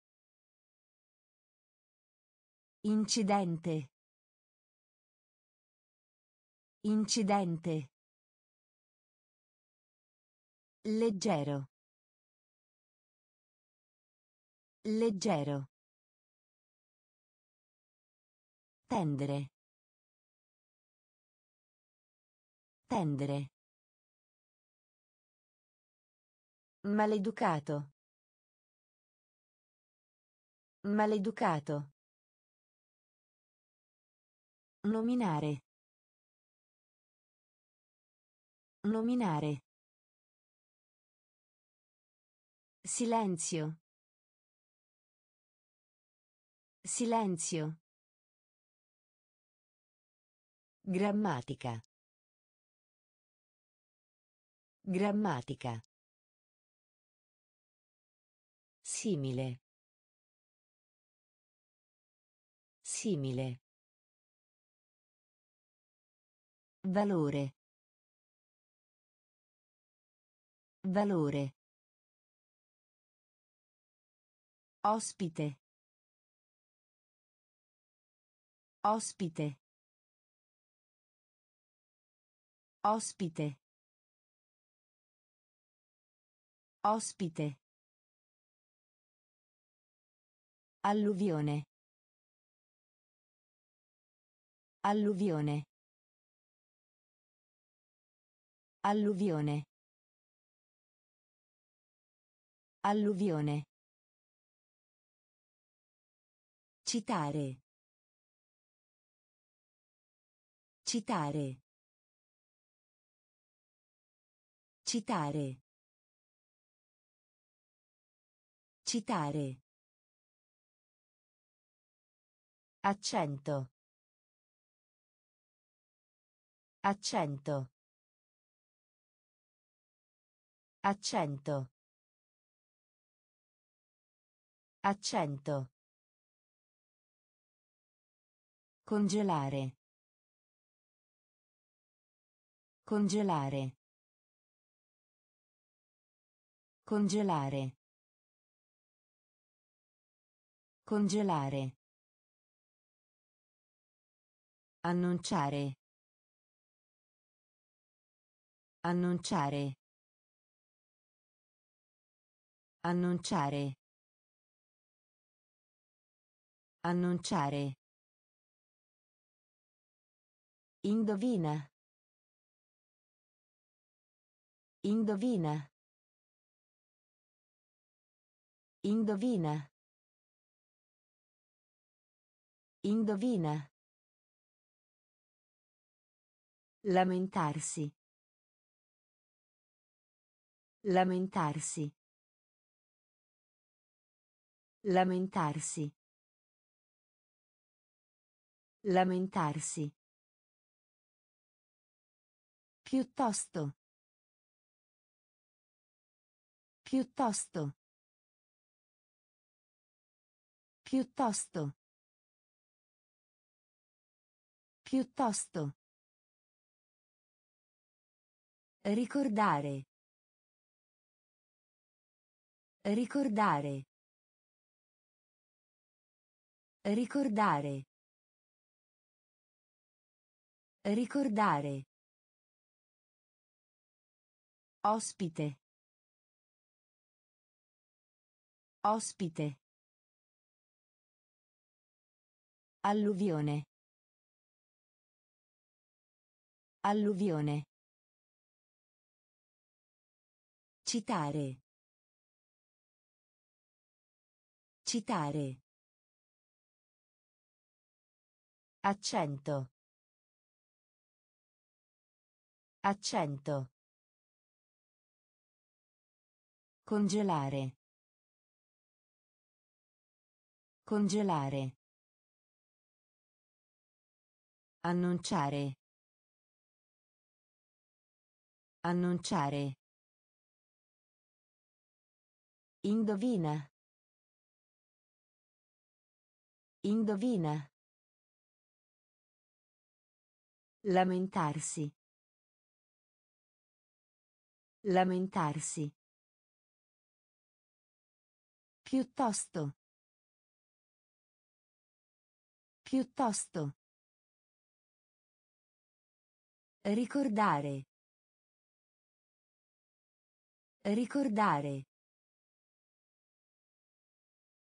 Incidente. Incidente. Leggero. Leggero. Tendere. Tendere. Maleducato. Maleducato. Nominare. Nominare. Silenzio. Silenzio. Grammatica. Grammatica. Simile. Simile. Valore. Valore. Ospite. Ospite. Ospite. Ospite. Alluvione. Alluvione. Alluvione. Alluvione. Citare. Citare. Citare. Citare. Accento. Accento. Accento. Accento. Congelare. Congelare. Congelare. Congelare. Annunciare. Annunciare. Annunciare. Annunciare. Indovina. Indovina. Indovina. Indovina. Lamentarsi. Lamentarsi. Lamentarsi. Lamentarsi. Piuttosto. Piuttosto. Piuttosto. Piuttosto. Ricordare. Ricordare. Ricordare. Ricordare. Ospite. Ospite. Alluvione. Alluvione. Citare. Citare. Accento. Accento. Congelare. Congelare. Annunciare. Annunciare. Indovina. Indovina. Lamentarsi. Lamentarsi. Piuttosto. Piuttosto. Ricordare. Ricordare.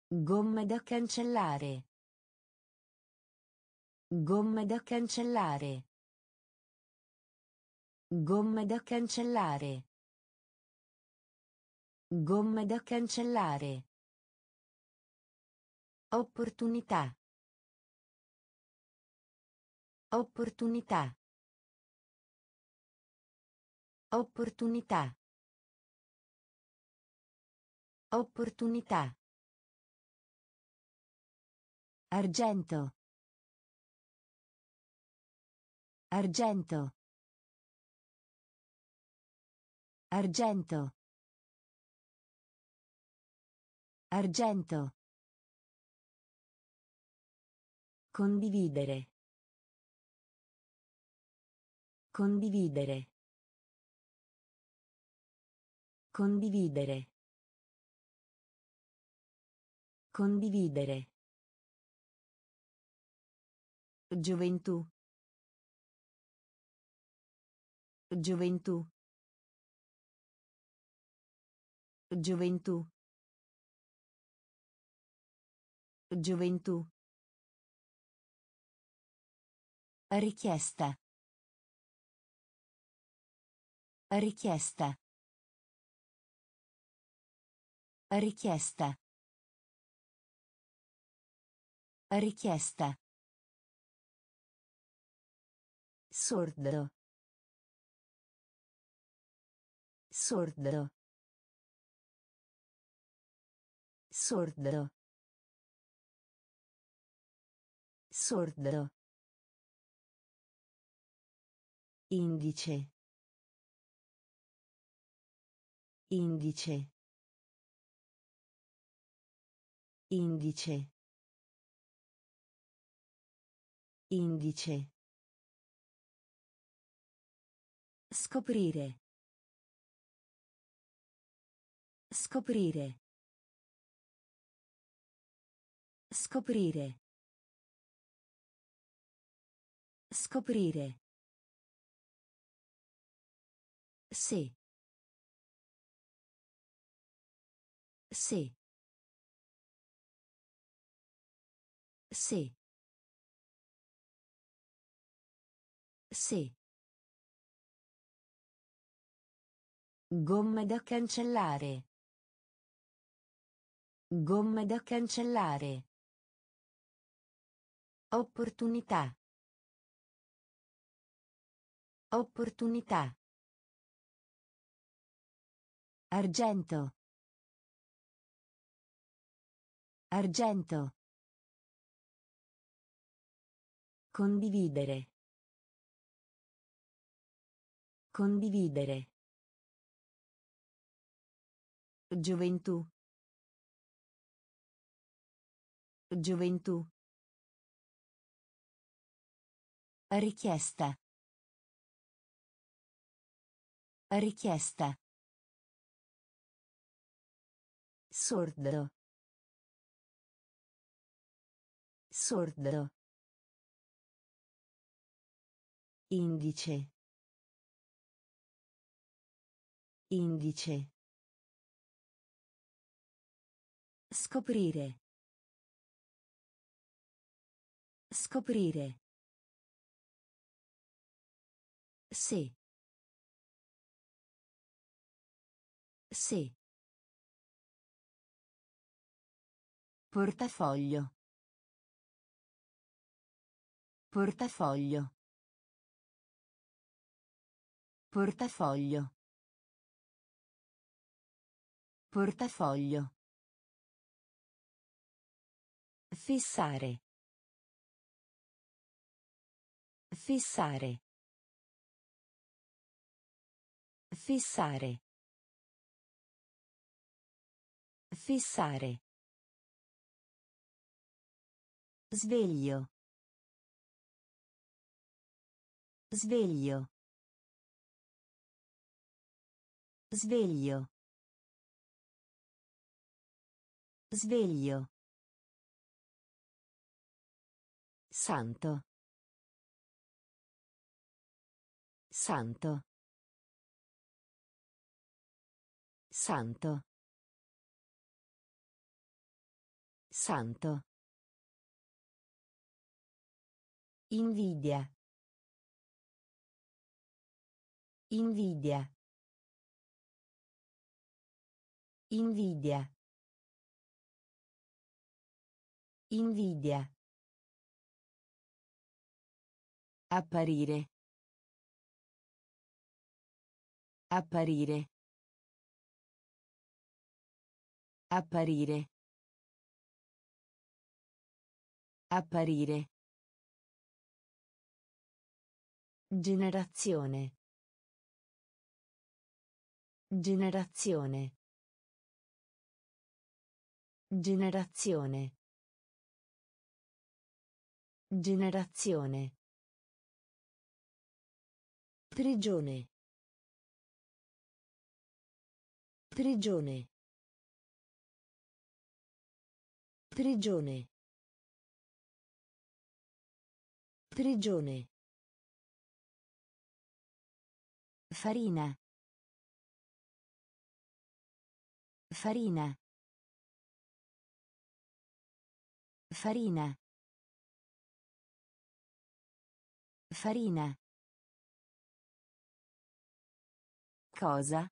Gomme da cancellare. Gomme da cancellare. Gomme da cancellare. Gomme da cancellare. Opportunità. Opportunità. Opportunità. Opportunità. Argento. Argento. Argento. Argento. Condividere. Condividere. Condividere. Condividere. Gioventù. Gioventù. Gioventù. Gioventù. Richiesta. Richiesta. Richiesta. Richiesta. Sordo. Sordo. Sordo. Sordo. Indice. Indice. Indice. Indice. Scoprire. Scoprire. Scoprire. Scoprire. Sì. Sì. Sì. Sì. Gomme da cancellare. Gomme da cancellare. Opportunità. Opportunità. Argento. Argento. Condividere. Condividere. Gioventù. Gioventù. Richiesta. Richiesta. Sordo. Sordo. Indice. Indice. Scoprire. Scoprire. Sì. Sì. Portafoglio. Portafoglio. Portafoglio. Portafoglio. Fissare. Fissare. Fissare. Fissare. Sveglio. Sveglio. Sveglio. Sveglio. Santo. Santo. Santo. Santo. Invidia. Invidia. Invidia. Invidia. Apparire. Apparire. Apparire. Apparire. Generazione. Generazione. Generazione. Generazione. Prigione. Prigione. Prigione. Prigione. Farina. Farina. Farina. Farina. Cosa?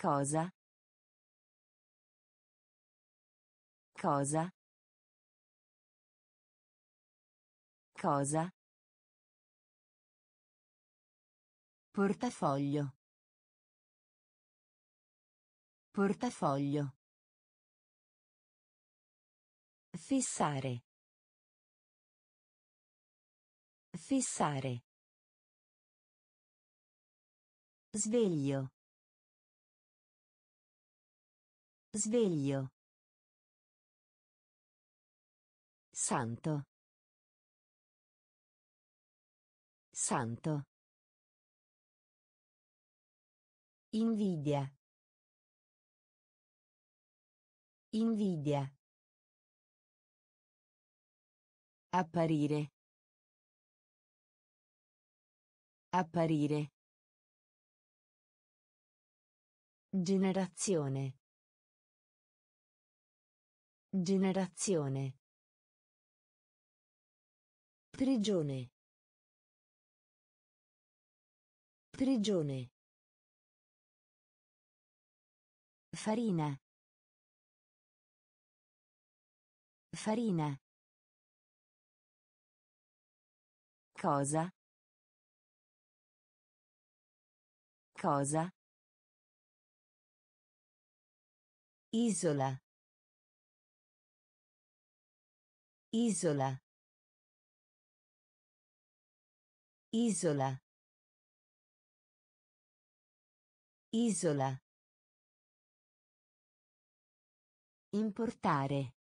Cosa? Cosa? Cosa? Portafoglio. Portafoglio. Fissare. Fissare. Sveglio. Sveglio. Santo. Santo. Invidia. Invidia. Apparire. Apparire. Generazione. Generazione. Prigione. Prigione. Farina. Farina. Cosa? Cosa? Isola. Isola. Isola. Isola. Importare.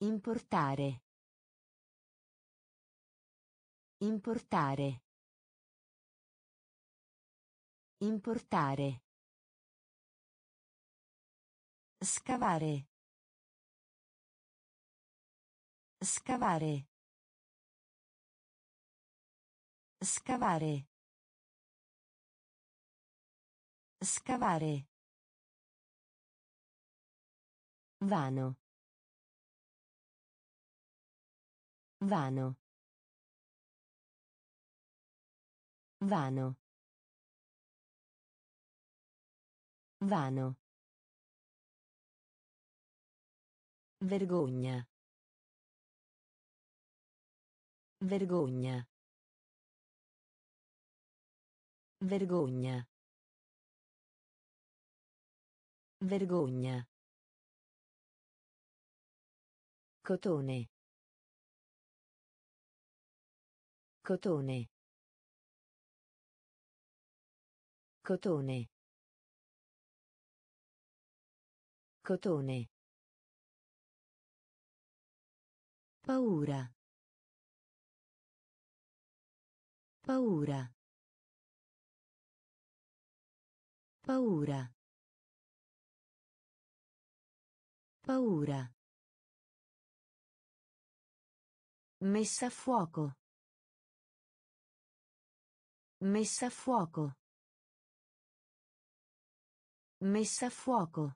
Importare. Importare. Importare. Scavare. Scavare. Scavare. Scavare. Vano. Vano. Vano. Vano. Vergogna. Vergogna. Vergogna. Vergogna. Cotone. Cotone. Cotone. Cotone. Paura. Paura. Paura. Paura. Messa a fuoco. Messa a fuoco. Messa a fuoco.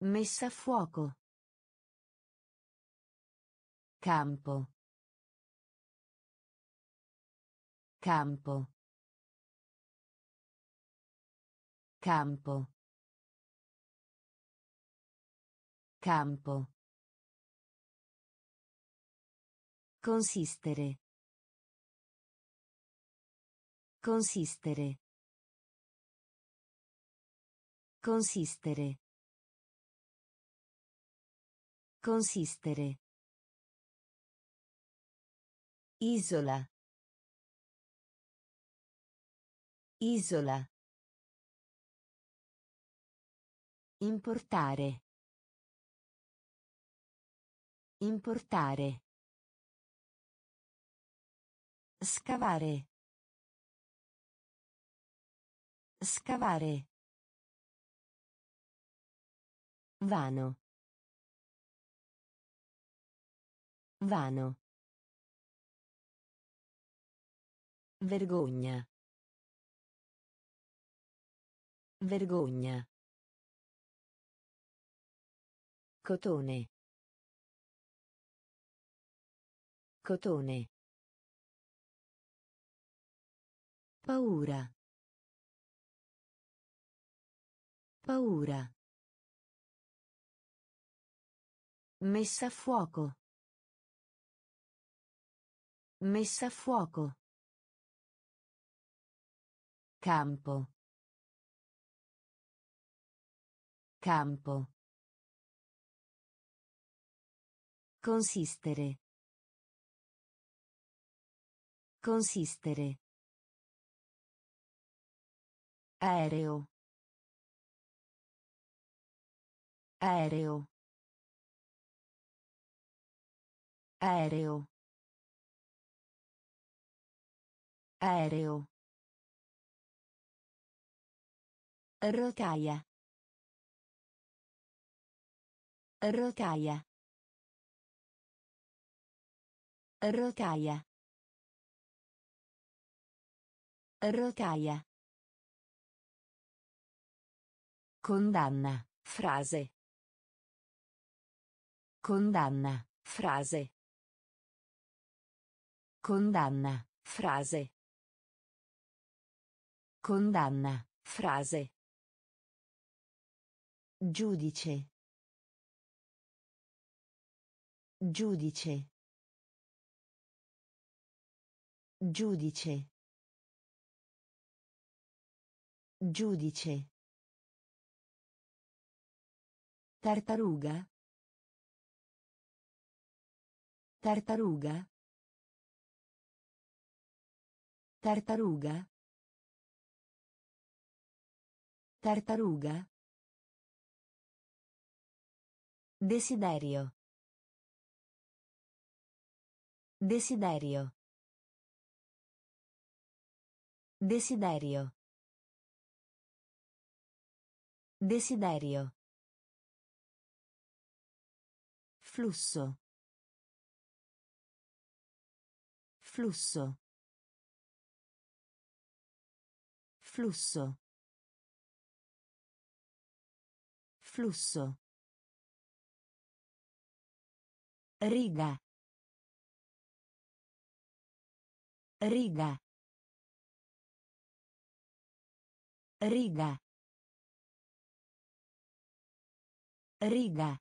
Messa a fuoco. Campo. Campo. Campo. Campo. Consistere. Consistere. Consistere. Consistere. Isola. Isola. Importare. Importare. Scavare. Scavare. Vano. Vano. Vergogna. Vergogna. Cotone. Cotone. Paura. Paura. Messa a fuoco. Messa a fuoco. Campo. Campo. Consistere. Consistere. Aereo. Aereo. Aereo. Aereo. Rotaia. Rotaia. Rotaia. Rotaia. Condanna, frase. Condanna, frase. Condanna, frase. Condanna, frase. Giudice. Giudice. Giudice. Giudice. Tartaruga. Tartaruga. Tartaruga. Tartaruga. Desiderio. Desiderio. Desiderio. Desiderio. Flusso. Flusso. Flusso. Flusso. Riga. Riga. Riga. Riga.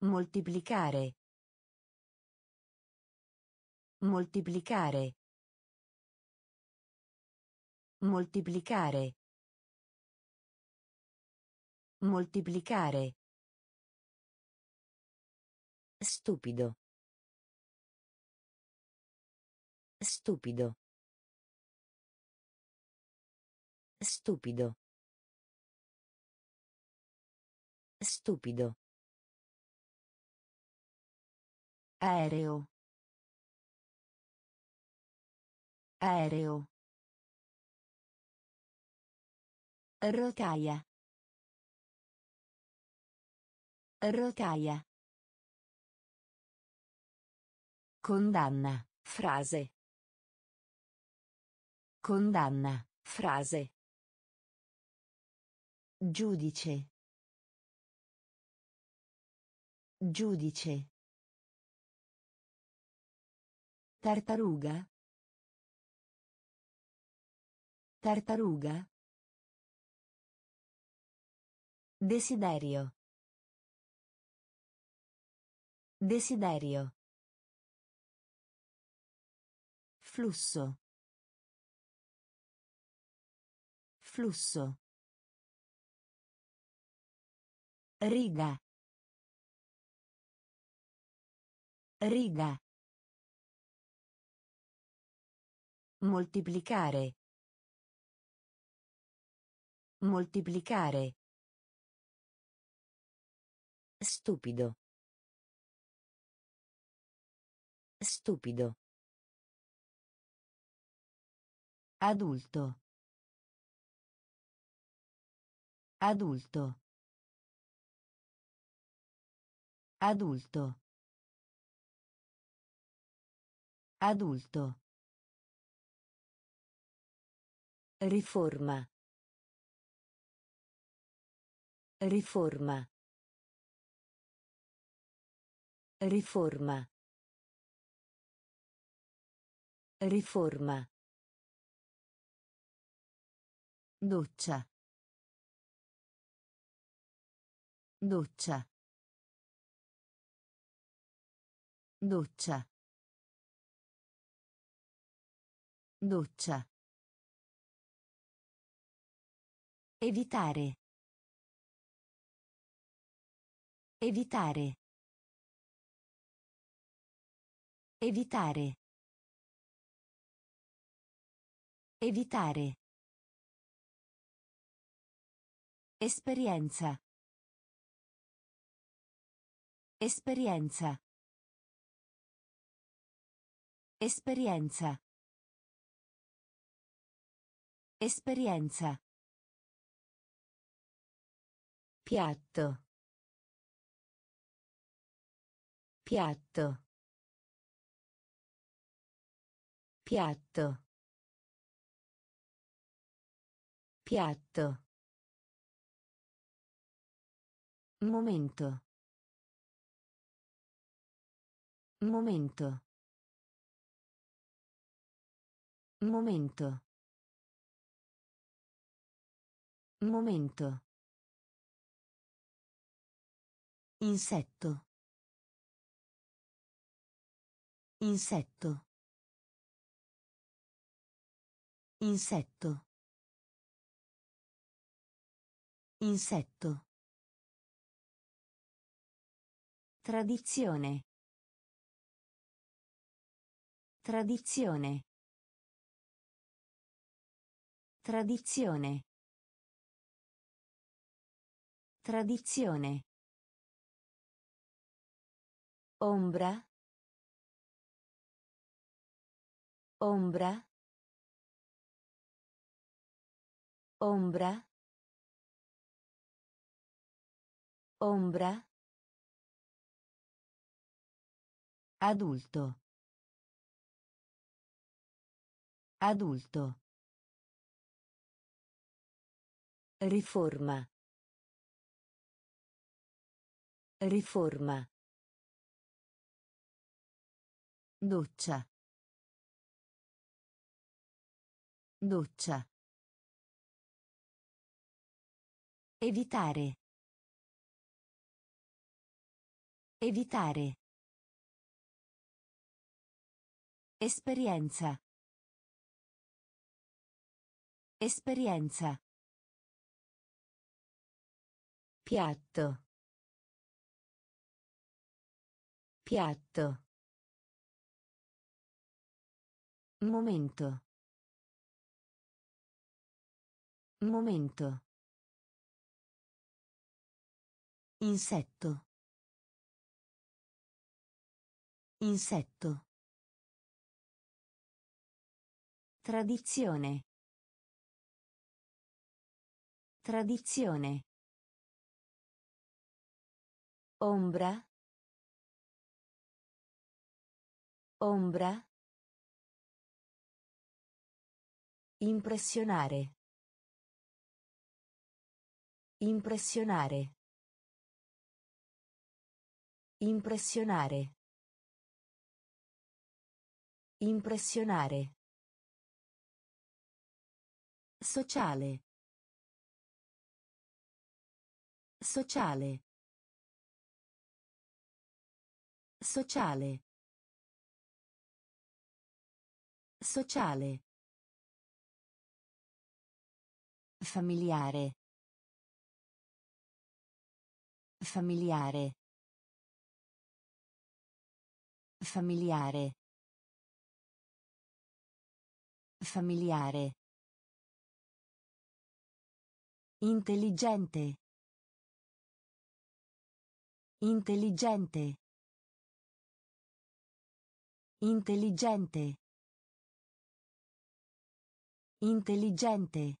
Moltiplicare. Moltiplicare. Moltiplicare. Moltiplicare. Stupido. Stupido. Stupido. Stupido. Aereo. Aereo. Rotaia. Rotaia. Condanna, frase. Condanna, frase. Giudice. Giudice. Tartaruga. Tartaruga. Desiderio. Desiderio. Flusso. Flusso. Riga. Riga. Moltiplicare. Moltiplicare. Stupido. Stupido. Adulto. Adulto. Adulto. Adulto. Riforma. Riforma. Riforma. Riforma. Doccia. Doccia. Doccia. Doccia. Evitare. Evitare. Evitare. Evitare. Esperienza. Esperienza. Esperienza. Esperienza. Piatto. Piatto. Piatto. Piatto. Momento. Momento. Momento. Momento. Insetto. Insetto. Insetto. Insetto. Tradizione. Tradizione. Tradizione. Tradizione. Ombra. Ombra. Ombra. Ombra. Adulto. Adulto. Riforma. Riforma. Doccia. Doccia. Evitare. Evitare. Esperienza. Esperienza. Piatto. Piatto. Momento. Momento. Insetto. Insetto. Tradizione. Tradizione. Ombra. Ombra. Impressionare. Impressionare. Impressionare. Impressionare. Sociale. Sociale. Sociale. Sociale. Familiare. Familiare. Familiare. Familiare. Intelligente. Intelligente. Intelligente. Intelligente.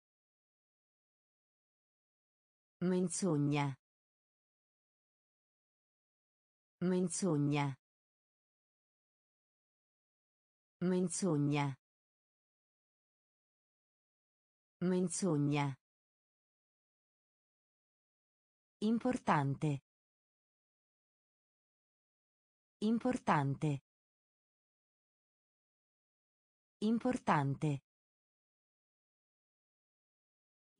Menzogna. Menzogna. Menzogna. Menzogna. Importante. Importante. Importante.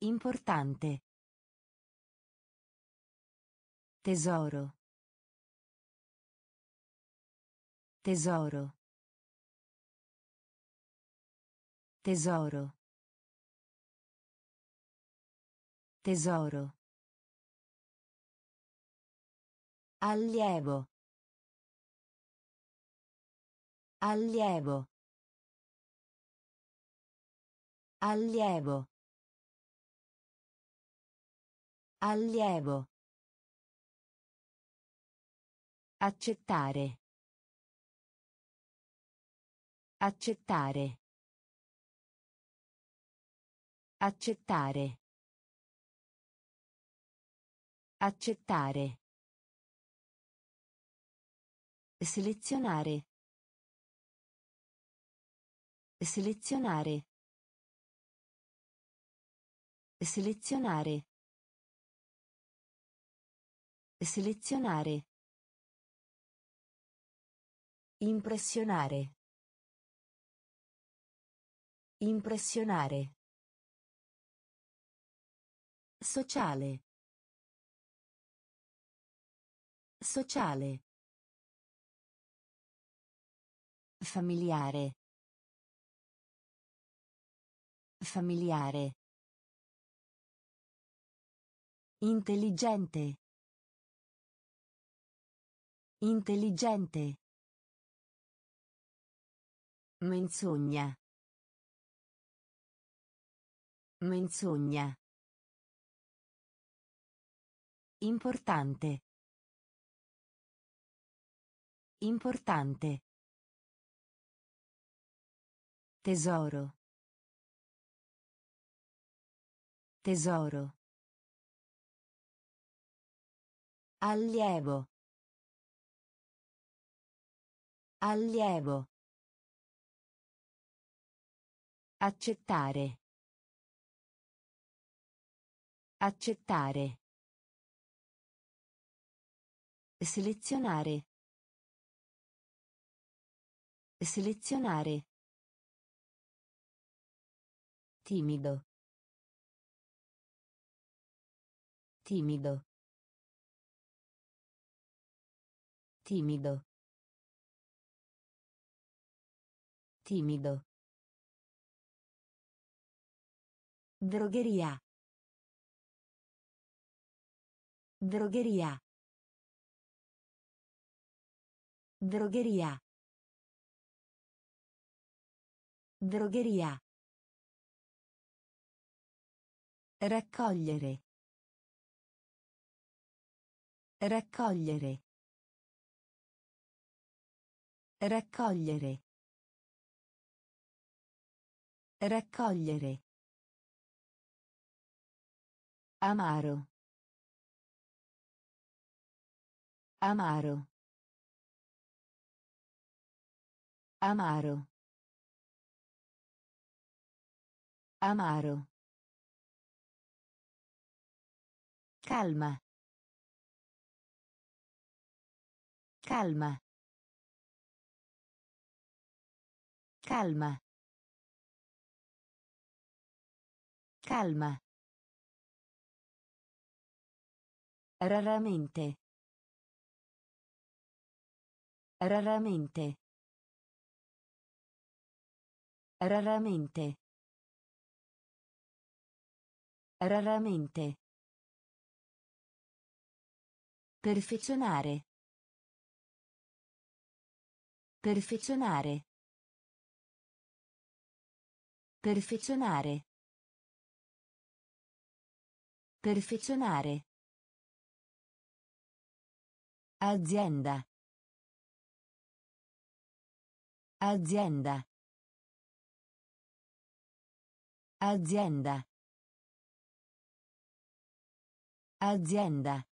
Importante. Tesoro. Tesoro. Tesoro. Tesoro. Allievo. Allievo. Allievo. Allievo. Accettare. Accettare. Accettare. Accettare. Selezionare. Selezionare. Selezionare. Selezionare. Impressionare. Impressionare. Sociale. Sociale. Familiare. Familiare. Intelligente. Intelligente. Menzogna. Menzogna. Importante. Importante. Tesoro. Tesoro. Allievo. Allievo. Accettare. Accettare. Selezionare. Selezionare. Timido. Timido. Timido. Timido. Drogheria. Drogheria. Drogheria. Drogheria. Raccogliere. Raccogliere. Raccogliere. Raccogliere. Amaro. Amaro. Amaro. Amaro. Calma. Calma. Calma. Calma. Raramente. Raramente. Raramente. Raramente. Perfezionare. Perfezionare. Perfezionare. Perfezionare. Azienda. Azienda. Azienda. Azienda.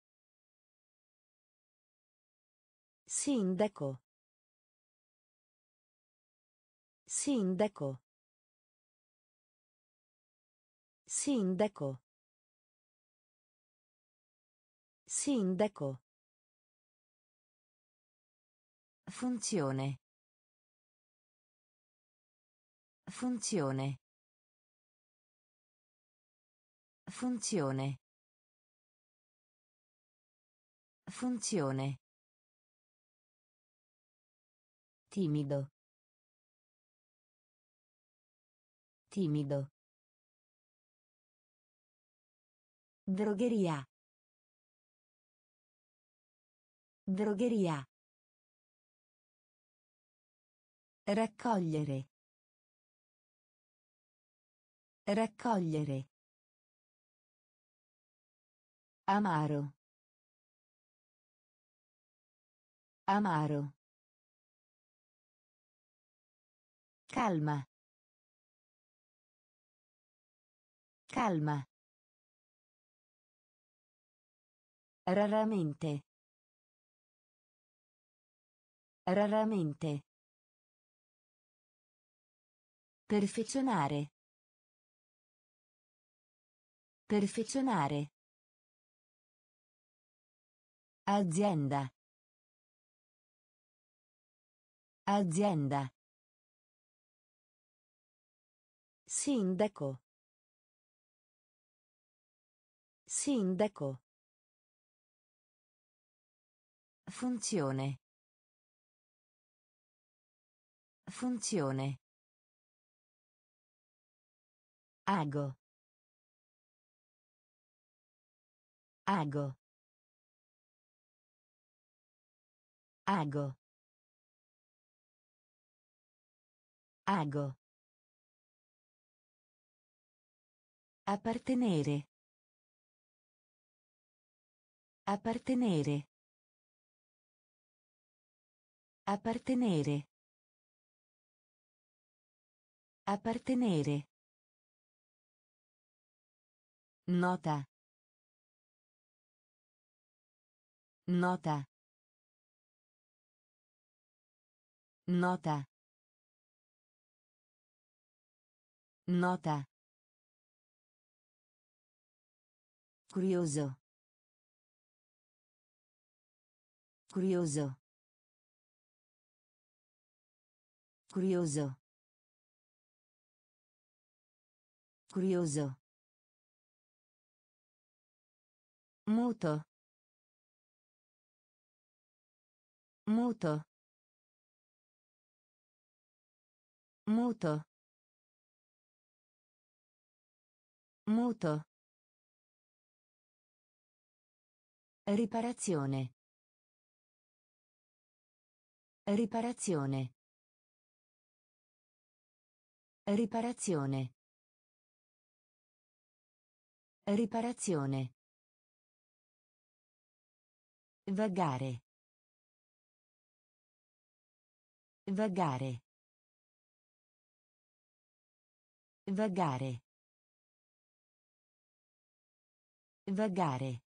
Sindaco. Sindaco. Sindaco. Sindaco. Funzione. Funzione. Funzione. Funzione. Timido. Timido. Drogheria. Drogheria. Raccogliere. Raccogliere. Amaro. Amaro. Calma. Calma. Raramente. Raramente. Perfezionare. Perfezionare. Azienda. Azienda. Sindaco. Sindaco. Funzione. Funzione. Ago. Ago. Ago. Ago. Appartenere. Appartenere. Appartenere. Appartenere. Nota. Nota. Nota. Nota. Curioso. Curioso. Curioso. Curioso. Muto. Muto. Muto. Muto. Riparazione. Riparazione. Riparazione. Riparazione. Vagare. Vagare. Vagare. Vagare.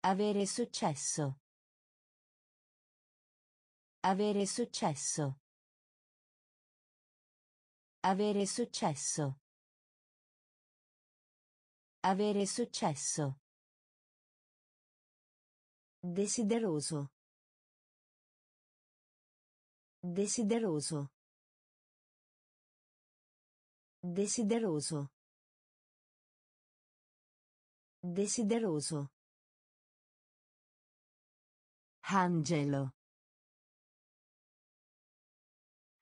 Avere successo. Avere successo. Avere successo. Avere successo. Desideroso. Desideroso. Desideroso. Desideroso. Angelo.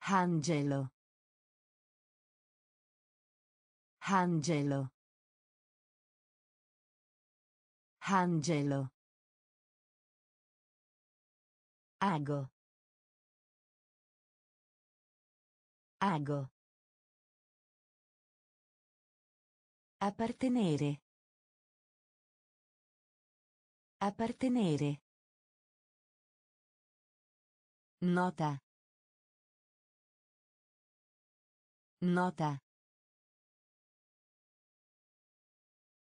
Angelo. Angelo. Angelo. Ago. Ago. Appartenere. Appartenere. Nota. Nota.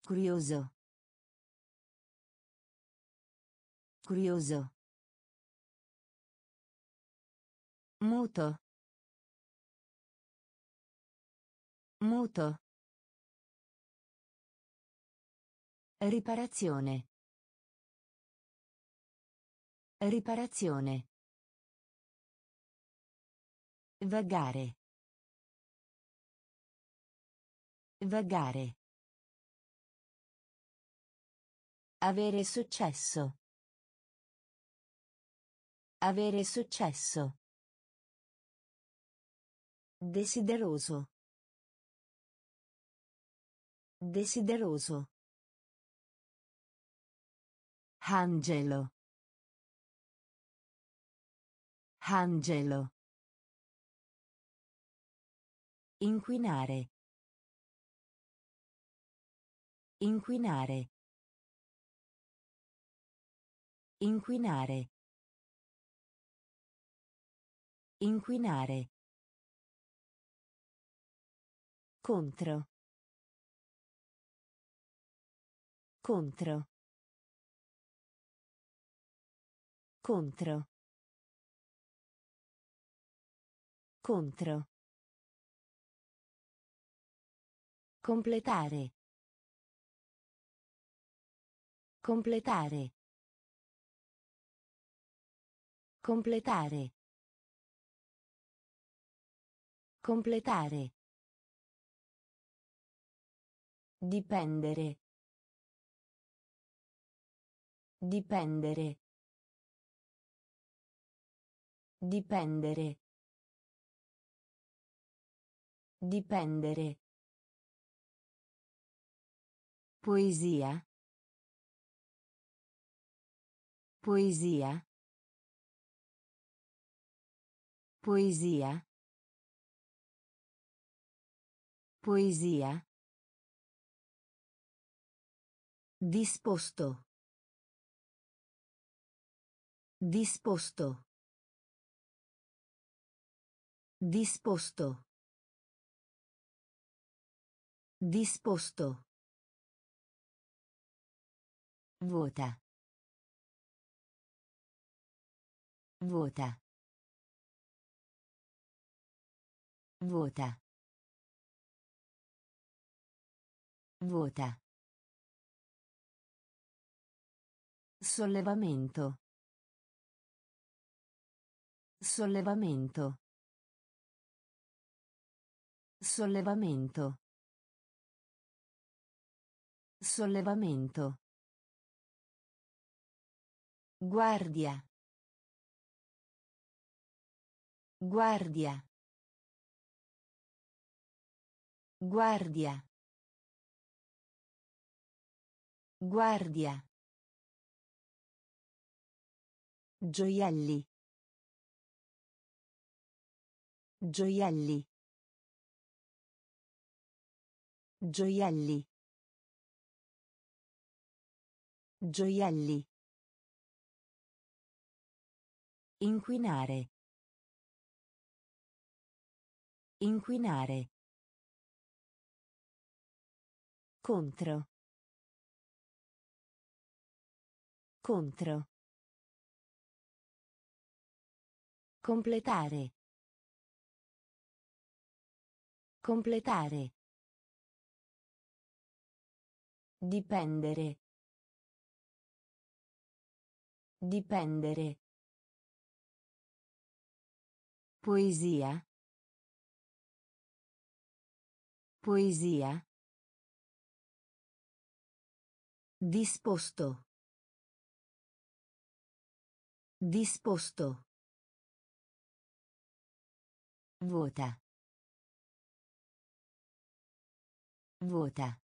Curioso. Curioso. Muto. Muto. Riparazione. Riparazione. Vagare. Vagare. Avere successo. Avere successo. Desideroso. Desideroso. Angelo. Angelo. Inquinare. Inquinare. Inquinare. Inquinare. Contro. Contro. Contro. Contro. Completare. Completare. Completare. Completare. Dipendere. Dipendere. Dipendere. Dipendere. Poesia. Poesia. Poesia. Poesia. Disposto. Disposto. Disposto. Disposto. Vota. Vota. Vota. Vota. Sollevamento. Sollevamento. Sollevamento. Sollevamento. Guardia. Guardia. Guardia. Guardia. Gioielli. Gioielli. Gioielli. Gioielli. Inquinare. Inquinare. Contro. Contro. Completare. Completare. Dipendere. Dipendere. Poesia. Poesia. Disposto. Disposto. Vota. Vota.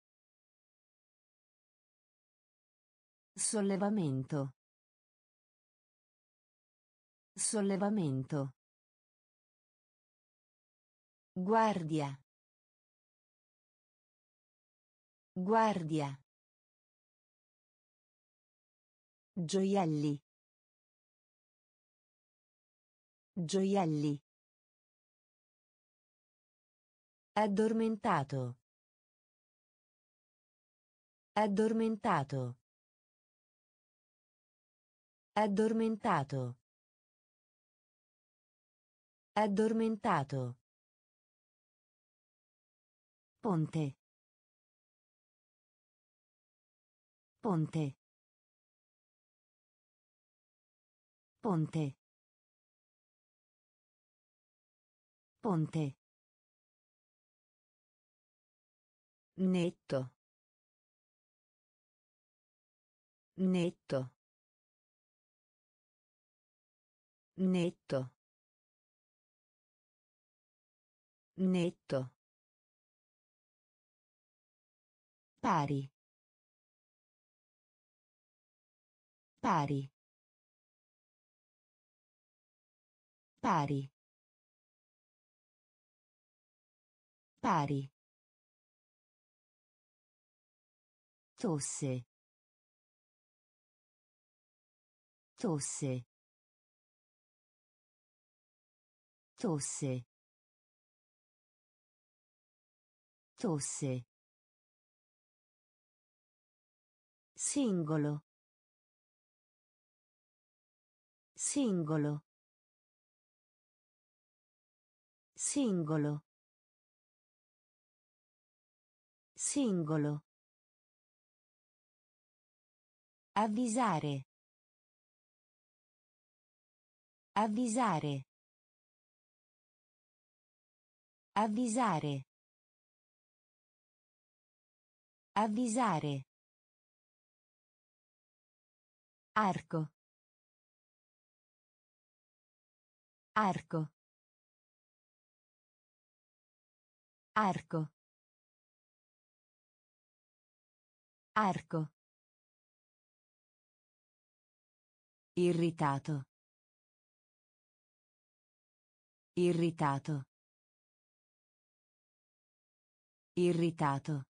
Sollevamento. Sollevamento. Guardia. Guardia. Gioielli. Gioielli. Addormentato. Addormentato. Addormentato. Addormentato. Ponte. Ponte. Ponte. Ponte. Netto. Netto. Netto. Netto. Pari. Pari. Pari. Pari. Tosse. Tosse. Tosse. Tosse. Singolo. Singolo. Singolo. Singolo. Avvisare. Avvisare. Avvisare. Avvisare. Arco. Arco. Arco. Arco. Irritato. Irritato. Irritato.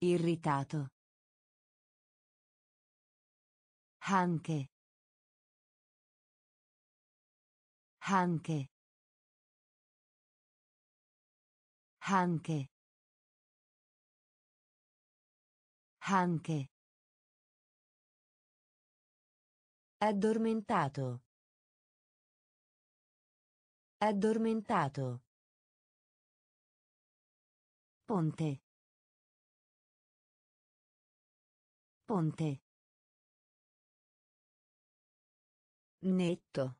Irritato. Anche. Anche. Anche. Anche. Addormentato. Addormentato. Ponte. Ponte. Netto.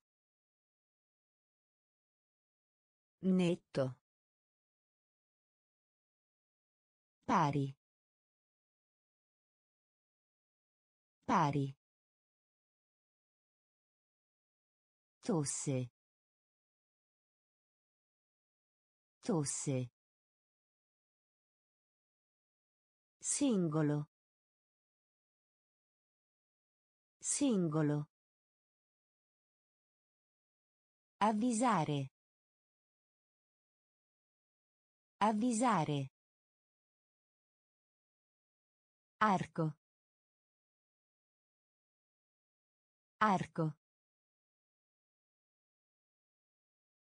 Netto. Pari. Pari. Tosse. Tosse. Singolo. Singolo. Avvisare. Avvisare. Arco. Arco.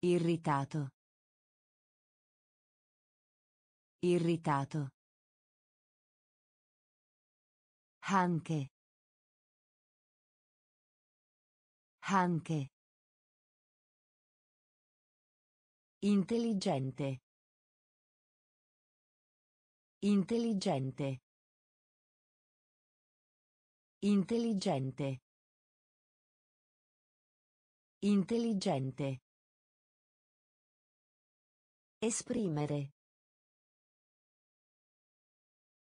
Irritato. Irritato. Anche. Anche. Intelligente. Intelligente. Intelligente. Intelligente. Esprimere.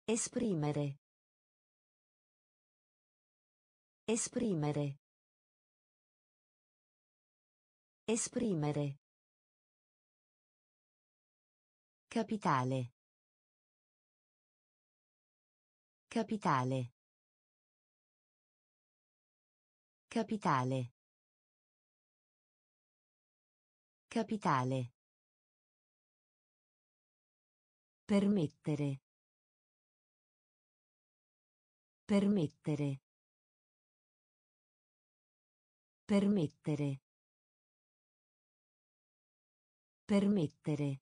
Esprimere. Esprimere. Esprimere. Capitale. Capitale. Capitale. Capitale. Permettere. Permettere. Permettere. Permettere.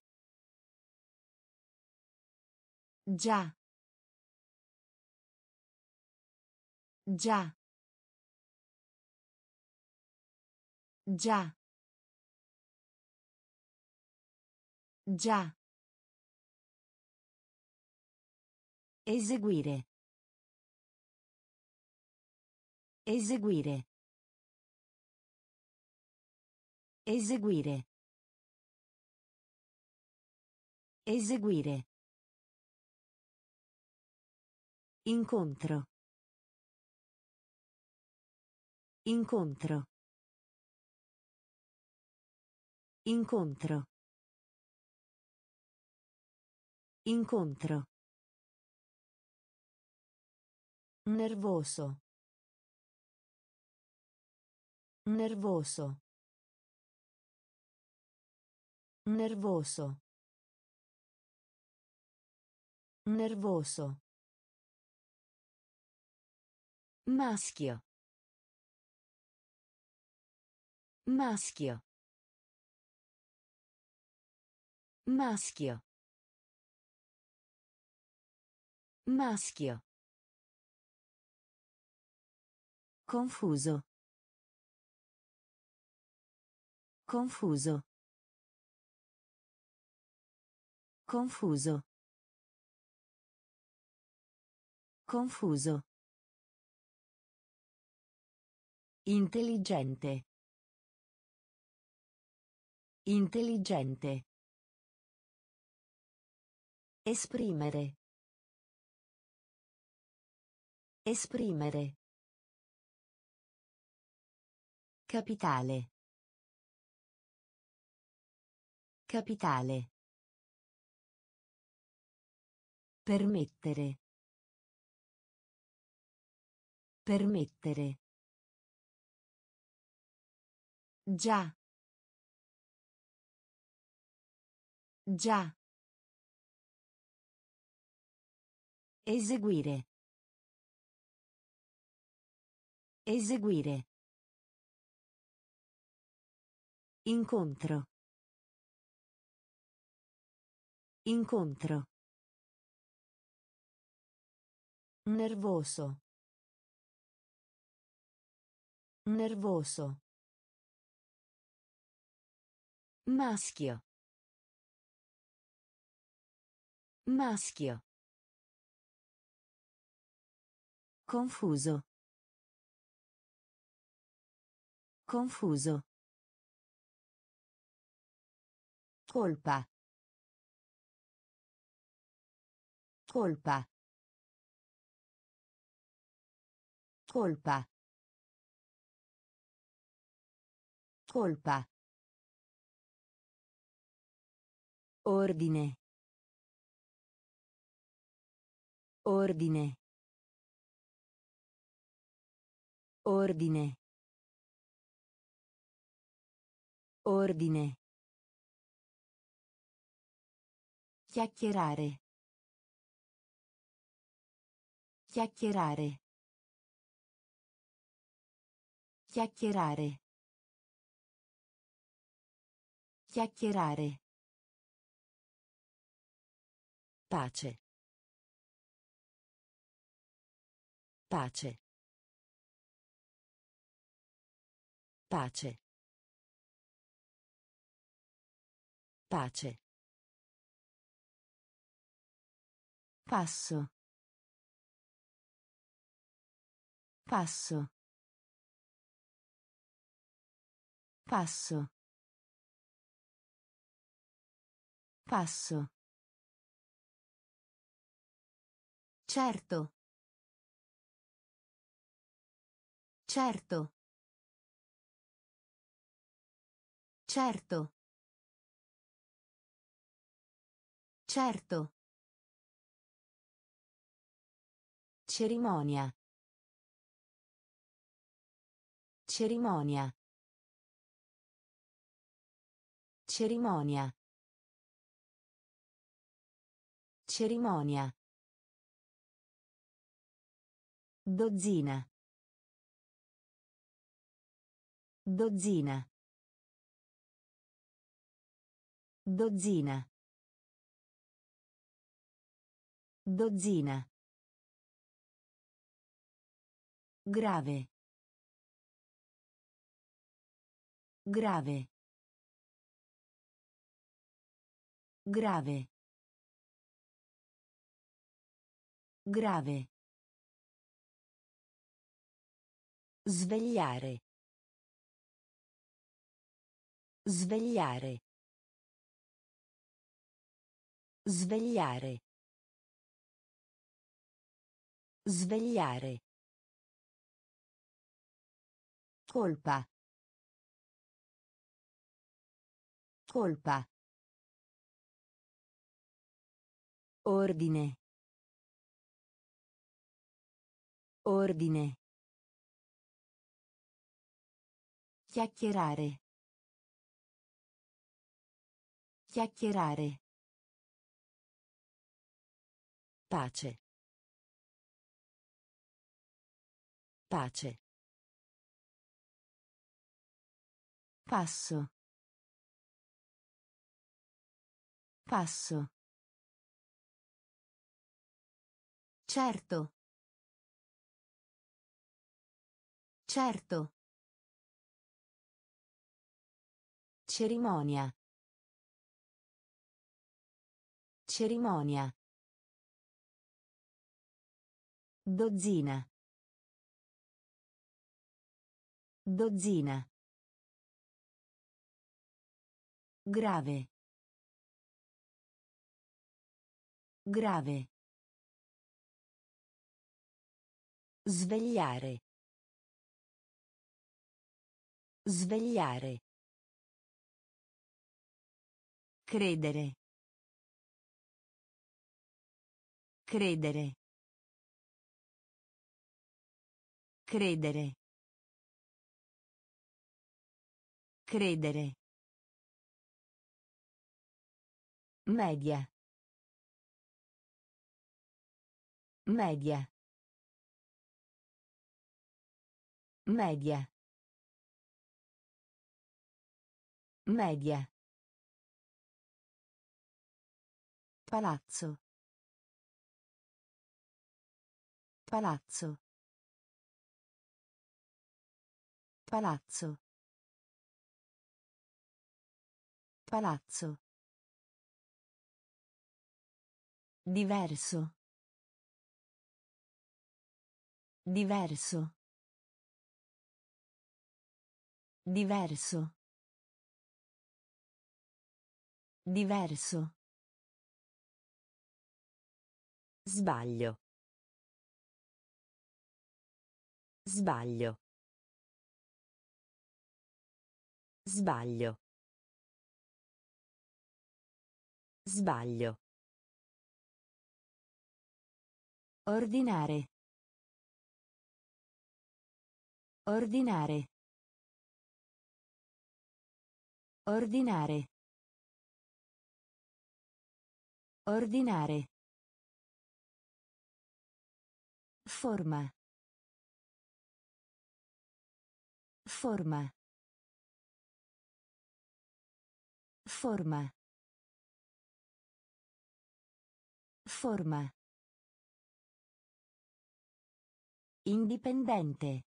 Già. Già. Già. Già. Eseguire. Eseguire. Eseguire. Eseguire. Incontro. Incontro. Incontro. Incontro. Nervoso. Nervoso. Nervoso. Nervoso. Maschio. Maschio. Maschio. Maschio. Confuso. Confuso. Confuso. Confuso. Intelligente. Intelligente. Esprimere. Esprimere. Capitale. Capitale. Permettere. Permettere. Già. Già. Eseguire. Eseguire. Incontro. Incontro. Nervoso. Nervoso. Maschio. Maschio. Confuso. Confuso. Colpa. Colpa. Colpa. Colpa. Ordine. Ordine. Ordine. Ordine. Chiacchierare. Chiacchierare. Chiacchierare. Chiacchierare. Pace. Pace. Pace. Pace. Passo. Passo. Passo. Passo. Certo. Certo. Certo. Certo. Cerimonia. Cerimonia. Cerimonia. Cerimonia. Dozzina. Dozzina. Dozzina. Dozzina. Grave. Grave. Grave. Grave. Svegliare. Svegliare. Svegliare. Svegliare. Colpa. Colpa. Ordine. Ordine. Chiacchierare. Chiacchierare. Pace. Pace. Passo. Passo. Certo. Certo. Cerimonia. Cerimonia. Dozzina. Dozzina. Grave. Grave. Svegliare. Svegliare. Credere. Credere. Credere. Credere. Media. Media. Media. Media. Palazzo. Palazzo. Palazzo. Palazzo. Diverso. Diverso. Diverso. Diverso. Sbaglio. Sbaglio. Sbaglio. Sbaglio. Ordinare. Ordinare. Ordinare. Ordinare. Forma. Forma. Forma. Forma. Indipendente.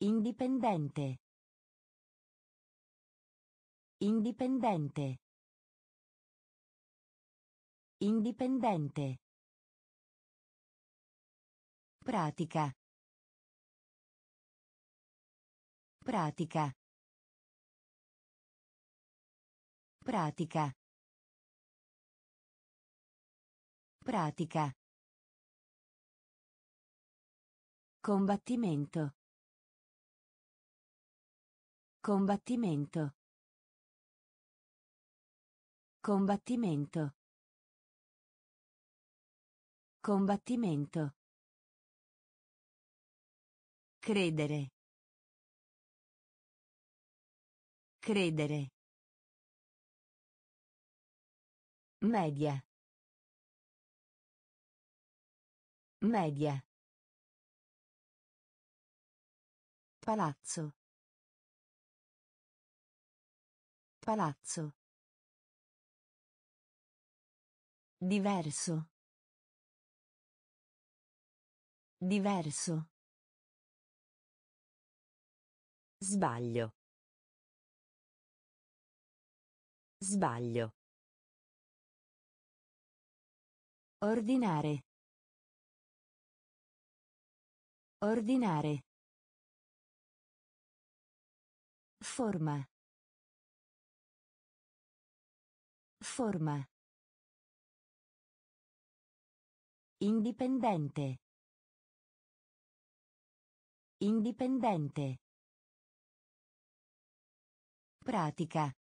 Indipendente. Indipendente. Indipendente. Pratica. Pratica. Pratica. Pratica. Combattimento. Combattimento. Combattimento. Combattimento. Credere. Credere. Media. Media. Palazzo. Palazzo. Diverso. Diverso. Sbaglio. Sbaglio. Ordinare. Ordinare. Forma. Forma. Indipendente. Indipendente. Pratica.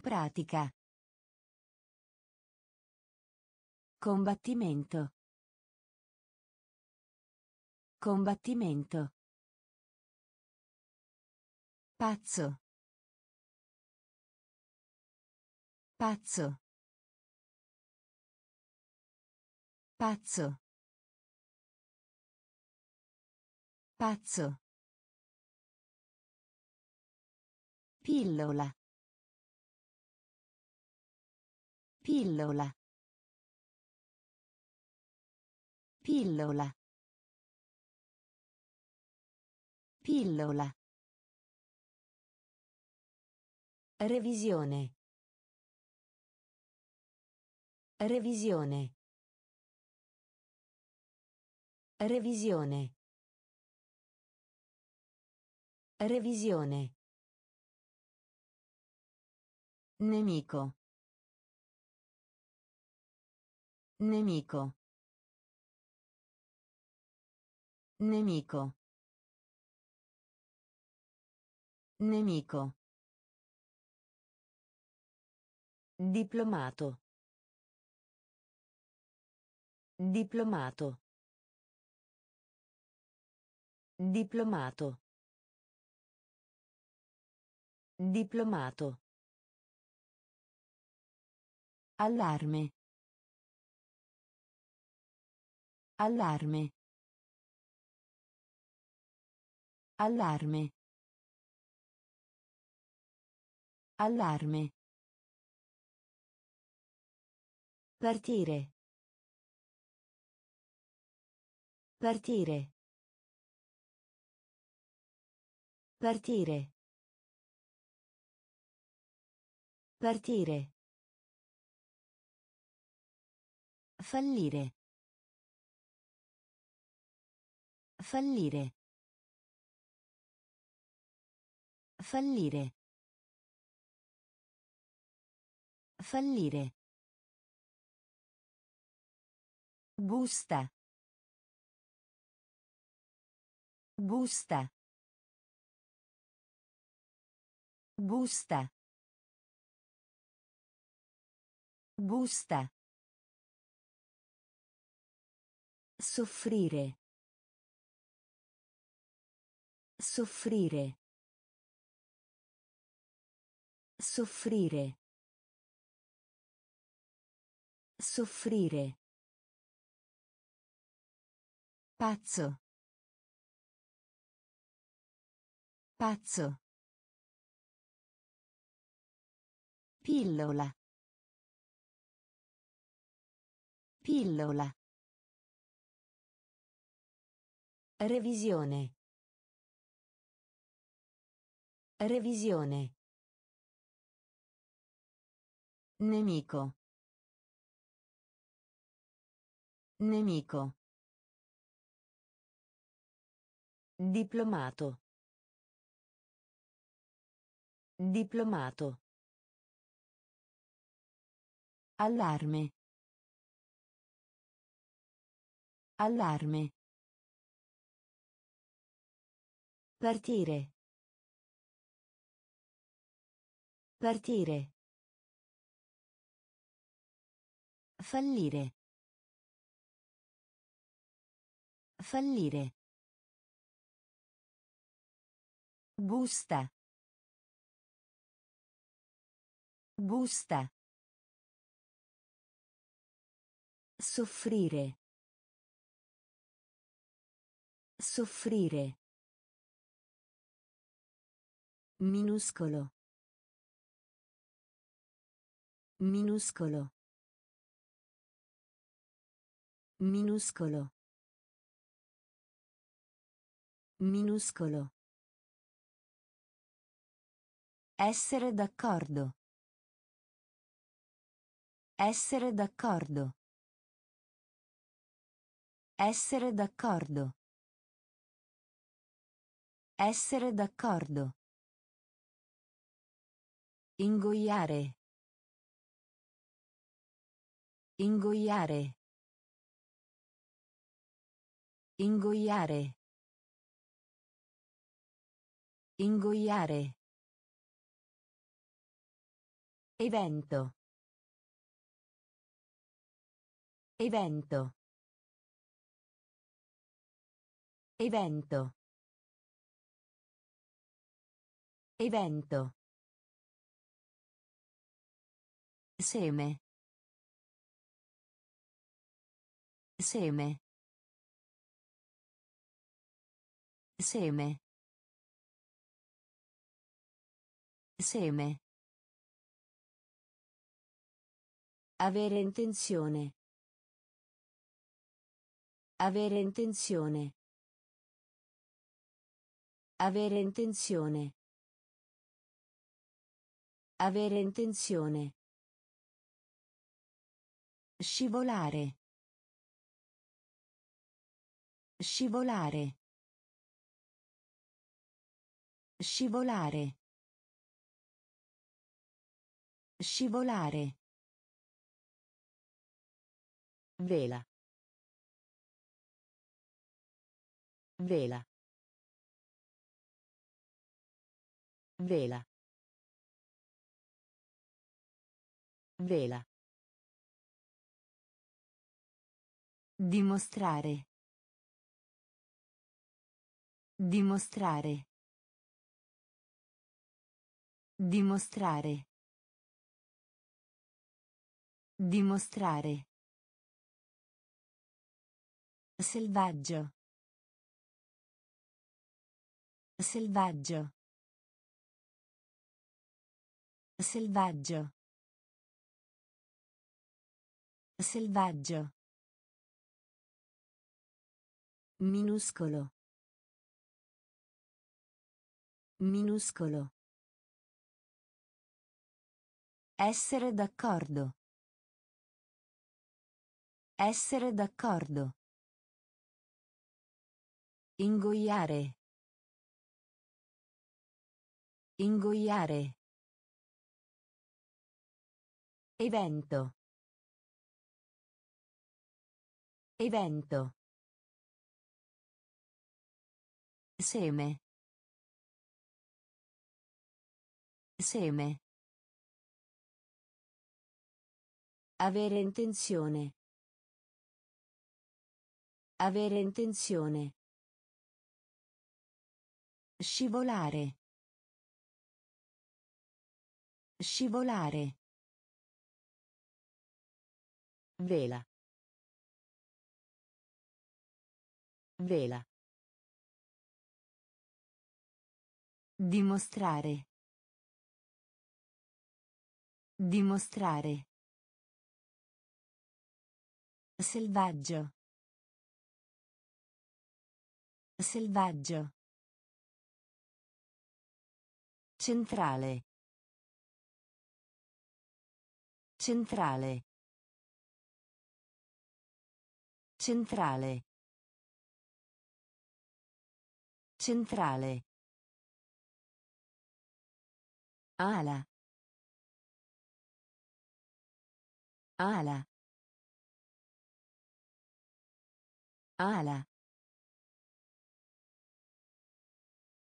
Pratica. Combattimento. Combattimento. Pazzo. Pazzo. Pazzo. Pazzo. Pillola. Pillola. Pillola. Pillola. Revisione. Revisione. Revisione. Revisione. Nemico. Nemico. Nemico. Nemico. Diplomato. Diplomato. Diplomato. Diplomato. Allarme. Allarme. Allarme. Allarme. Partire. Partire. Partire. Partire. Fallire. Fallire. Fallire. Fallire. Busta. Busta. Busta. Busta. Soffrire. Soffrire. Soffrire. Soffrire. Pazzo. Pazzo. Pillola. Pillola. Revisione. Revisione. Nemico. Nemico. Diplomato. Diplomato. Allarme. Allarme. Partire. Partire. Fallire. Fallire. Busta. Busta. Soffrire. Soffrire. Minuscolo. Minuscolo. Minuscolo. Minuscolo. Essere d'accordo. Essere d'accordo. Essere d'accordo. Essere d'accordo. Ingoiare. Ingoiare. Ingoiare. Ingoiare. Evento. Evento. Evento. Evento. Seme. Seme. Seme. Seme. Avere intenzione. Avere intenzione. Avere intenzione. Avere intenzione. Scivolare. Scivolare. Scivolare. Scivolare. Vela. Vela. Vela. Vela. Dimostrare. Dimostrare. Dimostrare. Dimostrare. Selvaggio. Selvaggio. Selvaggio. Selvaggio. Minuscolo. Minuscolo. Essere d'accordo. Essere d'accordo. Ingoiare. Ingoiare. Evento. Evento. Seme. Seme. Avere intenzione. Avere intenzione. Scivolare. Scivolare. Vela. Vela. Dimostrare. Dimostrare. Selvaggio. Selvaggio. Centrale. Centrale. Centrale. Centrale. Ala. Ala. Ala.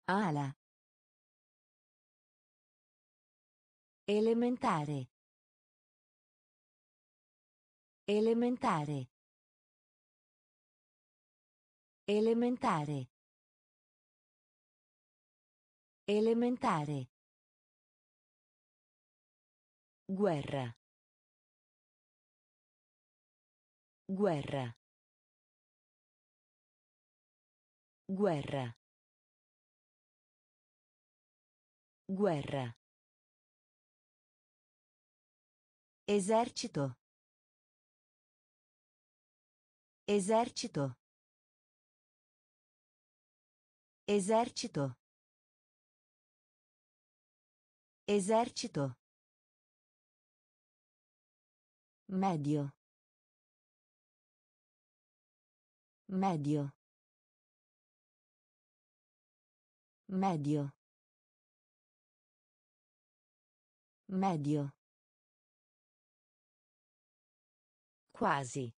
Ala. Elementare. Elementare. Elementare. Elementare. Guerra. Guerra. Guerra. Guerra. Esercito. Esercito. Esercito. Esercito. Medio. Medio. Medio. Medio. Quasi.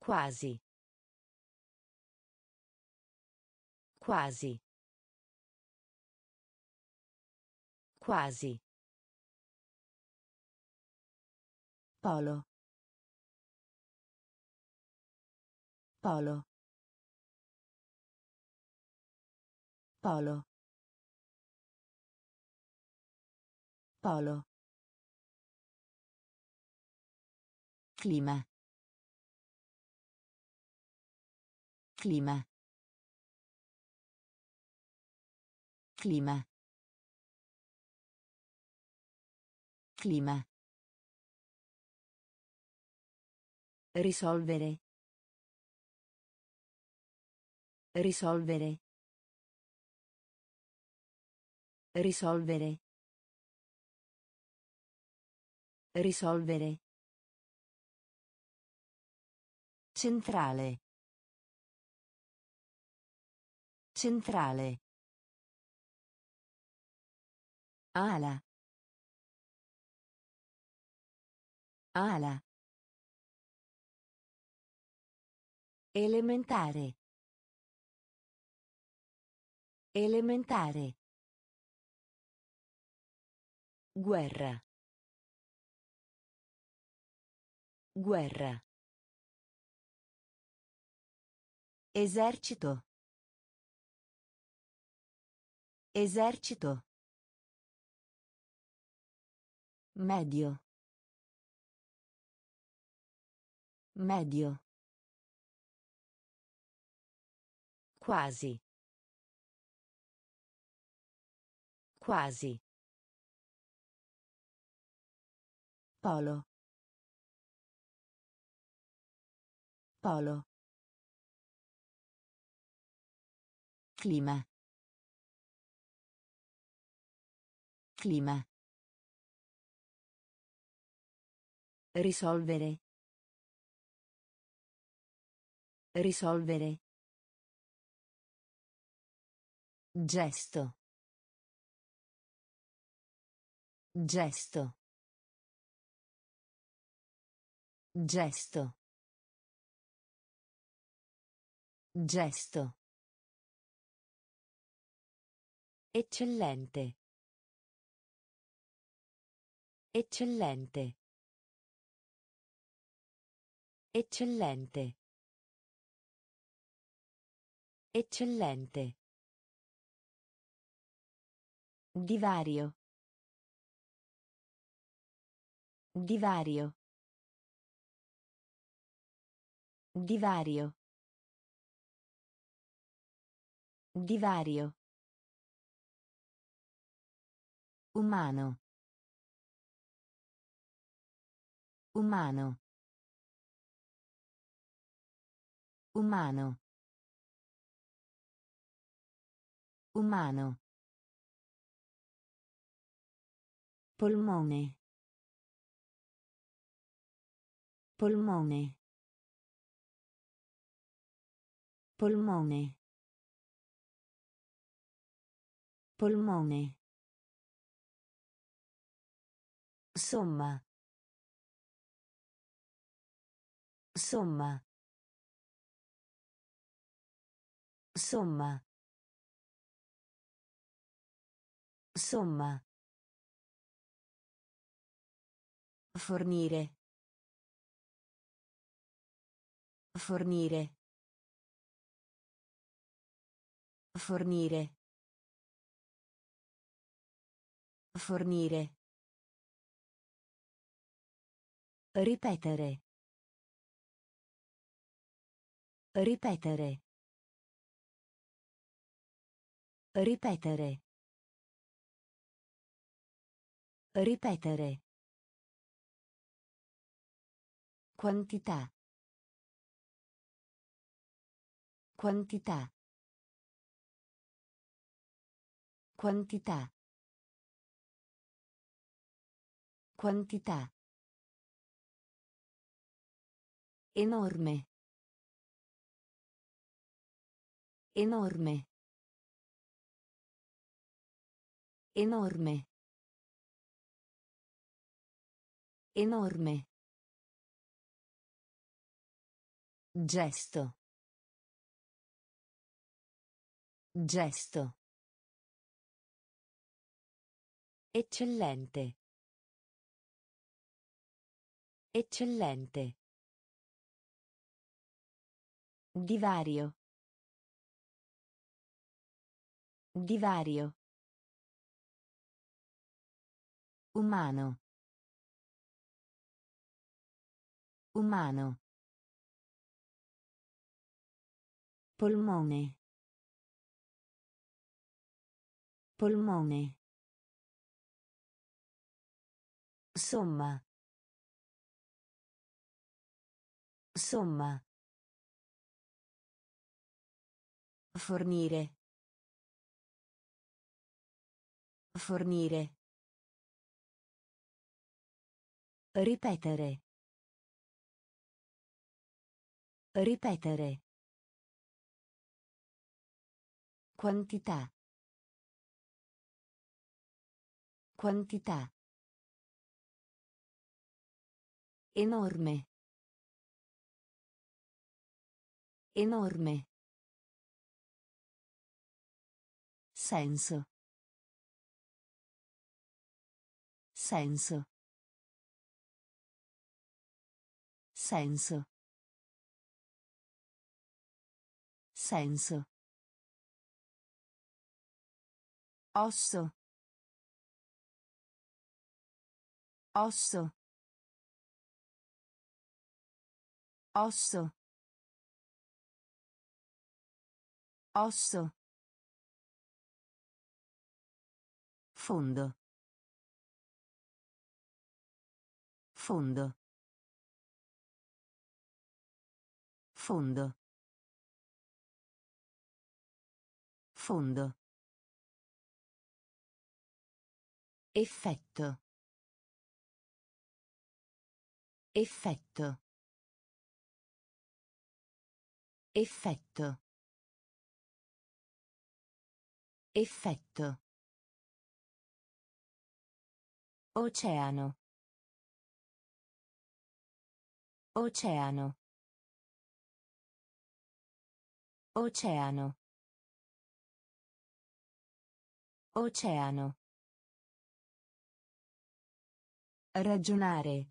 Quasi. Quasi. Quasi. Polo. Polo. Polo. Polo. Clima. Clima. Clima. Clima. Risolvere. Risolvere. Risolvere. Risolvere. Centrale. Centrale. Ala. Ala. Elementare. Elementare. Guerra. Guerra. Esercito. Esercito. Medio. Medio. Quasi. Quasi. Polo. Polo. Clima. Clima. Risolvere. Risolvere. Gesto. Gesto. Gesto. Gesto. Eccellente. Eccellente. Eccellente. Eccellente. Divario. Divario. Divario. Divario. Umano. Umano. Umano. Umano. Polmone. Polmone. Polmone. Polmone. Somma. Somma. Somma. Somma. Fornire. Fornire. Fornire. Fornire. Ripetere. Ripetere. Ripetere. Ripetere. Quantità. Quantità. Quantità. Quantità. Enorme. Enorme. Enorme. Enorme. Gesto. Gesto. Eccellente. Eccellente. Divario. Divario. Umano. Umano. Polmone. Polmone. Somma. Somma. Fornire. Fornire. Ripetere. Ripetere. Quantità. Quantità. Enorme. Enorme. Senso. Senso. Senso. Senso. Osso. Osso. Osso. Osso. Fondo. Fondo. Fondo. Fondo. Effetto. Effetto. Effetto. Effetto. Oceano. Oceano. Oceano. Oceano. Ragionare.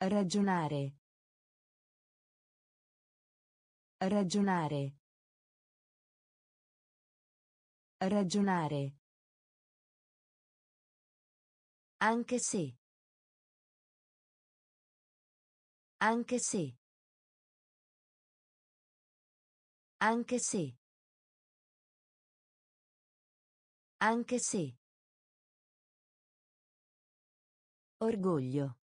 Ragionare. Ragionare. Ragionare. Anche se. Anche se. Anche se. Anche se. Orgoglio.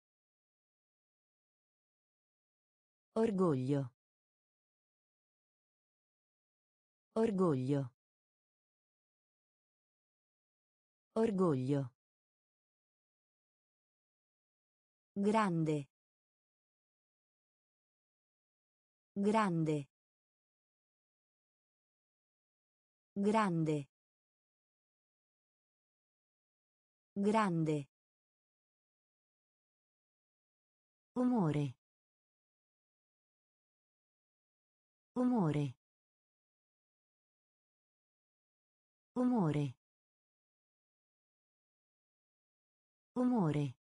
Orgoglio. Orgoglio. Orgoglio. Grande. Grande. Grande. Grande. Umore. Umore. Umore. Umore.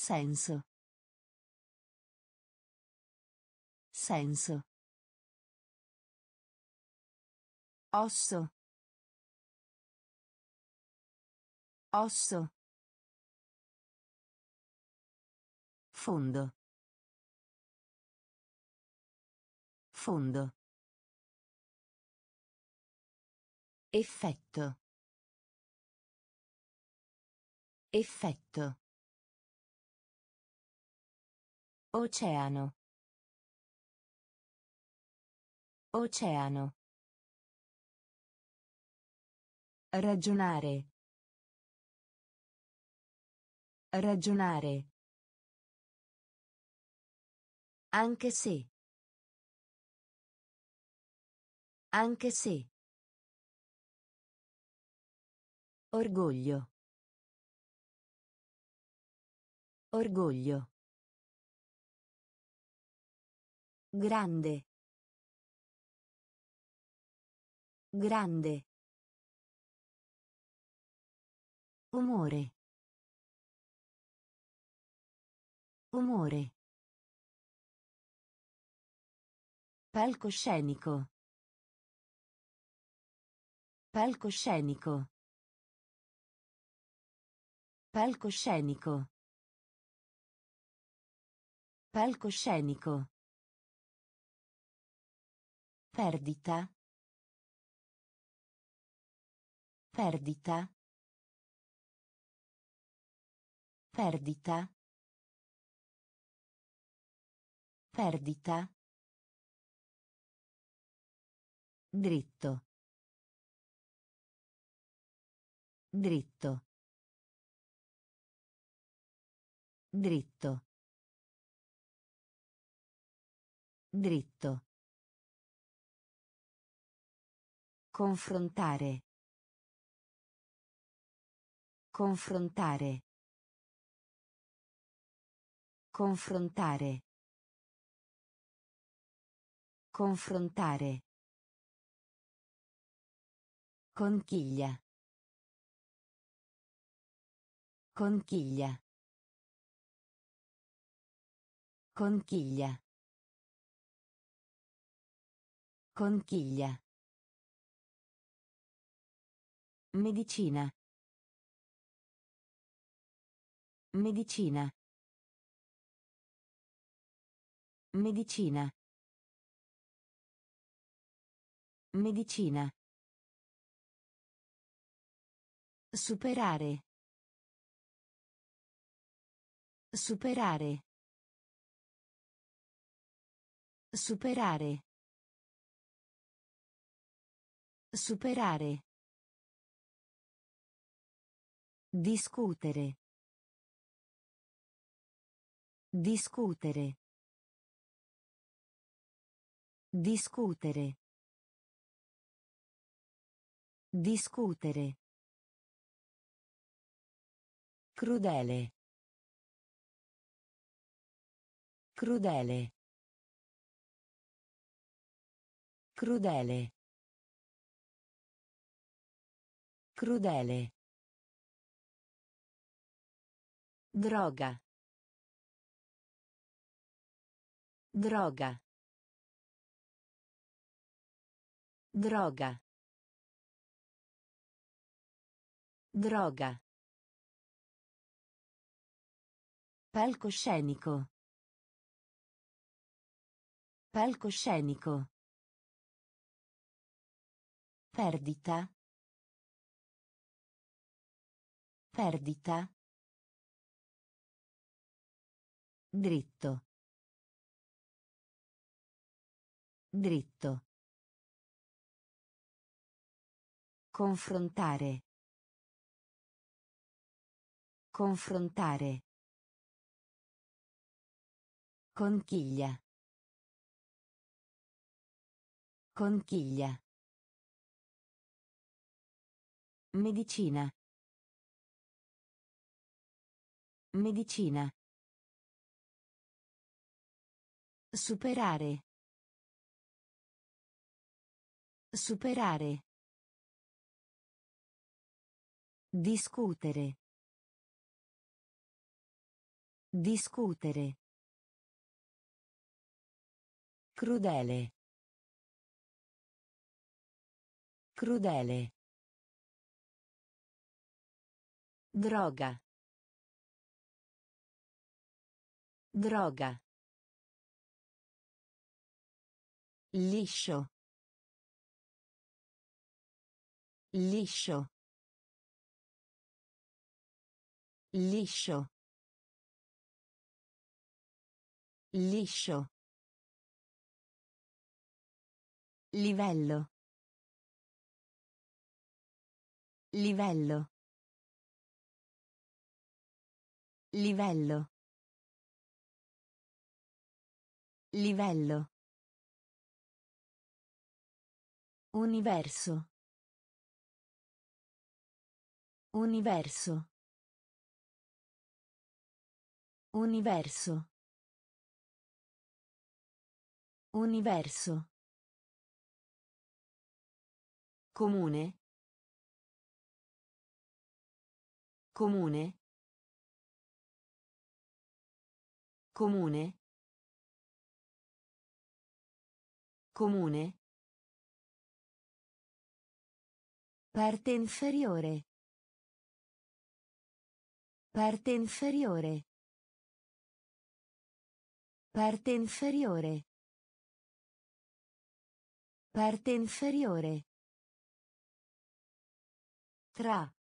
Senso. Senso. Osso. Osso. Fondo. Fondo. Effetto. Effetto. Oceano. Oceano. Ragionare. Ragionare. Anche se. Anche se. Orgoglio. Orgoglio. Grande. Grande. Umore. Umore. Palcoscenico. Palcoscenico. Palcoscenico. Palcoscenico. Perdita. Perdita. Perdita. Perdita. Dritto. Dritto. Dritto. Dritto. Confrontare. Confrontare. Confrontare. Confrontare. Conchiglia. Conchiglia. Conchiglia. Conchiglia. Medicina. Medicina. Medicina. Medicina. Superare. Superare. Superare. Superare. Discutere. Discutere. Discutere. Discutere. Crudele. Crudele. Crudele. Crudele. Droga. Droga. Droga. Droga. Palcoscenico. Palcoscenico. Perdita. Perdita. Dritto. Dritto. Confrontare. Confrontare. Conchiglia. Conchiglia. Medicina. Medicina. Superare. Superare. Discutere. Discutere. Crudele. Crudele. Droga. Droga. Liscio. Liscio. Liscio. Liscio. Livello. Livello. Livello. Livello. Universo. Universo. Universo. Universo. Comune. Comune. Comune. Comune. Parte inferiore. Parte inferiore. Parte inferiore. Parte inferiore. Tra.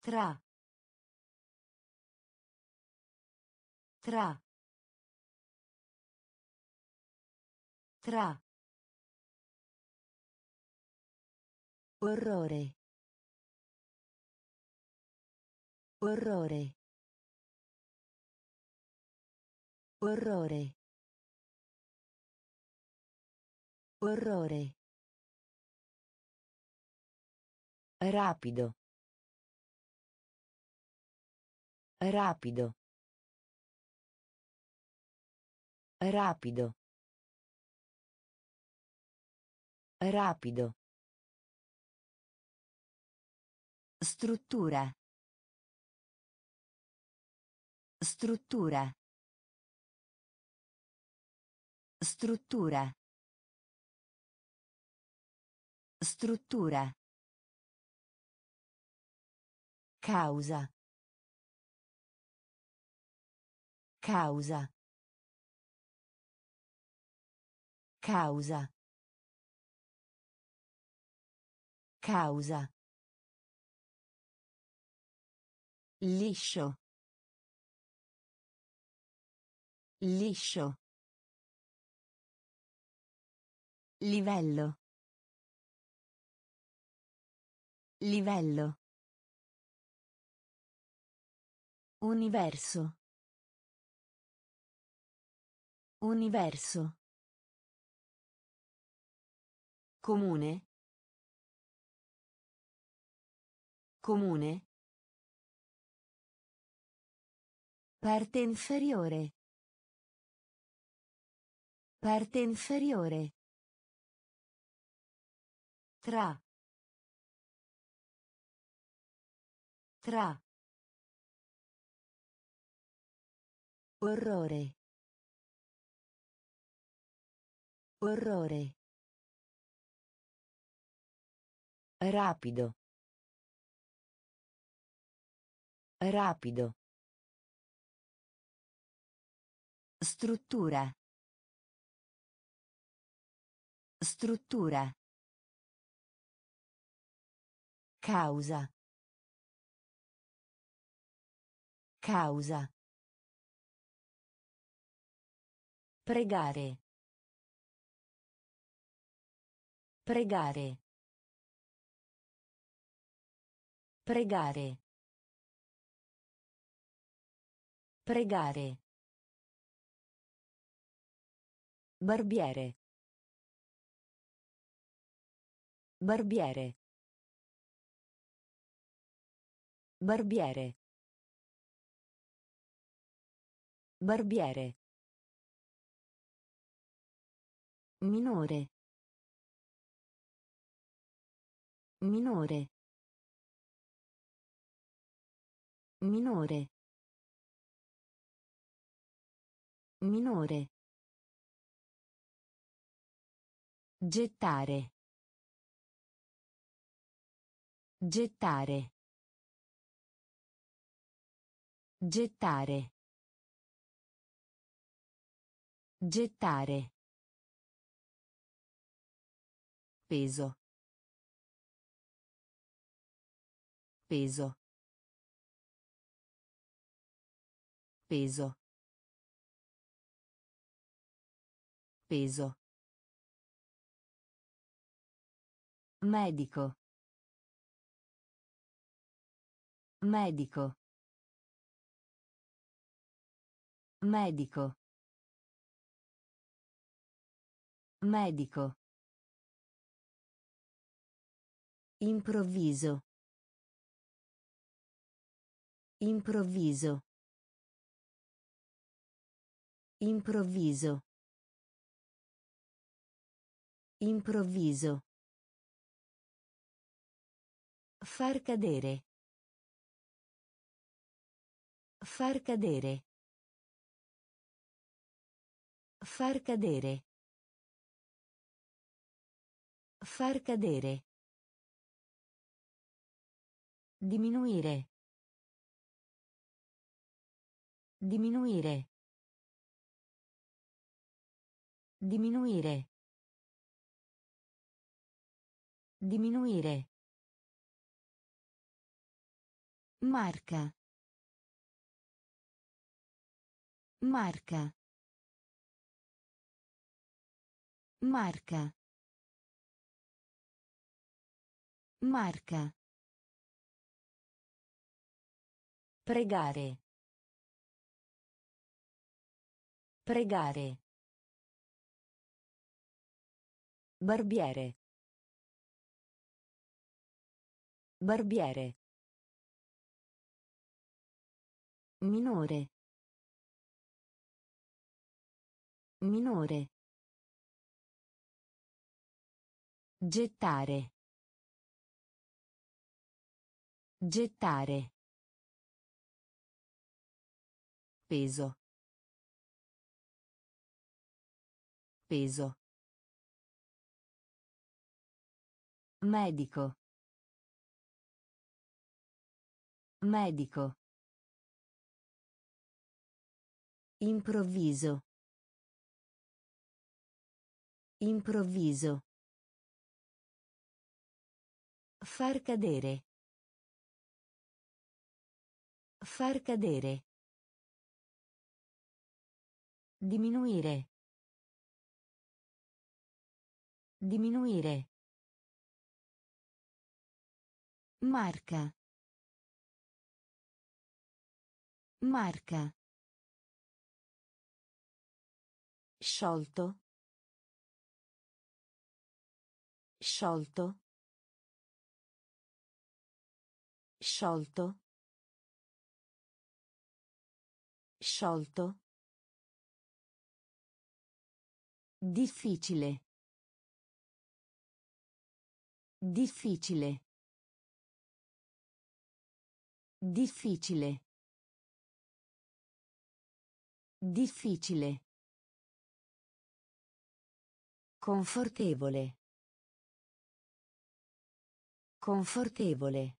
Tra. Tra. Tra. Orrore. Orrore. Orrore. Orrore. Rapido. Rapido. Rapido. Rapido. Struttura. Struttura. Struttura. Struttura. Causa. Causa. Causa. Causa. Liscio. Liscio. Livello. Livello. Universo. Universo. Comune. Comune. Parte inferiore. Parte inferiore. Tra. Tra. Orrore. Orrore. Rapido. Rapido. Struttura. Struttura. Causa. Causa. Pregare. Pregare. Pregare. Pregare. Barbiere. Barbiere. Barbiere. Barbiere. Minore. Minore. Minore. Minore. Gettare. Gettare. Gettare. Gettare. Peso. Peso. Peso. Peso. Medico. Medico. Medico. Medico. Improvviso. Improvviso. Improvviso. Improvviso. Far cadere. Far cadere. Far cadere. Far cadere. Diminuire. Diminuire. Diminuire. Diminuire. Marca. Marca. Marca. Marca. Pregare. Pregare. Barbiere. Barbiere. Minore. Minore. Gettare. Gettare. Peso. Peso. Medico. Medico. Improvviso. Improvviso. Far cadere. Far cadere. Diminuire. Diminuire. Marca. Marca. Sciolto. Sciolto. Sciolto. Sciolto. Difficile. Difficile. Difficile. Difficile. Confortevole. Confortevole.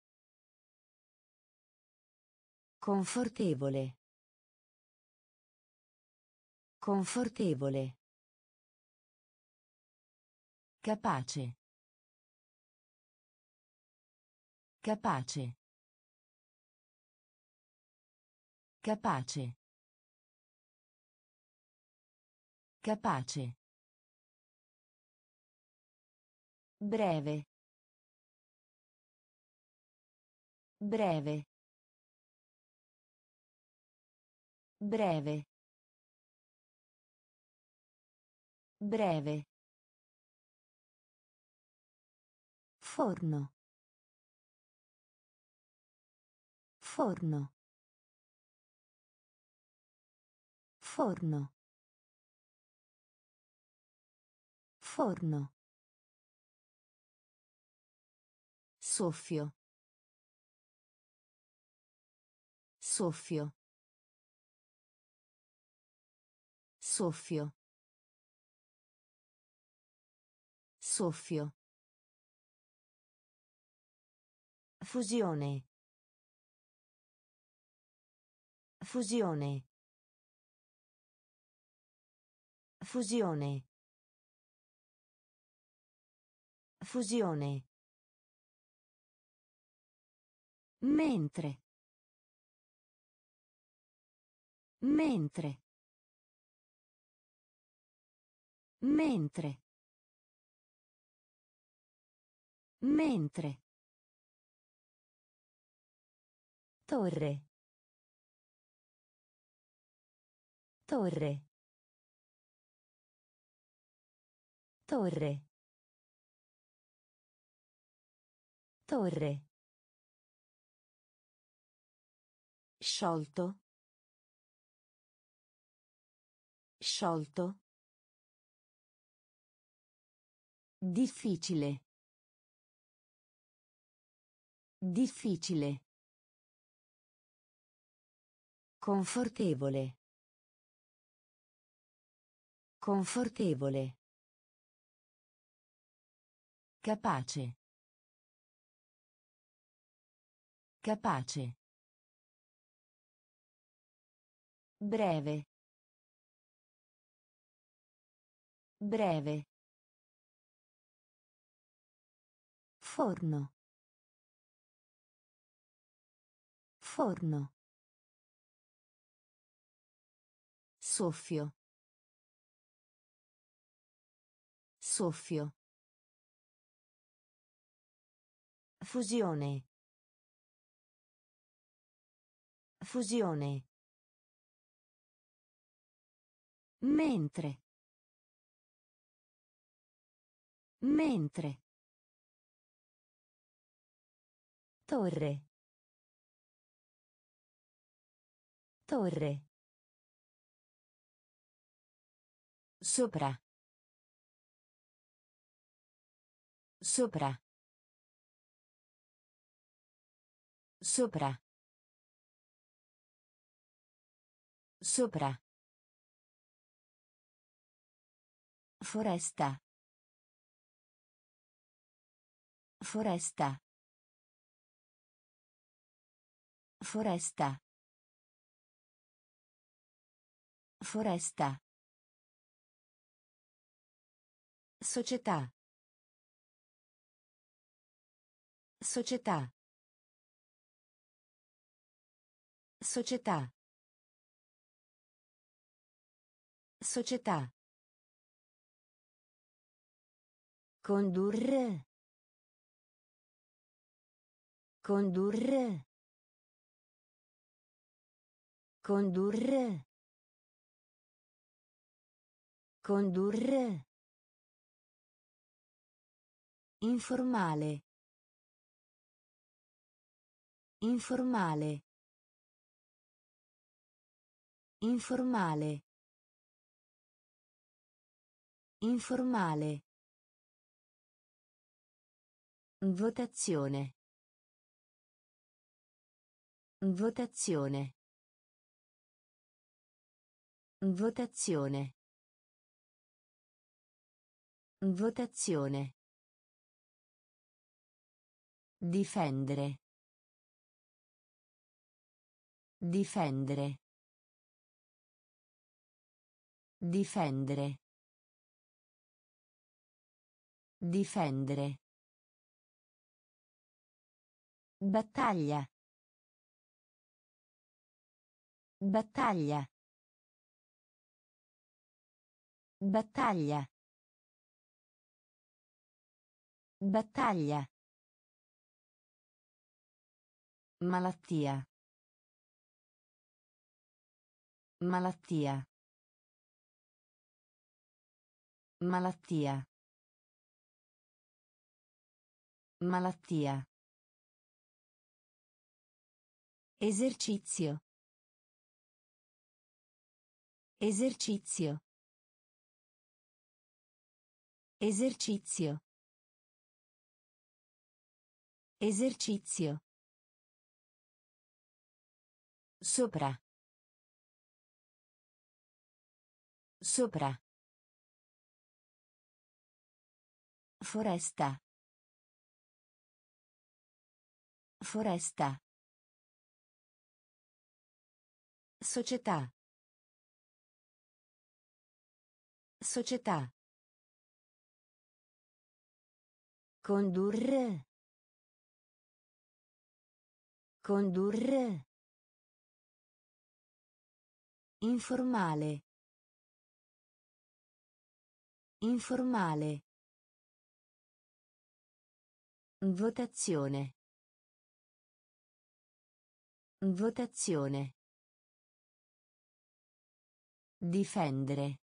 Confortevole. Confortevole. Capace. Capace. Capace. Capace. Breve. Breve. Breve. Breve. Forno. Forno. Forno. Forno. Soffio. Soffio. Soffio. Soffio. Fusione. Fusione. Fusione. Fusione. Mentre. Mentre. Mentre. Mentre. Torre. Torre. Torre. Torre. Sciolto. Sciolto. Difficile. Difficile. Confortevole. Confortevole. Capace. Capace. Breve. Breve. Forno. Forno. Soffio. Soffio. Fusione. Fusione. Mentre. Mentre. Torre. Torre. Sopra. Sopra. Sopra. Sopra. Foresta. Foresta. Foresta. Foresta. Società. Società. Società. Società. Condurre. Condurre. Condurre. Condurre. Informale. Informale. Informale. Informale. Votazione. Votazione. Votazione. Votazione. Difendere. Difendere. Difendere. Difendere. Battaglia. Battaglia. Battaglia. Battaglia. Malattia. Malattia. Malattia. Malattia. Esercizio. Esercizio. Esercizio. Esercizio. Sopra. Sopra. Foresta. Foresta. Società. Società. Condurre. Condurre. Informale. Informale. Votazione. Votazione. Difendere.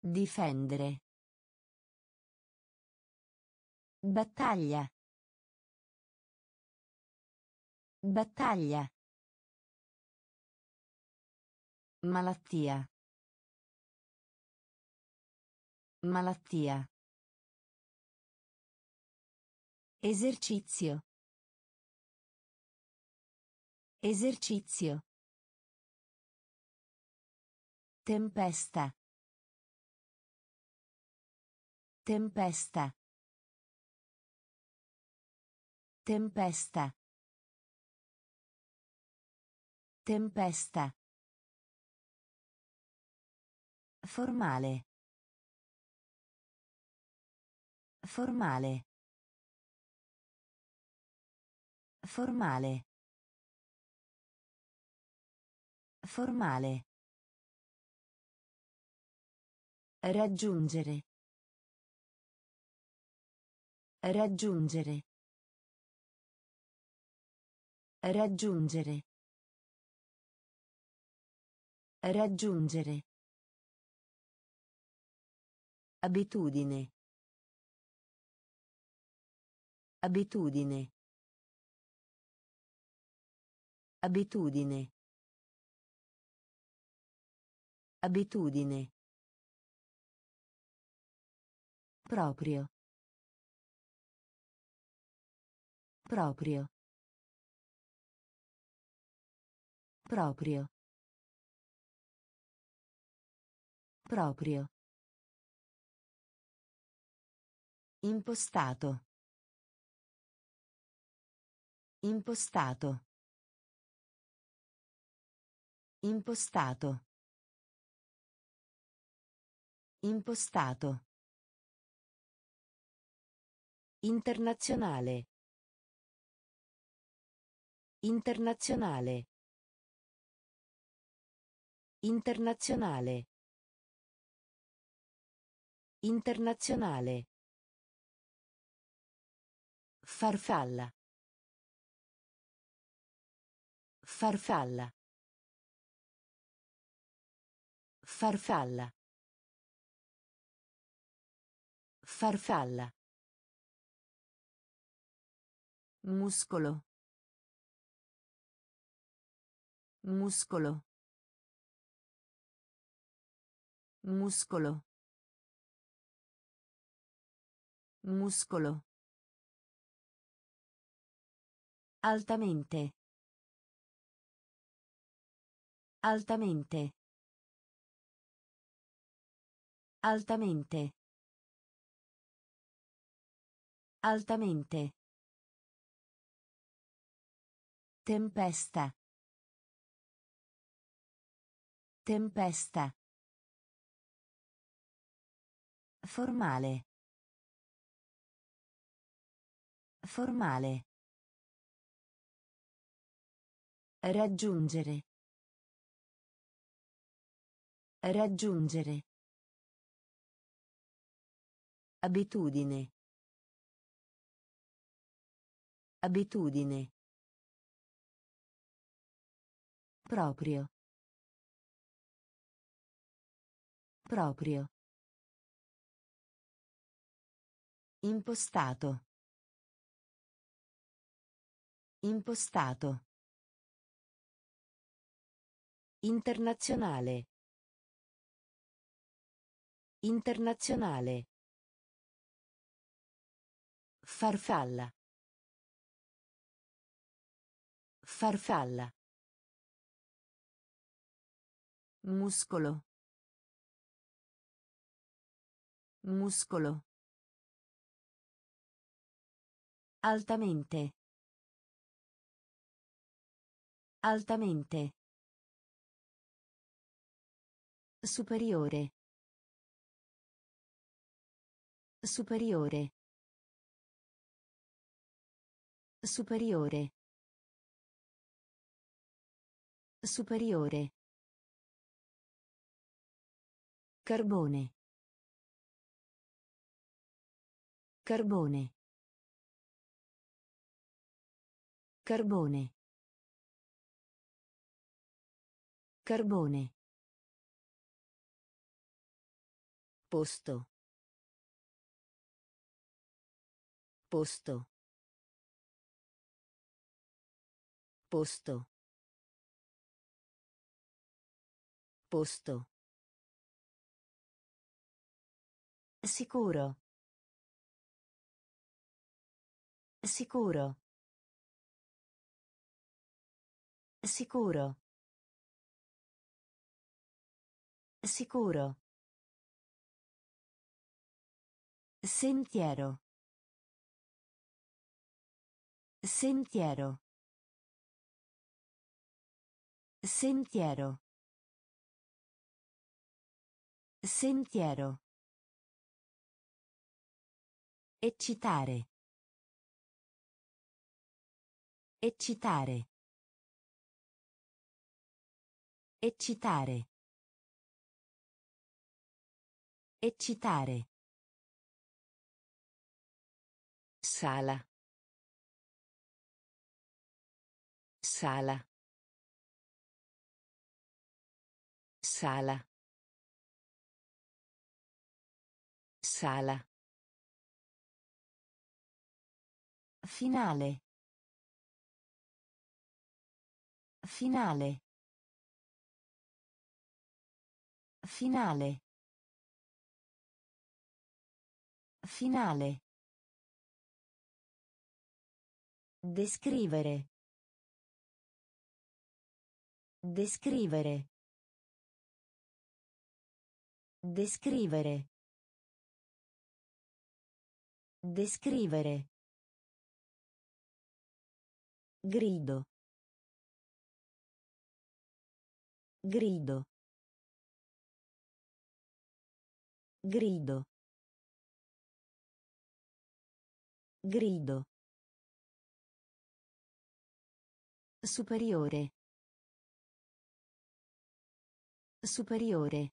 Difendere. Battaglia. Battaglia. Malattia. Malattia. Esercizio. Esercizio. Tempesta. Tempesta. Tempesta. Tempesta. Formale. Formale. Formale. Formale. Raggiungere. Raggiungere. Raggiungere. Raggiungere. Abitudine. Abitudine. Abitudine. Abitudine. Proprio. Proprio. Proprio. Proprio. Impostato. Impostato. Impostato. Impostato. Internazionale. Internazionale. Internazionale. Internazionale. Farfalla. Farfalla. Farfalla. Farfalla. Muscolo. Muscolo. Muscolo. Muscolo. Altamente. Altamente. Altamente. Altamente. Tempesta. Tempesta. Formale. Formale. Raggiungere. Raggiungere. Abitudine. Abitudine. Proprio. Proprio. Impostato. Impostato. Internazionale. Internazionale. Farfalla. Farfalla. Muscolo. Muscolo. Altamente. Altamente. Superiore. Superiore. Superiore. Superiore. Carbone. Carbone. Carbone. Carbone. Posto. Posto. Posto. Posto. Sicuro. Sicuro. Sicuro. Sicuro. Sentiero. Sentiero. Sentiero. Sentiero. Eccitare. Eccitare. Eccitare. Eccitare. Sala. Sala. Sala. Sala. Finale. Finale. Finale. Finale. Descrivere. Descrivere. Descrivere. Descrivere. Grido. Grido. Grido. Grido. Superiore. Superiore.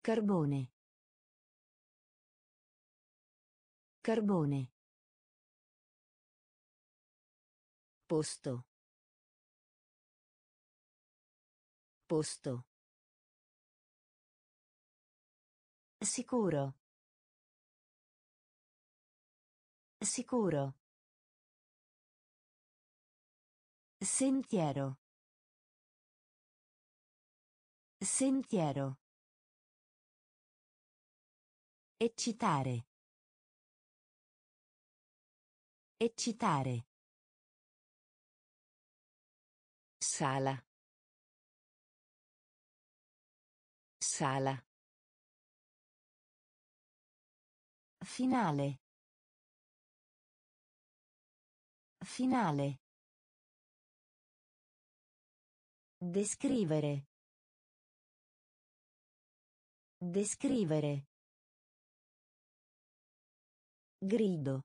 Carbone. Carbone. Posto. Posto. Sicuro. Sicuro. Sentiero. Sentiero. Eccitare. Eccitare. Sala. Sala. Finale. Finale. Descrivere. Descrivere. Grido.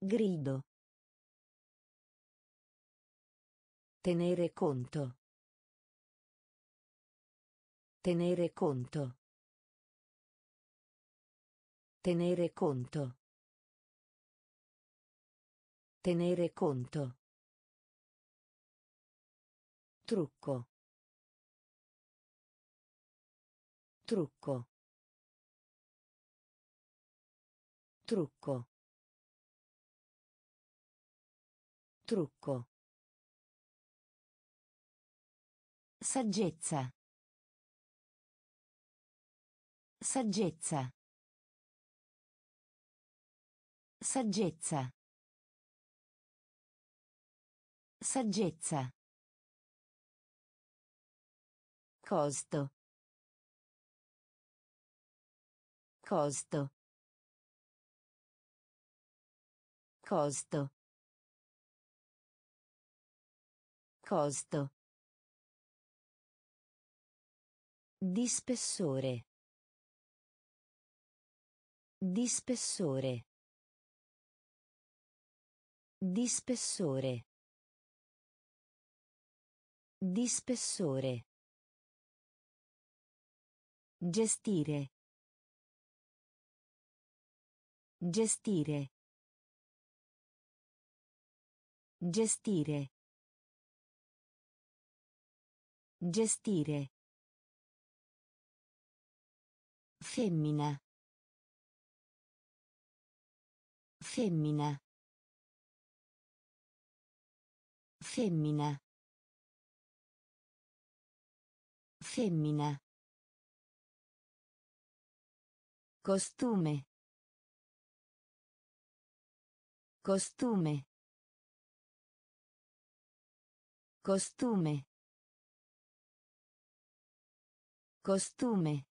Grido. Tenere conto. Tenere conto. Tenere conto. Tenere conto. Trucco. Trucco. Trucco. Trucco. Saggezza. Saggezza. Saggezza. Saggezza. Costo. Costo. Costo. Costo. Di spessore. Di spessore. Di spessore. Di spessore. Gestire. Gestire. Gestire. Gestire. Femmina. Femmina. Femmina. Femmina. Costume. Costume. Costume. Costume.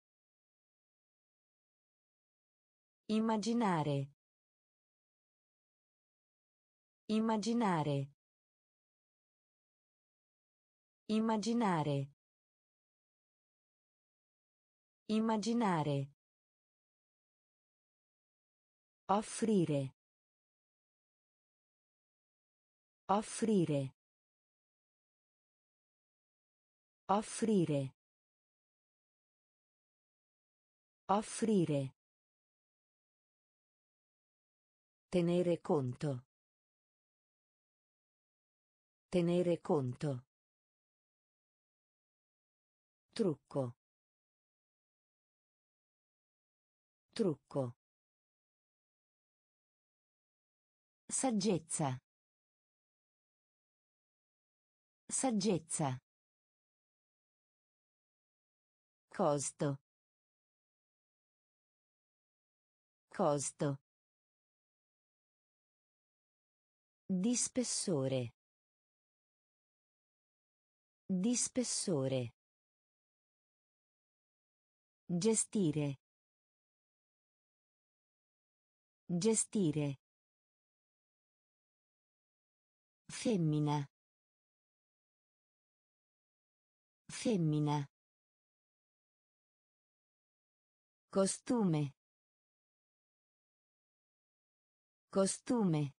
Immaginare. Immaginare. Immaginare. Immaginare. Offrire. Offrire. Offrire. Offrire. Tenere conto. Tenere conto. Trucco. Trucco. Saggezza. Saggezza. Costo. Costo. Di spessore. Di spessore. Gestire. Gestire. Femmina. Femmina. Costume. Costume.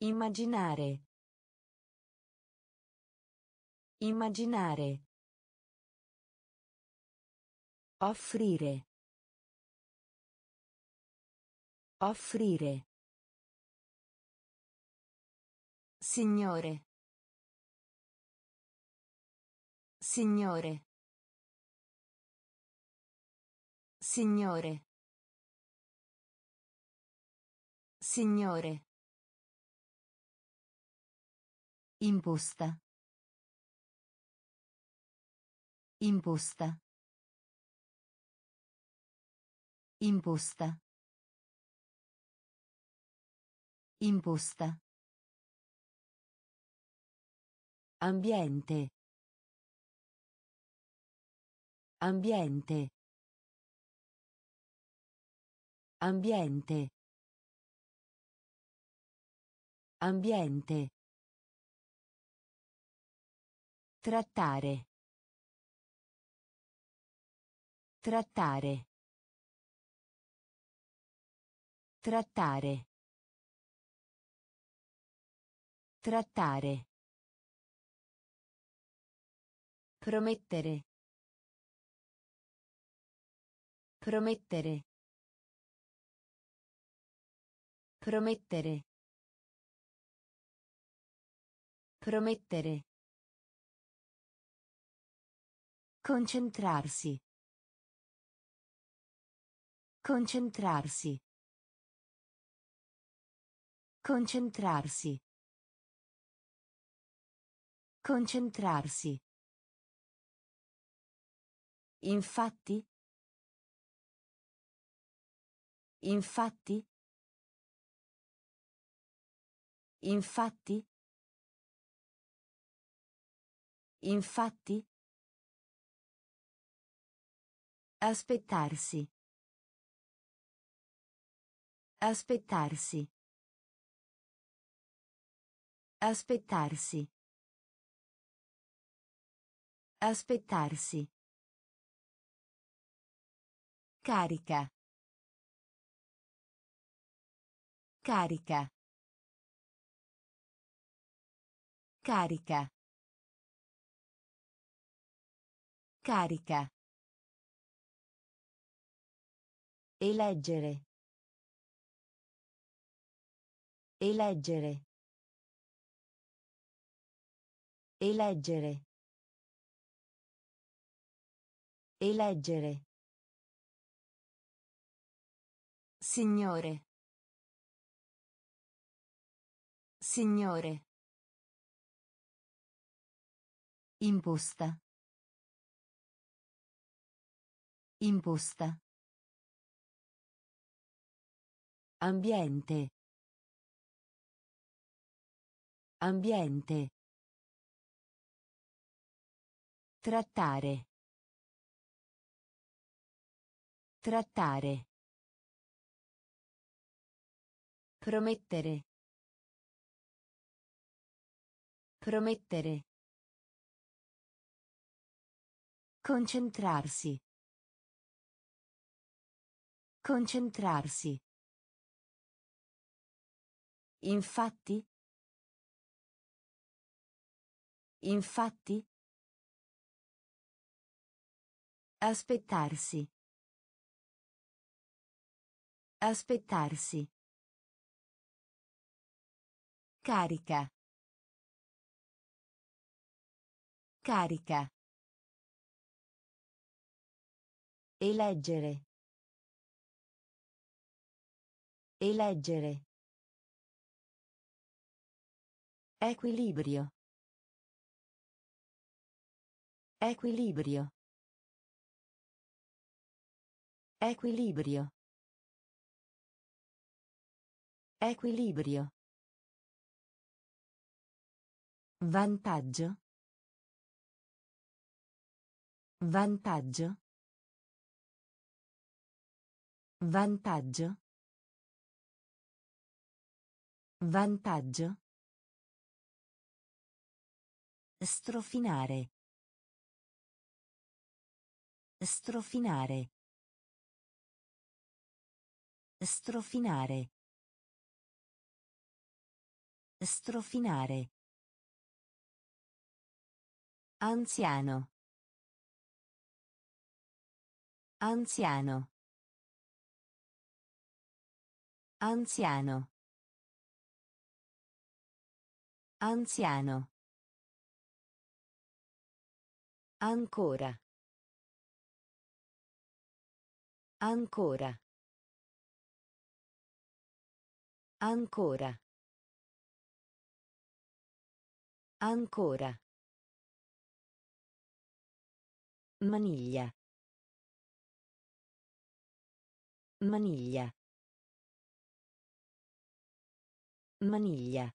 Immaginare. Immaginare. Offrire. Offrire. Signore. Signore. Signore. Signore. Imposta. Imposta. Imposta. Imposta. Ambiente. Ambiente. Ambiente. Ambiente. Trattare. Trattare. Trattare. Trattare. Promettere. Promettere. Promettere. Promettere. Concentrarsi. Concentrarsi. Concentrarsi. Concentrarsi. Infatti. Infatti. Infatti. Infatti. Aspettarsi. Aspettarsi. Aspettarsi. Aspettarsi. Carica. Carica. Carica. Carica. Eleggere. Eleggere. Eleggere. Eleggere. Signore. Signore. Imposta. Imposta. Ambiente. Ambiente. Trattare. Trattare. Promettere. Promettere. Concentrarsi. Concentrarsi. Infatti. Infatti. Aspettarsi. Aspettarsi. Carica. Carica. Eleggere. Eleggere. Equilibrio. Equilibrio. Equilibrio. Equilibrio. Vantaggio. Vantaggio. Vantaggio. Vantaggio. Strofinare. Strofinare. Strofinare. Strofinare. Anziano. Anziano. Anziano. Anziano. Ancora. Ancora. Ancora. Ancora. Maniglia. Maniglia. Maniglia.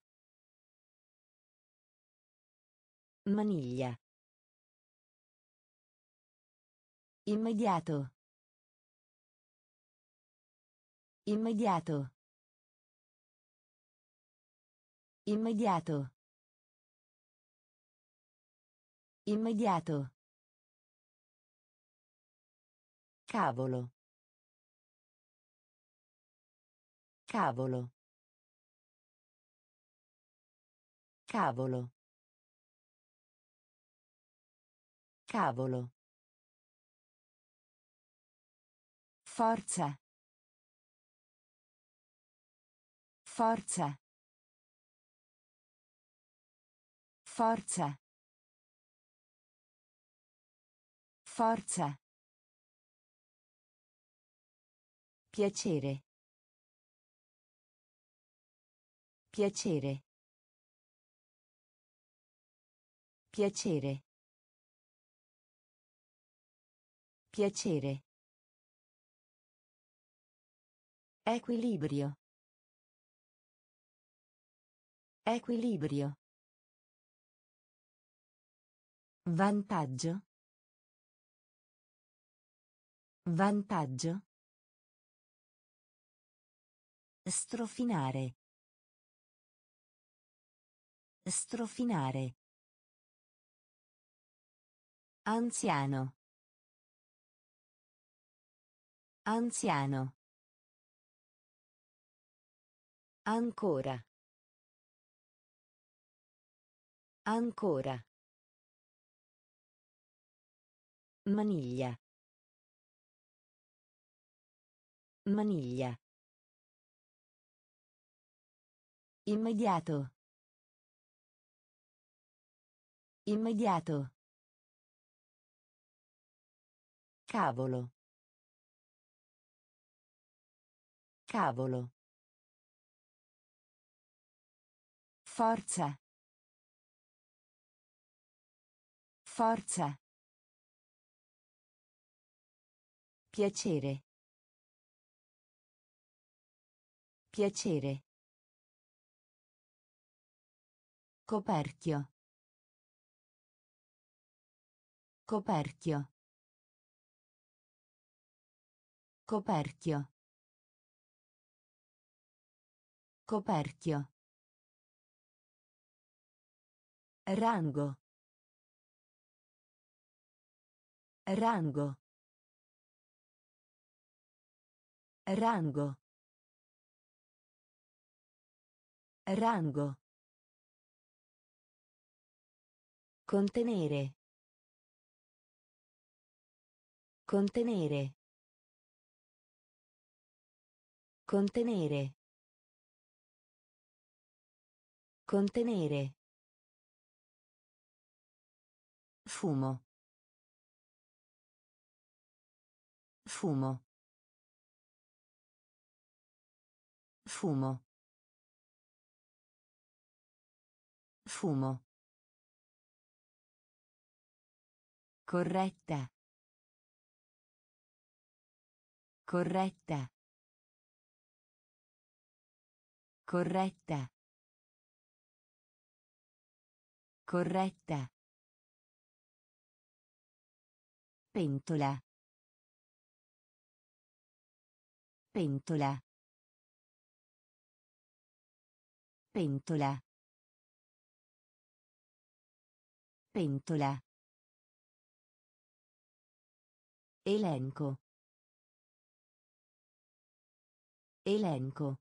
Maniglia. Immediato. Immediato. Immediato. Immediato. Cavolo. Cavolo. Cavolo. Cavolo. Forza. Forza. Forza. Forza. Piacere. Piacere. Piacere. Piacere. Equilibrio. Equilibrio. Vantaggio. Vantaggio. Strofinare. Strofinare. Anziano. Anziano. Ancora. Ancora. Maniglia. Maniglia. Immediato. Immediato. Cavolo. Cavolo. Forza. Forza. Piacere. Piacere. Coperchio. Coperchio. Coperchio. Coperchio. Rango. Rango. Rango. Rango. Contenere. Contenere. Contenere. Contenere. Fumo. Fumo. Fumo. Fumo. Corretta. Corretta. Corretta. Corretta. Pentola. Pentola. Pentola. Pentola. Elenco. Elenco.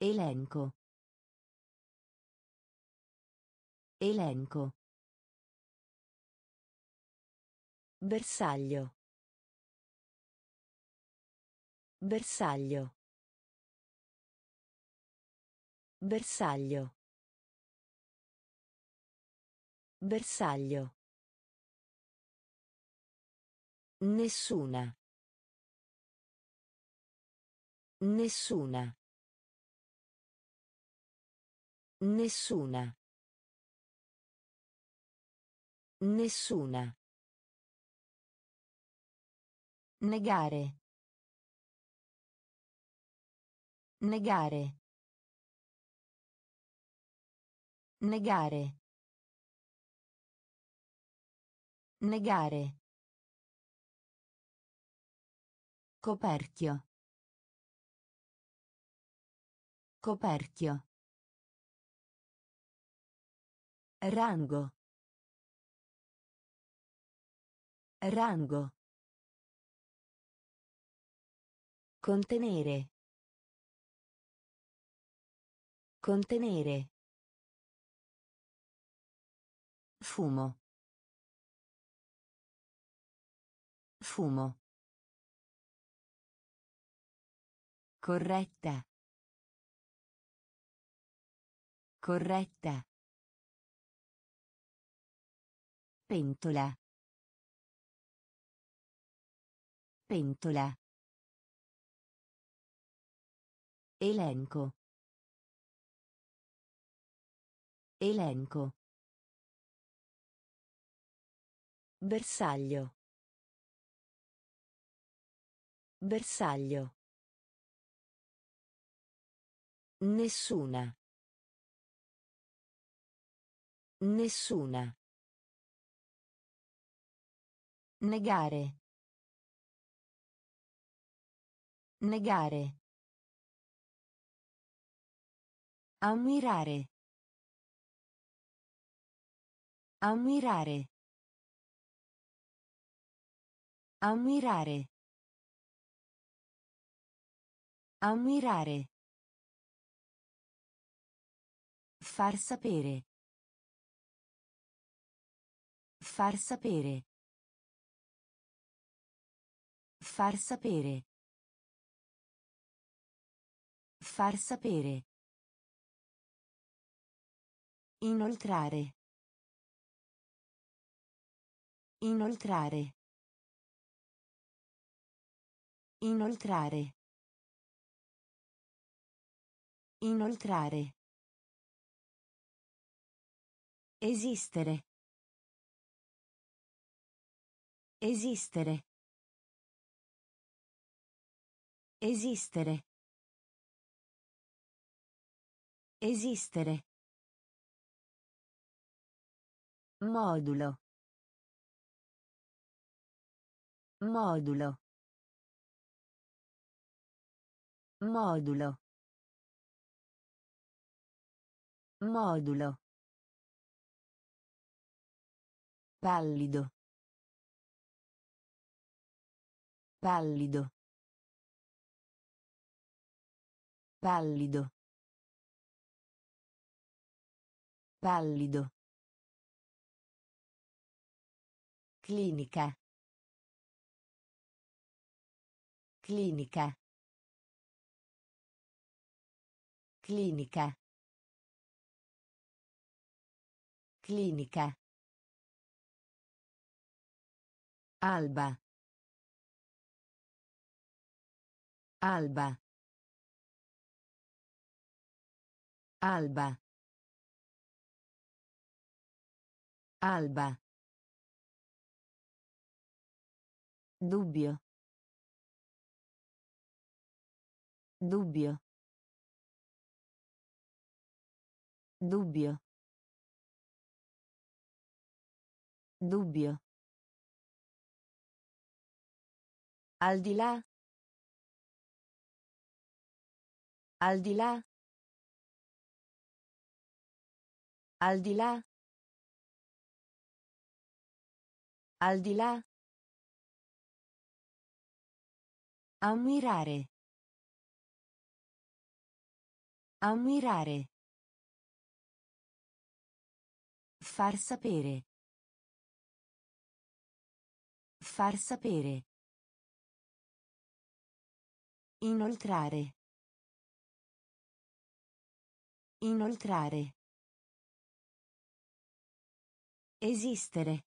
Elenco. Elenco. Bersaglio. Bersaglio. Bersaglio. Bersaglio. Nessuna. Nessuna. Nessuna. Nessuna. Negare. Negare. Negare. Negare. Coperchio. Coperchio. Rango. Rango. Contenere. Contenere. Fumo. Fumo. Corretta. Corretta. Pentola. Pentola. Elenco. Elenco. Bersaglio. Bersaglio. Nessuna. Nessuna. Negare. Negare. Ammirare. Ammirare. Ammirare. Ammirare. Far sapere. Far sapere. Far sapere. Far sapere. Inoltrare. Inoltrare. Inoltrare. Inoltrare. Esistere. Esistere. Esistere. Esistere. Modulo. Modulo. Modulo. Modulo. Pallido. Pallido. Pallido. Pallido. Clinica. Clinica. Clinica. Clinica. Alba. Alba. Alba. Alba. Dubbio. Dubbio. Dubbio. Dubbio. Al di là. Al di là. Al di là. Al di là. Ammirare. Ammirare. Far sapere. Far sapere. Inoltrare. Inoltrare. Esistere.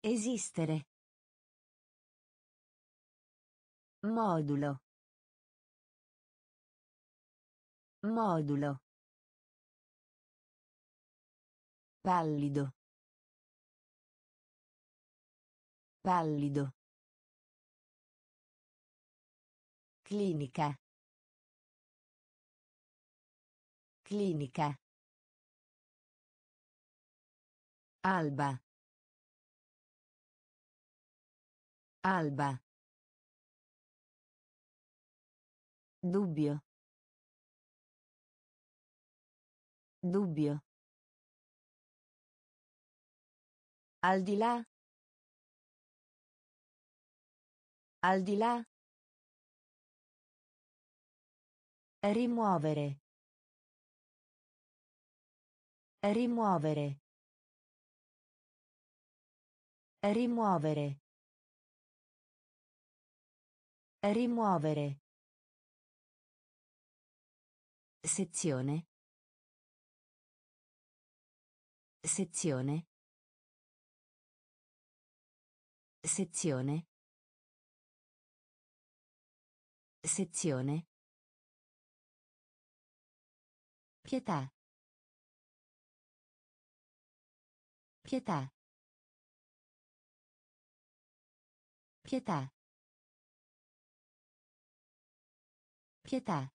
Esistere. Modulo. Modulo. Pallido. Pallido. Clinica. Clinica. Alba. Alba. Dubbio. Dubbio. Al di là. Al di là. Rimuovere. Rimuovere. Rimuovere. Rimuovere. Sezione. Sezione. Sezione. Sezione. Pietà. Pietà. Pietà. Pietà.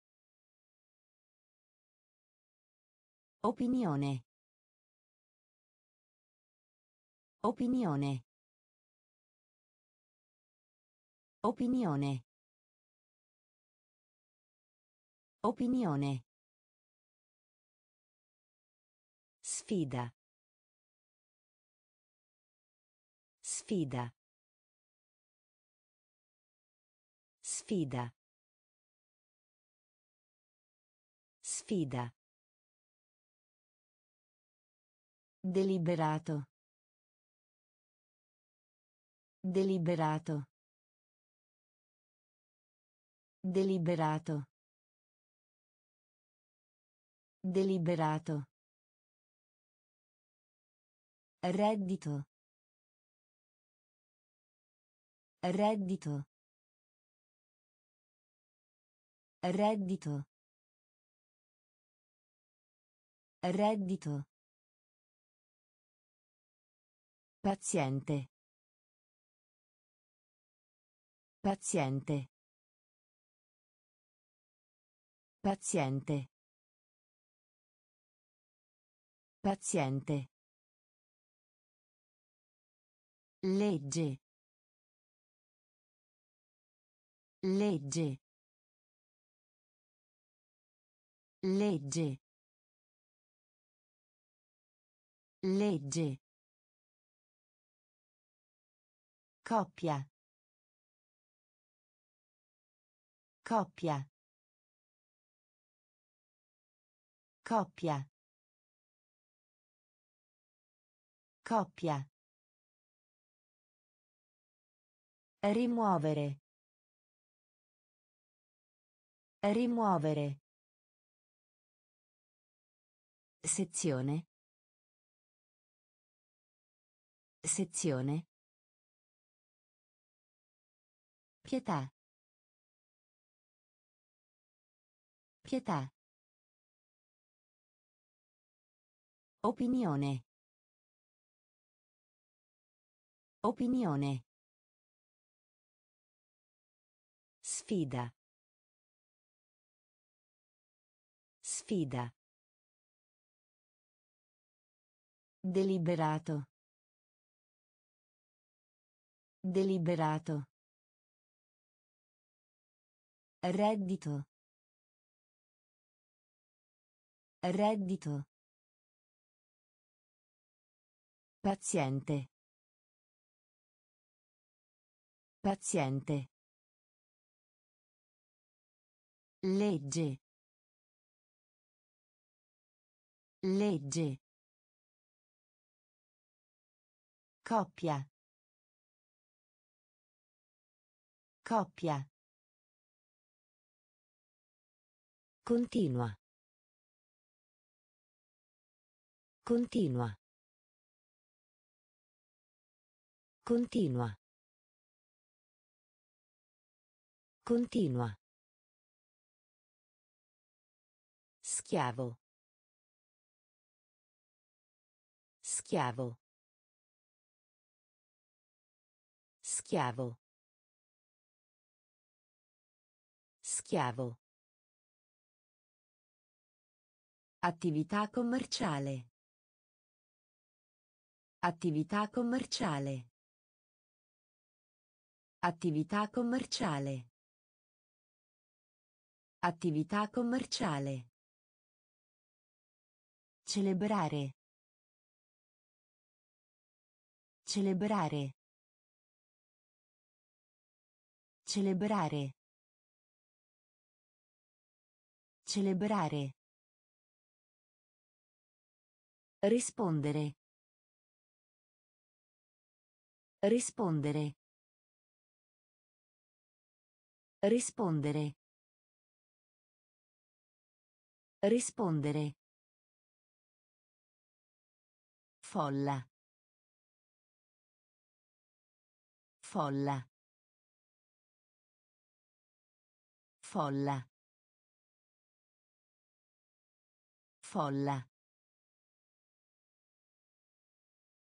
Opinione. Opinione. Opinione. Opinione. Sfida. Sfida. Sfida. Sfida. Deliberato. Deliberato. Deliberato. Deliberato. Reddito. Reddito. Reddito. Reddito. Paziente. Paziente. Paziente. Paziente. Legge. Legge. Legge. Legge. Coppia. Coppia. Coppia. Coppia. Rimuovere. Rimuovere. Sezione. Sezione. Pietà. Pietà. Opinione. Opinione. Sfida. Sfida. Deliberato. Deliberato. Reddito. Reddito. Paziente. Paziente. Legge. Legge. Coppia. Coppia. Continua. Continua. Continua. Continua. Schiavo. Schiavo. Schiavo. Schiavo. Attività commerciale. Attività commerciale. Attività commerciale. Attività commerciale. Celebrare. Celebrare. Celebrare. Celebrare. Rispondere. Rispondere. Rispondere. Rispondere. Folla. Folla. Folla. Folla.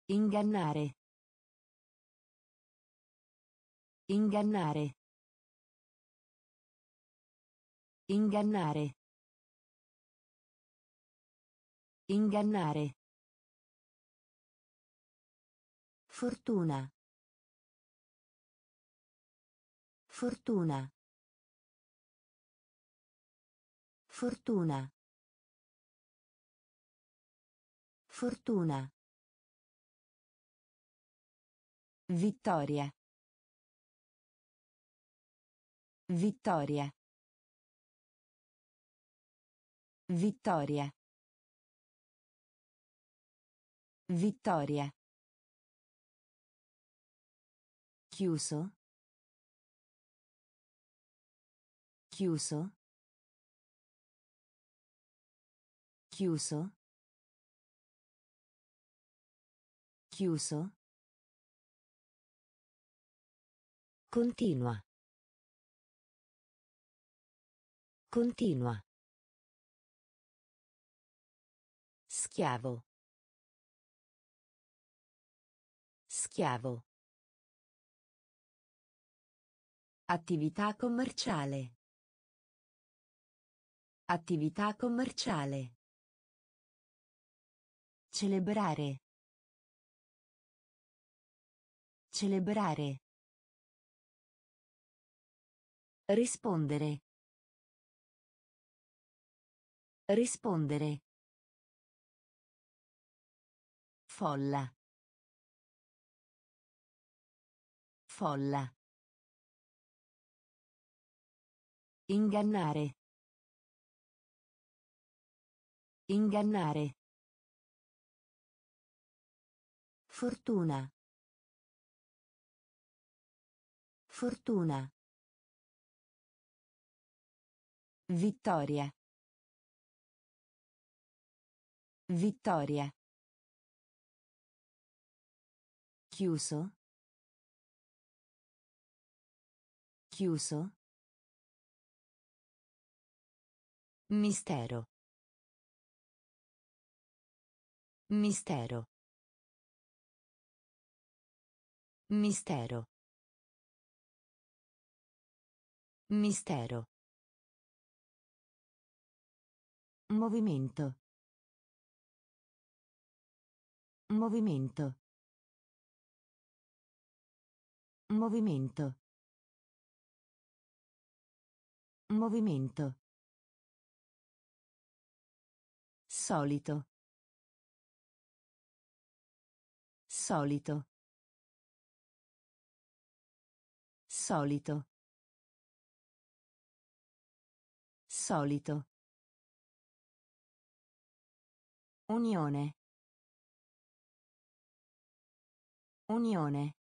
Ingannare. Ingannare. Ingannare. Ingannare. Fortuna. Fortuna. Fortuna. Fortuna. Vittoria. Vittoria. Vittoria. Vittoria. Chiuso. Chiuso. Chiuso. Chiuso. Continua. Continua. Schiavo. Schiavo. Attività commerciale. Attività commerciale. Celebrare. Celebrare. Rispondere. Rispondere. Folla. Folla. Ingannare. Ingannare. Fortuna. Fortuna. Vittoria. Vittoria. Chiuso. Chiuso. Mistero. Mistero. Mistero. Mistero. Movimento. Movimento. Movimento. Movimento. Solito. Solito. Solito. Solito. Unione. Unione.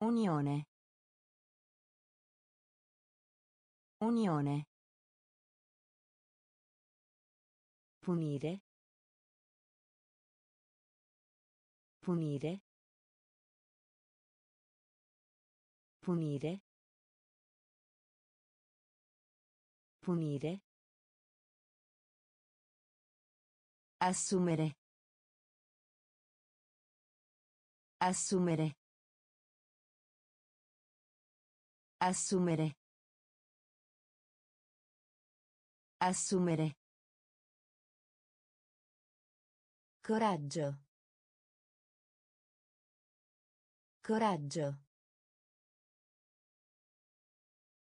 Unione. Unione. Punire. Punire. Punire. Punire. Assumere. Assumere. Assumere. Assumere. Coraggio. Coraggio.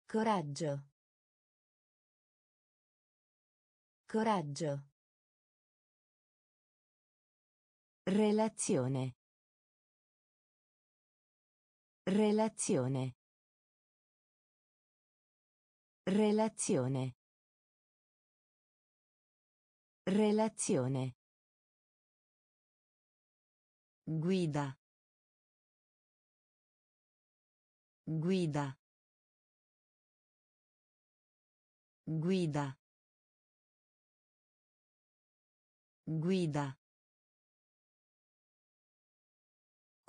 Coraggio. Coraggio. Relazione. Relazione. Relazione. Relazione. Guida. Guida. Guida. Guida.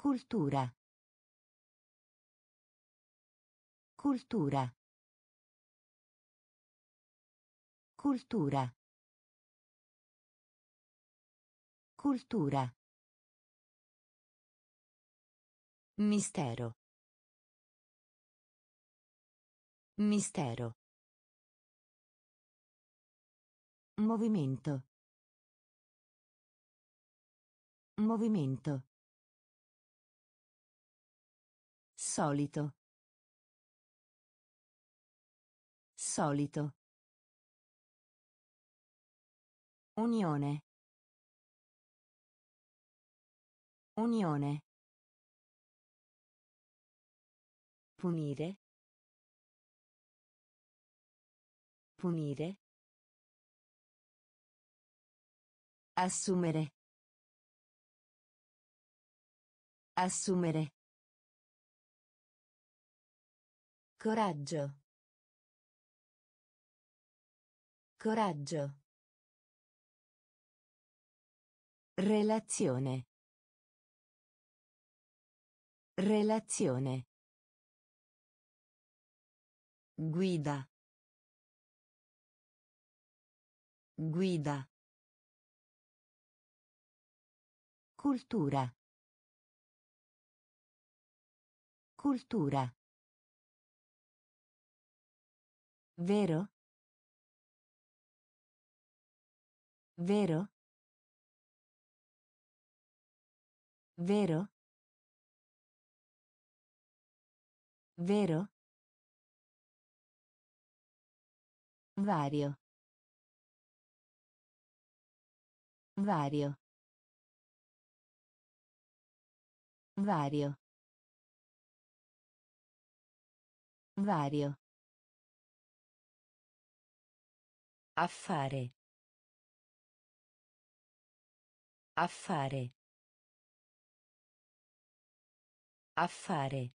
Cultura. Cultura. Cultura. Cultura. Mistero. Mistero. Movimento. Movimento. Solito. Solito. Unione. Unione. Punire. Punire. Assumere. Assumere. Coraggio. Coraggio. Relazione. Relazione. Guida. Guida. Cultura. Cultura. Vero? Vero? Vero? Vero? Vario. Vario. Vario. Vario. Affare. Affare. Affare.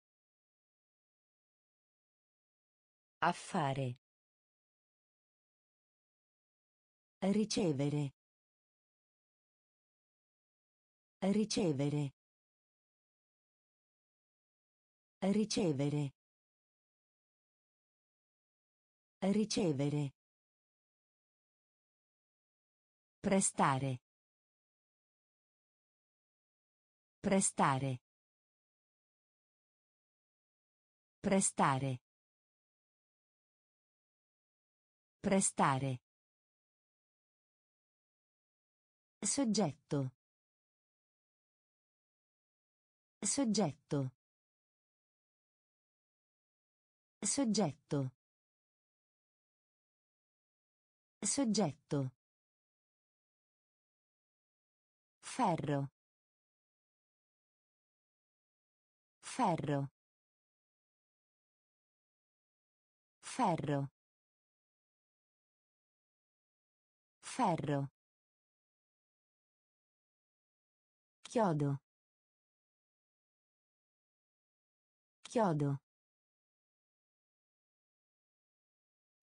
Affare. Ricevere. Ricevere. Ricevere. Ricevere. Prestare. Prestare. Prestare. Prestare. Soggetto. Soggetto. Soggetto. Soggetto. Ferro. Ferro. Ferro. Ferro. Chiodo. Chiodo.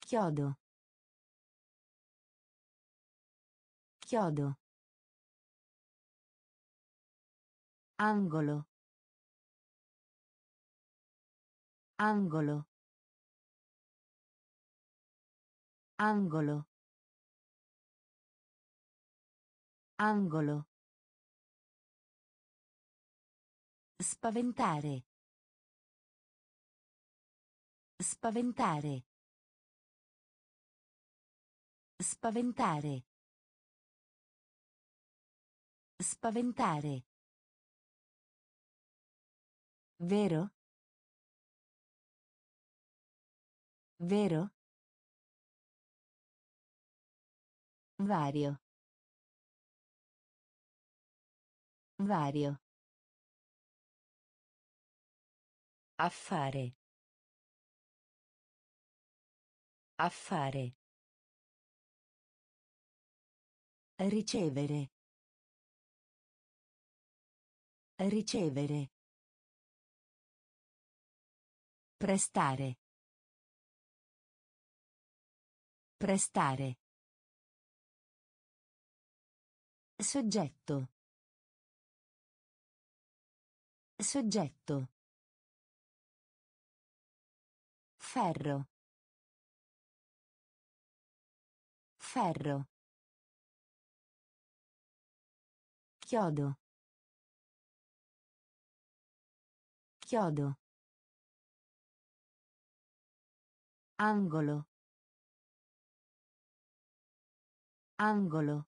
Chiodo. Chiodo. Angolo. Angolo. Angolo. Angolo. Spaventare. Spaventare. Spaventare. Spaventare. Vero? Vero? Vario. Vario. Affare. Affare. Ricevere. Ricevere. Prestare. Prestare. Soggetto. Soggetto. Ferro. Ferro. Chiodo. Chiodo. Angolo. Angolo.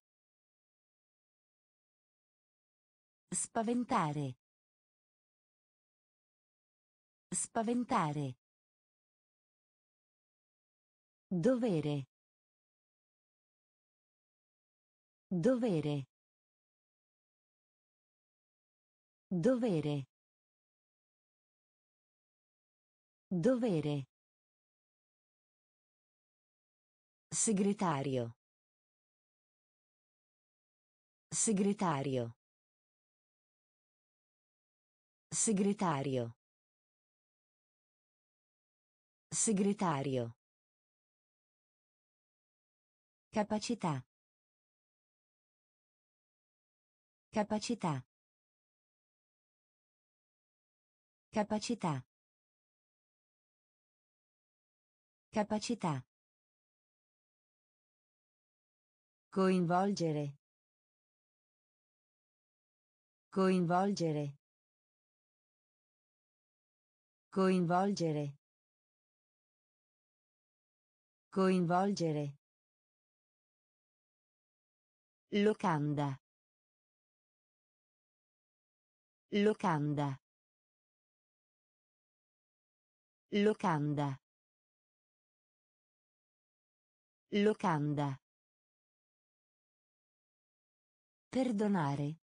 Spaventare. Spaventare. Dovere. Dovere. Dovere. Dovere. Segretario. Segretario. Segretario. Segretario. Capacità. Capacità. Capacità. Capacità. Coinvolgere. Coinvolgere. Coinvolgere. Coinvolgere. Locanda. Locanda. Locanda. Locanda. Perdonare.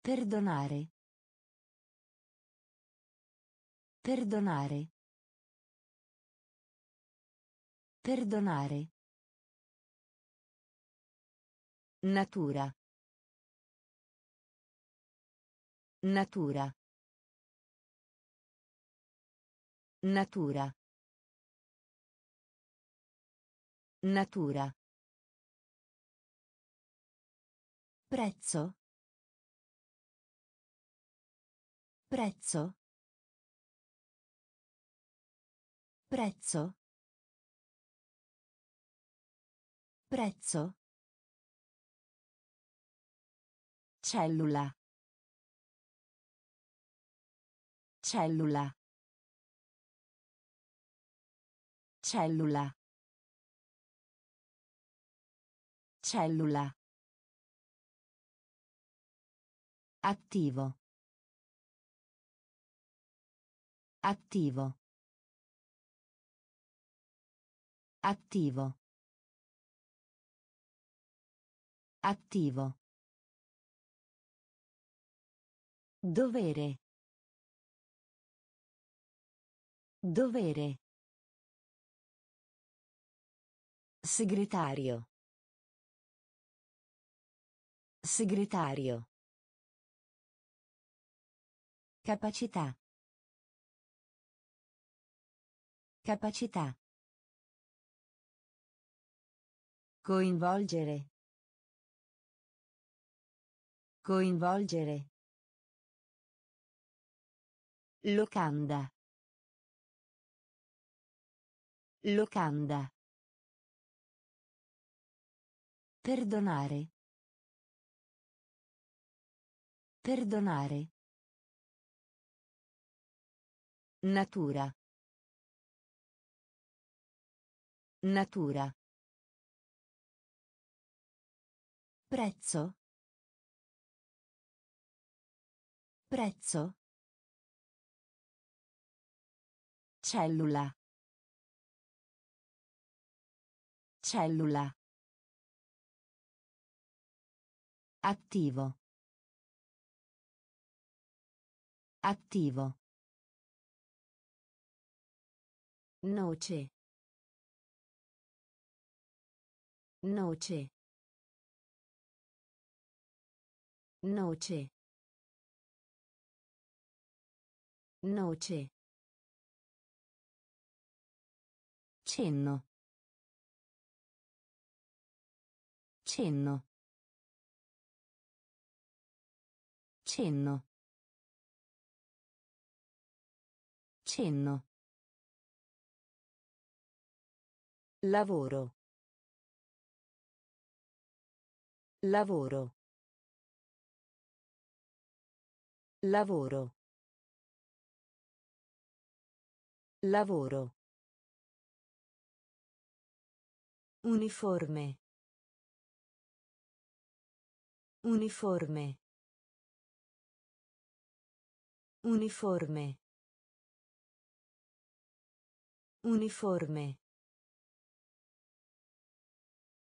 Perdonare. Perdonare. Perdonare. Natura. Natura. Natura. Natura. Prezzo. Prezzo. Prezzo. Prezzo. Cellula. Cellula. Cellula. Cellula. Attivo. Attivo. Attivo. Attivo. Dovere. Dovere. Segretario. Segretario. Capacità. Capacità. Coinvolgere. Coinvolgere. Locanda. Locanda. Perdonare. Perdonare. Natura. Natura. Prezzo. Prezzo. Cellula. Cellula. Attivo. Attivo. Noce. Noce. Noce. Noce. Cenno. Cenno. Cenno. Cenno. Lavoro. Lavoro. Lavoro. Lavoro. Uniforme. Uniforme. Uniforme. Uniforme.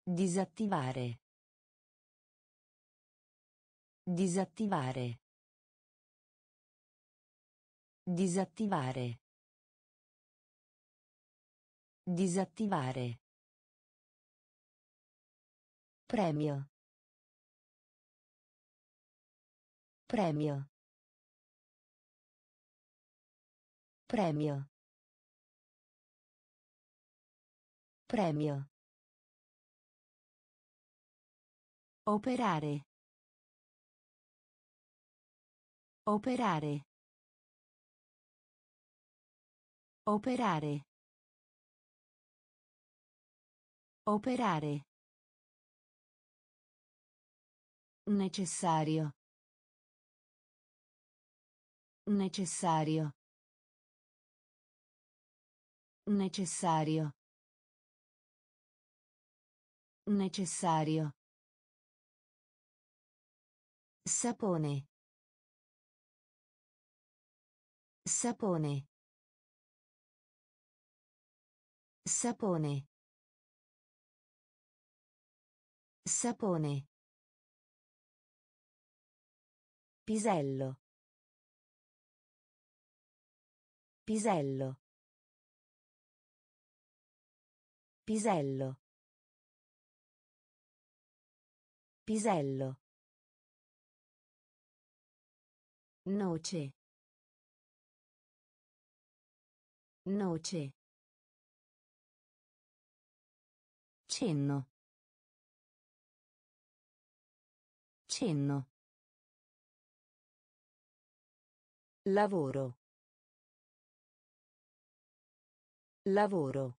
Disattivare. Disattivare. Disattivare. Disattivare. Premio. Premio. Premio. Premio. Operare. Operare. Operare. Operare. Necessario. Necessario. Necessario. Necessario. Sapone. Sapone. Sapone. Sapone. Pisello. Pisello. Pisello. Pisello. Noce. Noce. Cenno. Cenno. Lavoro. Lavoro.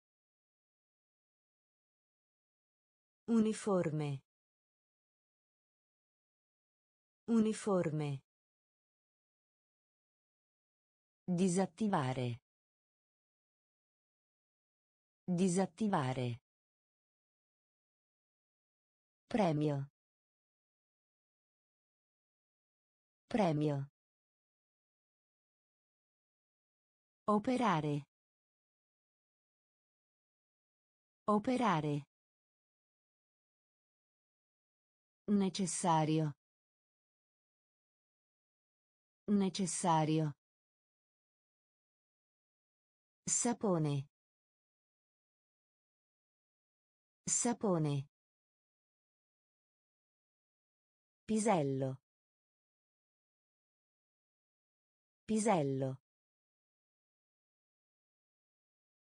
Uniforme. Uniforme. Disattivare. Disattivare. Premio. Premio. Operare. Operare. Necessario. Necessario. Sapone. Sapone. Pisello. Pisello.